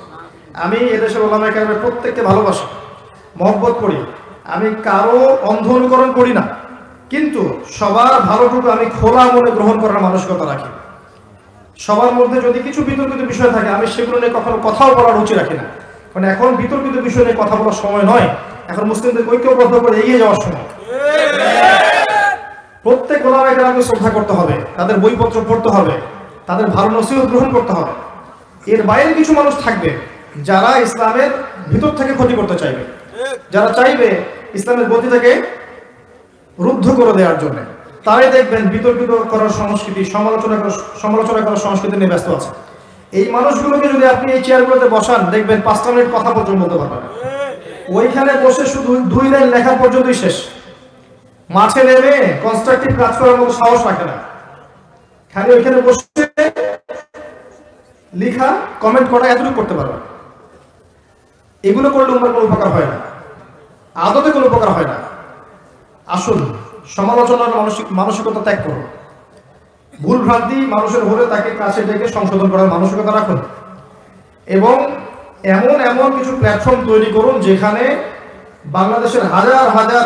আমি এদেশের ওলামাই গ্রামের প্রত্যেককে ভালোবাসি, মহব্বত করি। আমি কারও অন্ধ অনুকরণ করি না। কিন্তু সবার ভালোটুকু আমি খোলা মনে গ্রহণ করার মানসিকতা রাখি। সবার মধ্যে যদি কিছু বিতর্কিত বিষয় থাকে, আমি সেগুলো নিয়ে কখনো কথাও বলার রুচি রাখি না। মানে এখন বিতর্কিত বিষয় নিয়ে কথা বলার সময় নয়। এখন মুসলিমদের ঐক্যবদ্ধ করে এগিয়ে যাওয়ার সময়। প্রত্যেক ওলামায়ে কেরামকে শ্রদ্ধা করতে হবে, তাদের বইপত্র পড়তে হবে। তাদের ভালো নসিহত গ্রহণ করতে হবে। এর বাইরে কিছু মানুষ থাকবে যারা ইসলামের ভিতর থেকে ক্ষতি করতে চাইবে। যারা চাইবে ইসলামের গতিটাকে রুদ্ধ করে দেওয়ার জন্য। তারাই দেখবেন বিতর্কিত করার সংস্কৃতি, সমালোচনা সমালোচনা করার সংস্কৃতি নিয়ে ব্যস্ত আছে। এই মানুষগুলোকে যদি আপনি এই চেয়ারগুলোতে বসান, দেখবেন পাঁচটা মিনিট কথা পর্যন্ত বলতে পারবেন ওইখানে বসে শুধু দুই লাইন লেখা পর্যন্তই শেষ। মাঠে নেমে কনস্ট্রাকটিভ কাজ করার মতো সাহস রাখে না। খালি ওইখানে বসে লেখা কমেন্ট করা, এতটুকু করতে পারবে। এগুলো করলে উম্মার কোনো উপকার হয় না। আদতে কোনো উপকার হয় না। আসুন, সমালোচনার মানসিক, মানসিকতা ত্যাগ করুন। ভুল ভ্রান্তি মানুষের হলে তাকে কাছে ডেকে সংশোধন করার মানসিকতা রাখুন। এবং এমন এমন কিছু প্ল্যাটফর্ম তৈরি করুন যেখানে বাংলাদেশের হাজার হাজার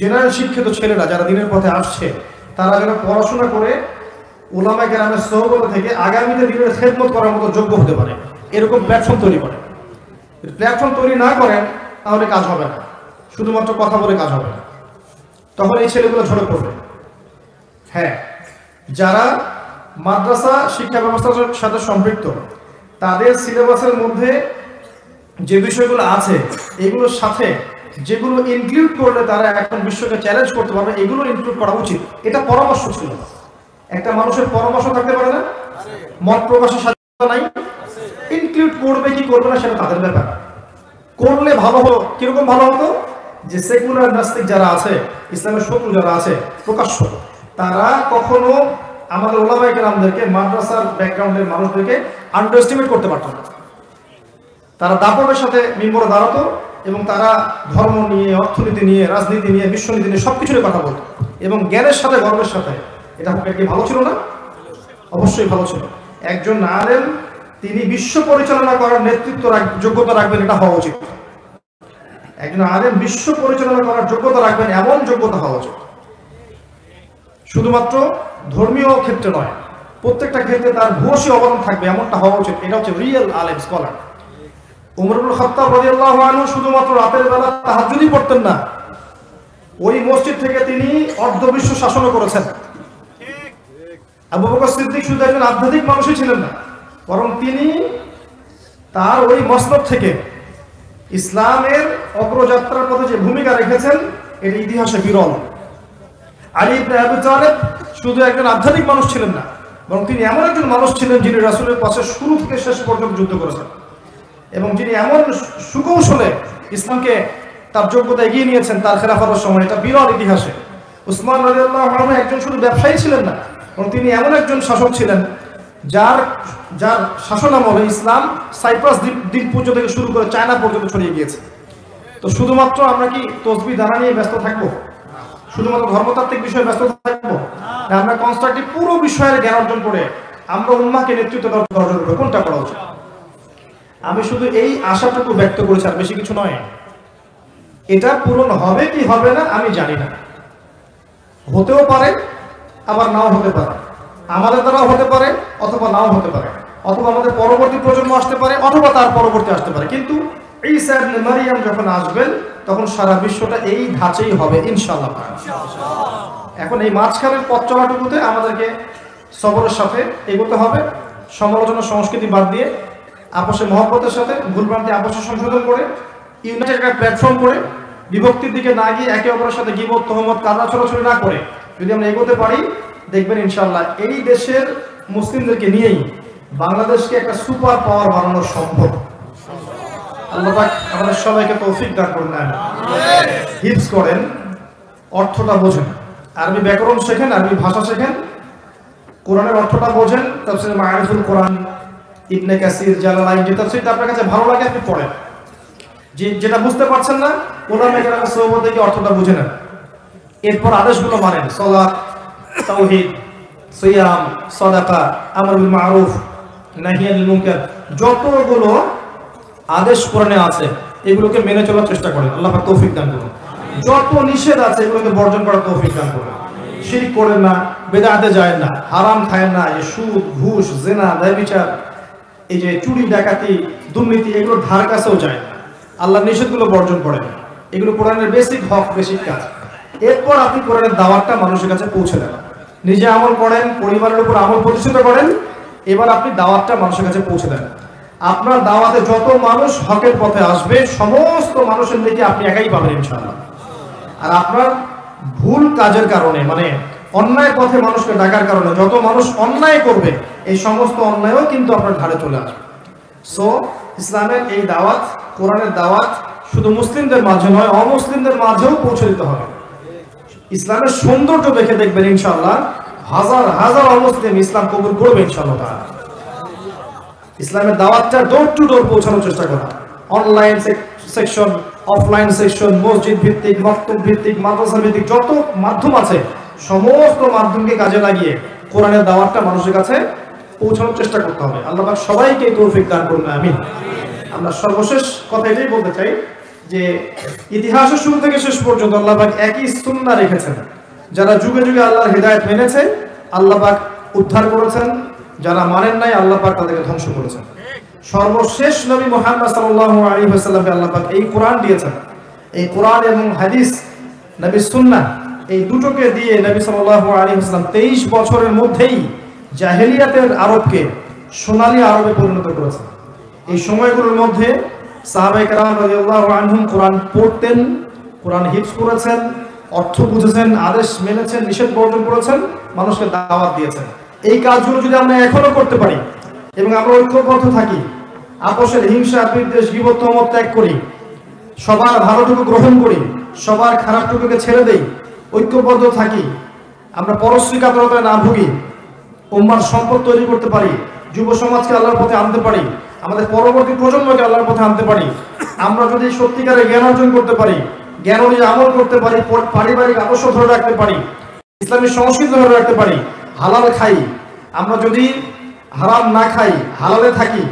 জেনারেল শিক্ষিত ছেলেরা যারা দিনের পথে আসছে, তারা যেন পড়াশোনা করে ওলামা গ্রামের সহগত থেকে আগামীতে দিনের খেদমত করার মতো যোগ্য হতে পারে। এরকম প্ল্যাটফর্ম তৈরি করে প্ল্যাটফর্ম তৈরি না করেন, তাহলে কাজ হবে না। শুধুমাত্র কথা বলে কাজ হবে না। তখন এই ছেলেগুলো ঝরে পড়বে। হ্যাঁ যারা মাদ্রাসা শিক্ষা ব্যবস্থার সাথে সম্পৃক্ত, তাদের সিলেবাসের মধ্যে যে বিষয়গুলো আছে, এগুলোর সাথে যেগুলো ইনক্লুড করলে তারা এখন বিশ্বকে চ্যালেঞ্জ করতে পারবে, এগুলো ইনক্লুড করা উচিত। এটা পরামর্শ ছিল। একটা মানুষের পরামর্শ থাকতে পারে না? মত প্রকাশের স্বাধীনতা নাই? ইনক্লুড করবে কি করবে না সেটা তাদের ব্যাপার। করলে ভালো হলো কীরকম ভালো হতো? যে সেকুলার নাস্তিক যারা আছে, ইসলামের শত্রু যারা আছে, প্রকাশ্য, তারা কখনো আমাদের ওলামাই কেরামদেরকে, মাদ্রাসার ব্যাকগ্রাউন্ডের মানুষদেরকে আন্ডার এস্টিমেট করতে পারতো না। তারা দাপটের সাথে মিম্বরে দাঁড়াতো এবং তারা ধর্ম নিয়ে, অর্থনীতি নিয়ে, রাজনীতি নিয়ে বিশ্বনীতি নিয়ে সব কিছুর কথা বলতো। এবং জ্ঞানের সাথে, গর্বের সাথে এটা কি ভালো ছিল না? অবশ্যই ভালো ছিল। একজন আলেম, তিনি বিশ্ব পরিচালনা করার নেতৃত্ব যোগ্যতা রাখবেন, এটা হওয়া উচিত। একজন আলেম বিশ্ব পরিচালনা করার যোগ্যতা রাখবেন, এমন যোগ্যতা হওয়া উচিত। শুধুমাত্র ধর্মীয় ক্ষেত্রে নয়, প্রত্যেকটা ক্ষেত্রে তার ভূয়সী অবদান থাকবে, এমনটা হওয়া উচিত। এটা হচ্ছে রিয়েল আলেম স্কলার উমরুল খত্তাব রাদিয়াল্লাহু আনহু শুধুমাত্র রাতের বেলা তাহাজ্জুদই পড়তেন না। ওই মসজিদ থেকে তিনি অর্ধবিশ্ব শাসনও করেছেন। আবু বকর সিদ্দিক শুধু একজন আধ্যাত্মিক মানুষই ছিলেন না, বরং তিনি তার ওই মসনদ থেকে ইসলামের অগ্রযাত্রার পথে যে ভূমিকা রেখেছেন এটা ইতিহাসে বিরল। আলী আবু তালেব শুধু একজন আধ্যাত্মিক মানুষ ছিলেন না, বরং তিনি এমন একজন মানুষ ছিলেন যিনি রাসূলের পাশে শুরু থেকে শেষ পর্যন্ত যুদ্ধ করেছেন এবং যিনি এমন সুকৌশলে ইসলামকে তার যোগ্যতা এগিয়ে নিয়েছেন, তার খেলাফার সময়। এটা বিরল ইতিহাসে। উসমান রাজিয়াল্লাহু আনহু একজন শুধু ব্যবসায়ী ছিলেন না এবং তিনি এমন একজন শাসক ছিলেন যার যার শাসনামলে ইসলাম সাইপ্রাস দ্বীপ দ্বীপপুঞ্জ থেকে শুরু করে চায়না পর্যন্ত ছড়িয়ে গিয়েছে। তো শুধুমাত্র আমরা কি তসবি দানা নিয়ে ব্যস্ত থাকব? শুধুমাত্র ধর্মতাত্ত্বিক বিষয়ে ব্যস্ত থাকব? আমরা কনস্ট্রাকটিভ পুরো বিষয়ের জ্ঞান অর্জন করে আমরা উম্মাকে নেতৃত্ব অর্জন করব কোনটা করা উচিত? আমি শুধু এই আশাটুকু ব্যক্ত করেছি, আর বেশি কিছু নয়। এটা পূরণ হবে কি হবে না, আমি জানি না। হতেও পারে আবার নাও হতে পারে। আমাদের দ্বারাও হতে পারে অথবা নাও হতে পারে। অথবা আমাদের পরবর্তী প্রজন্ম আসতে পারে অথবা তার পরবর্তী আসতে পারে। কিন্তু এই স্যার মারিয়াম যখন আসবেন, তখন সারা বিশ্বটা এই ধাঁচেই হবে ইনশাল্লাহ এখন এই মাঝখানের পথ চলাটুকুতে আমাদেরকে সবরের সাথে এগোতে হবে। সমালোচনা, সংস্কৃতি বাদ দিয়ে আপোষে মহব্বতের সাথে, ভুলভ্রান্তি আপসে সংশোধন করে, ইউনাইটেড একটা প্ল্যাটফর্ম করে, বিভক্তির দিকে না গিয়ে একে অপরের সাথে গিবত, তহমত, কাদা, ছড়াছড়ি না করে যদি আমরা এগোতে পারি, দেখবেন ইনশাল্লাহ এই দেশের মুসলিমদেরকে নিয়েই বাংলাদেশকে একটা সুপার পাওয়ার বানানো সম্ভব। আল্লাহ আমাদের সবাইকে তৌফিক দান করুন। হিপস করেন, অর্থটা বোঝেন। আরবি ব্যাকরণ শেখেন, আরবি ভাষা শেখেন, কোরআনের অর্থটা বোঝেন। তাফসীর মারিফুল কোরআন, ইবনে কাসির জালালাইন যে তাফসীরটা আপনার কাছে ভালো লাগে আপনি পড়েন। যে, যেটা বুঝতে পারছেন না ওলামা কেরামের সোহবতে গিয়ে অর্থটা বুঝে নেন। এরপর আদেশগুলো মানেন তাওহীদ, সিয়াম মারুফ মুনকার, যতগুলো আদেশ কোরআনে আছে, এগুলোকে মেনে চলার চেষ্টা করেন। আল্লাহ তৌফিক দান করুন। যত নিষেধ আছে, এগুলোকে বর্জন করার তৌফিক দান করুন। শিরিক করেন না, বেদাতে যায় না, হারাম খায় না সুদ, ঘুষ, জেনা ব্যভিচার এই যে চুরি, ডাকাতি, দুর্নীতি, এগুলো ধার কাছেও যায় না। আল্লাহ নিষেধগুলো বর্জন করেন। এগুলো কোরআনের বেসিক হক বেসিক কাজ। এরপর আপনি কোরআনের দাওয়াতটা মানুষের কাছে পৌঁছে দেন। নিজে আমল করেন, পরিবারের উপর আমল প্রতিষ্ঠিত করেন, এবার আপনি দাওয়াতটা মানুষের কাছে পৌঁছে দেন। আপনার দাওয়াতে যত মানুষ হকের পথে আসবে, সমস্ত মানুষের দিকে আপনি একাই পাবেন ইনশাআল্লাহ। আর আপনার ভুল কাজের কারণে মানে অন্যায় পথে মানুষকে ডাকার কারণে যত মানুষ অন্যায় করবে, এই সমস্ত অন্যায়ও কিন্তু আপনার ধারে চলে আসবে। সো ইসলামের এই দাওয়াত, কোরআনের দাওয়াত শুধু মুসলিমদের মাঝে নয়, অমুসলিমদের মাঝেও পৌঁছে দিতে হবে। ইসলামের সৌন্দর্য দেখে দেখবেন ইনশাল্লাহ হাজার হাজার অমুসলিম ইসলাম কবুল করবে ইনশাল্লাহ। ইসলামের দাওয়াতটা ডোর টু ডোর পৌঁছানোর চেষ্টা করা। অনলাইন সেকশন অফলাইন সেকশন মসজিদ ভিত্তিক, মক্তব ভিত্তিক, মাদ্রাসা ভিত্তিক যত মাধ্যম আছে, সমস্ত মাধ্যমকে কাজে লাগিয়ে কোরআনের দাওয়াতটা মানুষের কাছে পৌঁছানোর চেষ্টা করতে হবে। আল্লাহ সবাইকে তৌফিক দান করুন আমি আমরা সর্বশেষ কথা এটাই বলতে চাই যে ইতিহাসের শুরু থেকে শেষ পর্যন্ত আল্লাহ পাক একই সুন্নাহ রেখেছেন। যারা যুগে যুগে আল্লাহর হৃদায়ত মেনেছে, আল্লাহ পাক উদ্ধার করেছেন। যারা মানেন নাই, আল্লাহ পাক তাদেরকে ধ্বংস করেছেন। সর্বশেষ নবী মোহাম্মদ আলাইহি ওয়াসাল্লামকে আল্লাহ পাক এই কোরআন দিয়েছেন। এই কোরআন এবং হাদিস, নবী সুন্নাহ, এই দুটোকে দিয়ে নবী সাল্লাল্লাহু আলাইহি ওয়াসাল্লাম 23 বছরের মধ্যেই জাহেলিয়াতের আরবকে সোনালী আরবে পরিণত করেছেন। এই সময়গুলোর মধ্যে সাহাবাই মানুষকে দাওয়াত দিয়েছেন। এই কাজগুলো যদি আমরা এখনও করতে পারি এবং আমরা ঐক্যবদ্ধ থাকি, আপোষের হিংসা, বিদ্বেষ বিভক্ত মত ত্যাগ করি, সবার ভালোটুকু গ্রহণ করি, সবার খারাপটুকুকে ছেড়ে দেই, ঐক্যবদ্ধ থাকি, আমরা পরশ্রী কাতরতায় না ভুগি, উম্মার সম্পদ তৈরি করতে পারি যুব সমাজকে আল্লাহর পথে আনতে পারি আমাদের পরবর্তী প্রজন্মকে আল্লাহর পথে আনতে পারি। আমরা যদি সত্যিকারে জ্ঞান অর্জন করতে পারি, জ্ঞান অনুযায়ী আমল করতে পারি পারিবারিক আদর্শ ধরে রাখতে পারি ইসলামী সংস্কৃতি ধরে রাখতে পারি, হালাল খাই। আমরা যদি হারাম না খাই, হালালে থাকি,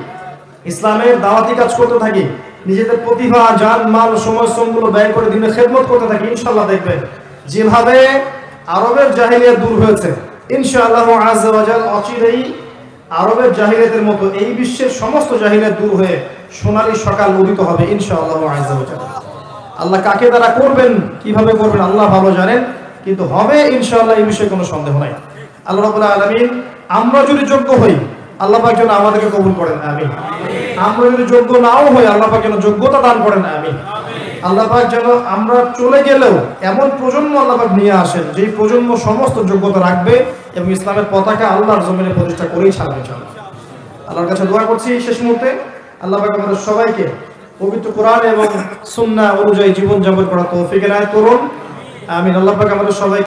ইসলামের দাওয়াতি কাজ করতে থাকি, নিজেদের প্রতিভা যান মাল, সময়, শ্রমগুলো ব্যয় করে দিনে খেদমত করতে থাকি ইনশাল্লাহ দেখবেন যেভাবে আরবের জাহিলিয়া দূর হয়েছে। ইনশাআল্লাহ আজ অচিরেই আরবের জাহিলিয়াতের মতো এই বিশ্বের সমস্ত জাহিলিয়াত দূর হয়ে সোনালী সকাল উদিত হবে ইনশাআল্লাহ আল্লাহ কাকে দ্বারা করবেন, কীভাবে করবেন আল্লাহ ভালো জানেন, কিন্তু হবে ইনশাআল্লাহ এই বিষয়ে কোনো সন্দেহ নাই। আল্লাহ রাব্বুল আলামিন, আমরা যদি যোগ্য হই, আল্লাহ পাক যেন আমাদেরকে কবুল করেন আমি আমরা যদি যোগ্য নাও হই, আল্লাহ পাক যেন যোগ্যতা দান করেন, আমিন। আল্লাহ পাক যেন আমরা চলে গেলেও এমন প্রজন্ম আল্লাপাক নিয়ে আসেন, যেই প্রজন্ম সমস্ত যোগ্যতা রাখবে এবং ইসলামের পতাকা আল্লাহর জমিনে প্রতিষ্ঠা করেই ছাড়বে আল্লাহর কাছে দোয়া করছি শেষ মুহূর্তে। আল্লাহ পাক আমাদের সবাইকে পবিত্র কোরআন এবং সুন্না অনুযায়ী জীবনযাপন করা তো ফিকে করুন। তরুণ আল্লাহ আল্লাহাক আমাদের সবাই